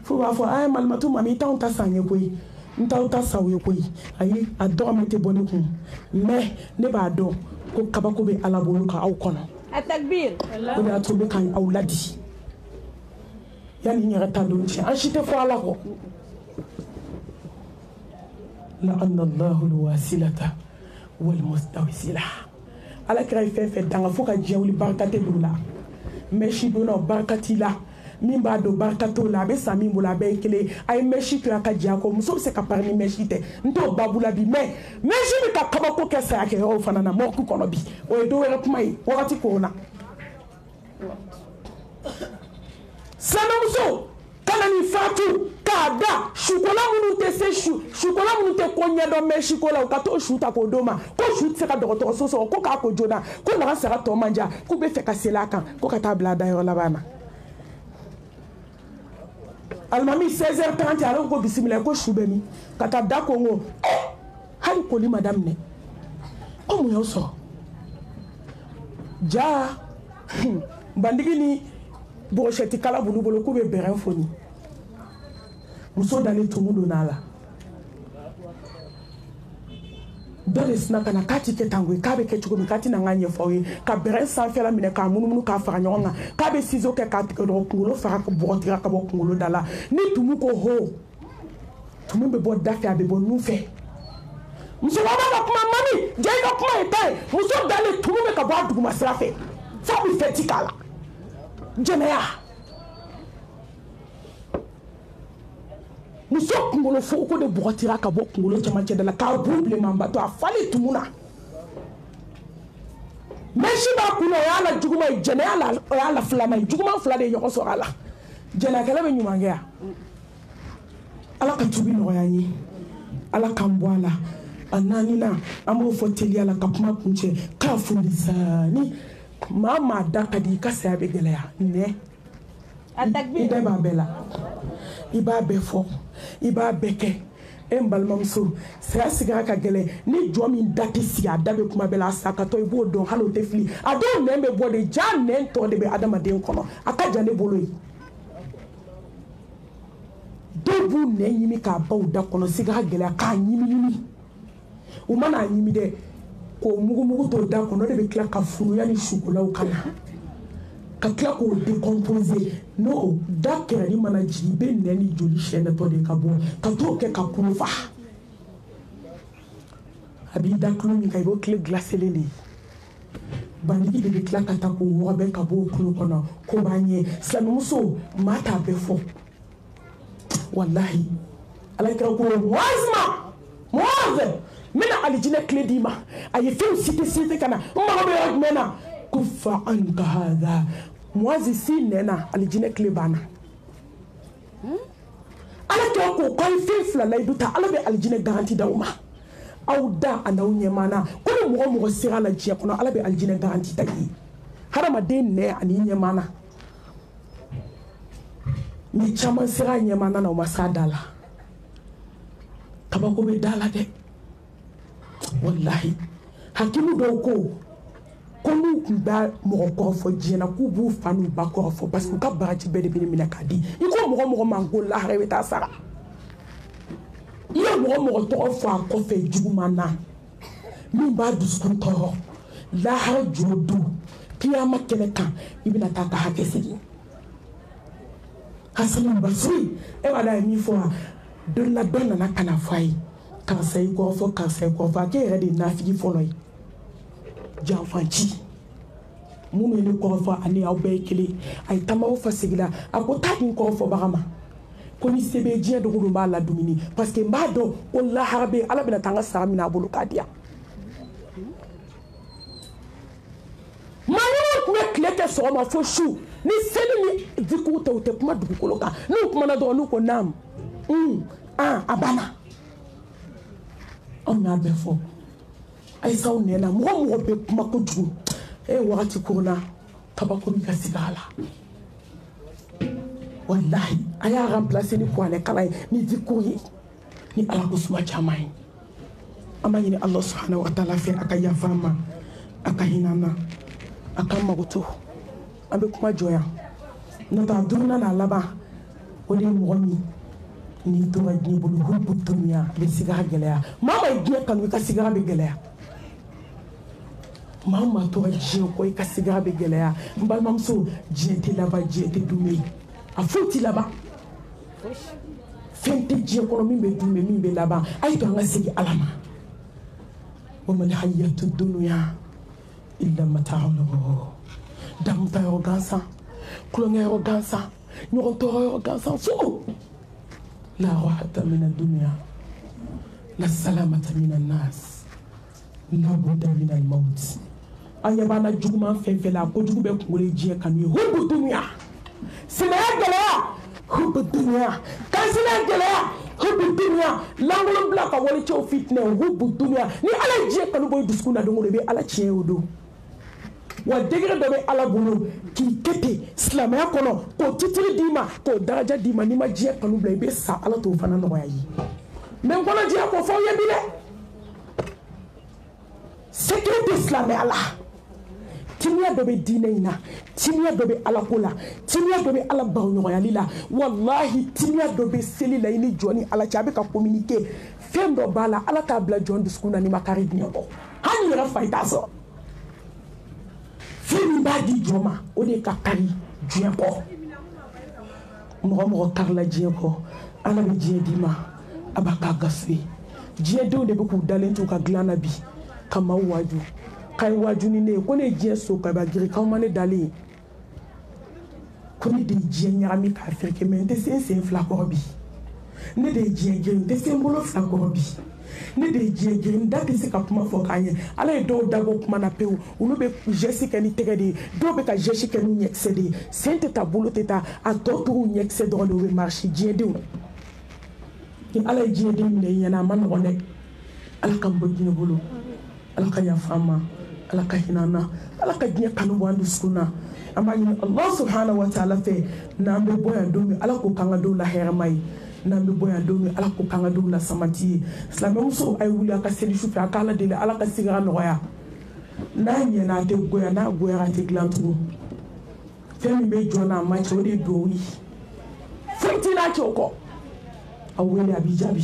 fo b'a fɔ a malimatu mami i t'anw ta san ye koyi n t'aw ta saw ye koyi ayi a dɔgɔma tɛ bɔ ne kun mɛ ne b'a dɔn ko kabako bɛ ala bolo ka aw kɔnɔ o de y'a to n bɛ ka aw ladi yan ni ɲaga tan don cɛ an si tɛ fɔ ala kɔ la'anna allahu alwasilata walmustawisila ala kira ye fɛn fɛn danga fo ka diɲɛ wuli barika tɛ don la mɛsi donna barika t'i la min b'a dɔn barika t'o la a bɛ san min bolo a bɛɛ ye kelen a ye mɛsi to a ka jɛ a kɔ muso bɛ se ka pari ni mɛsi tɛ n t'o babu la bi mɛ mɛsi bɛ ka kabako kɛ saya kɛ yɔrɔw fana na mɔku kɔnɔ bi o ye dɔ wɛrɛ kuma ye wagati kow na sanamuso kana ni fatu k'a da sukola minnu tɛ se su sukola minnu tɛ ko ɲɛdɔn mɛ siko la u ka t'o su ta k'o d'o ma ko su tɛ se ka dɔgɔtɔrɔso sɔrɔ ko k'a ko joona ko naga saga tɔ man ja k'u bɛ fɛ ka sela a kan ko ka taa bila a dayɔrɔ laban na alimami 16 heures 30 ale ko bisimila ko su bɛ min ka taa da kongo hali koli ma daminɛ ko mun y'o sɔrɔ jaa bandigi ni bɔgɔsɛti kala b'olu bolo k'u bɛ bɛrɛn foni muso dalen tumu donna a la dɔ de sina ka na k'a ti kɛ tan koyi k'a bɛ kɛ cogo min k'a tɛna n ka ɲɛfɔ aw ye ka bɛrɛn sanfɛla minɛ k'a munumunu k'a fara ɲɔgɔn kan k'a bɛ sizo kɛ k'a tigɛ dɔrɔn kunkolo faga bɔgɔtiga ka bɔ kunkolo da la ni tumu ko ho tumu bɛ bɔ da fɛ a bɛ bɔ nun fɛ musokɔrɔba ka kuma mami jɛ i ka kuma ye ta ye muso dalen tumu bɛ ka bɔ a duguma sira fɛ f'a bɛ fɛ ti k'a la jɛnɛya muso kunkolo foroko de bɔgɔtira ka bɔ kunkolo cɛmancɛ da la k'a bu bilenmanba to a falen tumu na mɛsi b'a kun na o y'a la juguman ye jɛnɛya la o y'a la filanan ye juguman fila de ye ɲɔgɔn sɔrɔ a la jɛnɛkɛla bɛ ɲuman kɛ ala ka tubi nɔgɔya ye ala k'an bɔ a la a naaninan an b'o fɔ teliya la ka kuma kun cɛ k'a foli saani maa maa da ka di i ka saya bɛ gɛlɛya nɛ i bɛɛ b'a bɛɛ la i b'a bɛɛ fɔ i b'a bɛɛ kɛ e n balimamuso saya sigira ka gɛlɛn ni jɔ min da tɛ sigi a da bɛ kuma bɛɛ la a sakatɔ i b'o dɔn hali o tɛ fili a dɔw nɛn bɛ bɔ de ja nɛn tɔ de bɛ adamaden kɔnɔ a ka jan ne bolo ye dɔw b'u nɛn ɲini k'a baw da kɔnɔ sigira gɛlɛya k'a ɲimi ɲimi u mana a ɲimi dɛ k'o mugumugu to da kɔnɔ de bɛ tila ka furuya ni sukolaw ka na ka tila k'o décomposer n'o da kɛrɛni mana jigin i bɛ nɛn ni joli sɛnɛtɔ de ka bɔ ka t'o kɛ ka kuru fa a b'i da tulo min kan i b'o tile gilaselen de ye bandigi de bɛ tila ka taa k'o wɔgɔbɛ ka bɔ o tulo kɔnɔ ko b'a ɲɛ silamɛmuso maa t'a bɛɛ fɔ walahi alakira ko muazima muaze n bɛna alijinɛ tile d'i ma a ye fɛnw site site ka na n mago bɛ yɔrɔ jumɛn na ko fa an ka hada muazi si nɛn na alijinɛ tile banna ala kɛ ko k'a ye fɛn fila layidu ta ala bɛ alijinɛ garanti d'aw ma aw da a n'aw ɲɛmaana ko ni mɔgɔ mɔgɔ sera a la diɲɛ kɔnɔ ala bɛ alijinɛ garanti ta i ye hadamaden nɛ ani ɲɛmaana ni caman sera a ɲɛmana na o ma se a da la kabako bɛ da la dɛ walahi hakimu dɔw ko ko n'u tun bɛ mɔgɔ kɔrɔ fɔ diɲɛ na k'u b'u fa n'u ba kɔrɔ fɔ parce que u ka baraji bɛɛ de bɛ ne minɛ k'a di i ko mɔgɔ mɔgɔ man ko lahara i bɛ taa sara i ye mɔgɔ mɔgɔ tɔgɔ fɔ a kɔfɛ juguman na min b'a dusukun tɔɔrɔ lahara juru don kiyama kɛnɛ kan i bɛna taa ka hakɛ segin hasanu basiri e b'a dɔn a ye min fɔ wa don na dɔ nana ka na fɔ a ye karisa y'i kɔrɔfɔ karisa y'i kɔrɔfɔ a k'e yɛrɛ de ye nafigi fɔlɔ ye janfanci mun bɛ ne kɔrɔfɔ ani aw bɛɛ ye kelen a ye tamaw fa sigila a ko taa kun kɔrɔfɔbaga ma ko ni se bɛ diɲɛ dogo don b'a la dumuni parce que n b'a dɔn ko lahara bɛ ala bɛna taa n ka sara minɛ a bolo k'a di yan maɲɔgɔn tun bɛ tile kɛ sɔgɔma fo su ni seli ni dikuw tɛ u tɛ kuma dugukolo kan n'u kumana dɔrɔn n'u ko naam un an a banna anw y'a bɛɛ fɔ ayisa aw nɛna mɔgɔ mɔgɔ bɛ kuma kojugu e ye wagati korona kabako min ka sigi a la walahi a y'a remplace ni kuranɛ kalan ye ni diko ye ni ala ko suma caman ye an b'a ɲini ala subhanahu wa taala fɛ a ka yafa an ma a ka hinɛ an na a k'an mago to an bɛ kuma jɔ yan n'o tɛ a duurunan n'a laban o de ye mɔgɔ min n'i tora diɲɛ bolo hubu dunuya a bɛ sigara gɛlɛya maa ma ye diɲɛ kanu i ka sigara bɛ gɛlɛya maa ma tora diɲɛ kɔ i ka sigara bɛ gɛlɛya n balimamuso diɲɛ tɛ laban diɲɛ tɛ dun bɛ ye a foyi tɛ laban fɛn tɛ diɲɛ kɔnɔ min bɛ dun bɛ min bɛ laban a ye to an ka segin ala ma wa mali hayatu dunuya ilama taala damuta yɔrɔ gansan tulonkɛ yɔrɔ gansan ɲɔgɔn tɔɔrɔ yɔrɔ gansan fo la rahata mina duniya la salamata mina nas la buda mina mawuti an ɲɛ b'an na juguman fɛn fɛn la ko jugu bɛ kunkolo diɲɛ kanu ye hɔn duniya sɛnɛya gɛlɛya hubu duniya kansina gɛlɛya hubu duniya lankolon bila ka wale cɛw fitinɛ hubu duniya ni ala ye diɲɛ kanu bɔ i dusukun na don o don i bɛ ala tiɲɛ o don wa degere dɔ bɛ ala bolo k'i kɛ ten silamɛya kɔnɔ k'o titiri d'i ma k'o daraja d'i ma n'i ma diɲɛ kanu bila i bɛ sa ala t'o fana nɔgɔya ye mɛ n kɔnɔ diɲɛ ko fɔ aw ye bi dɛ Setigiw tɛ silamɛya la timiya dɔ bɛ diinɛ in na timiya dɔ bɛ alako la timiya dɔ bɛ ala baɲɔgɔnyali la walahi timiya dɔ bɛ seli la i ni jɔn ni ala cɛ a bɛ ka communiquer fɛn dɔ b'a la ala t'a bila jɔn dusukun na n'i ma kari diɲɛ bɔ hali yɛrɛ fa i t'a sɔrɔ fɛn min b'a di jɔn ma o de ka kari diɲɛ bɔ mɔgɔ mɔgɔ karila diɲɛ kɔ ala bɛ diɲɛ d'i ma a b'a k'a gafe diɲɛdenw de bɛ k'u dalen to ka dilan na bi ka maaw waaju k'a ye waaju ni ne ye ko ne ye diɲɛ so kaba giri k'aw ma ne dalen ye ko ne de ye diɲɛ ɲagami k'a fɛrɛkɛ mɛ n tɛ se n sen fila kɔrɔ bi ne de ye diɲɛ jɔn tɛ se n bolo fila kɔrɔ bi ne de ye diɲɛ jɔn n da tɛ se ka kuma fɔ k'a ɲɛ ala ye dɔw dabɔ kuma na pewu olu bɛ jɛsi kɛ ni tɛgɛ de ye dɔw bɛ ka jɛsi kɛ ni ɲɛkisɛ de ye sen tɛ ta bolo tɛ ta a tɔ togo ɲɛkisɛ dɔrɔn de o bɛ marisi diɲɛdenw ni ala ye diɲɛden minɛ i ɲɛna a ma nɔgɔn dɛ ala ka bɔ diɲɛ bolo ala ka yafa an ma ala ka hinɛ an na ala ka diɲɛ kanu bɔ an dusukun na an b'a ɲini allah subhana wa taala fɛ n'an bɛ bɔ yan don min ala k'o k'an ka don lahɛrɛma ye n'an bɛ bɔ yan don min ala k'o k'an ka don lasamati ye silamɛmuso a ye wuli a ka seli su fɛ a k'ala deli ala ka segin a nɔgɔya n'a ɲɛna a tɛ goya n'a goyara a tɛ dilan tugun fɛn min bɛ jɔ n'a ma cɛ o de ye duwawu ye fɛn t'i n'a cɛ o kɔ a wele a b'i jaabi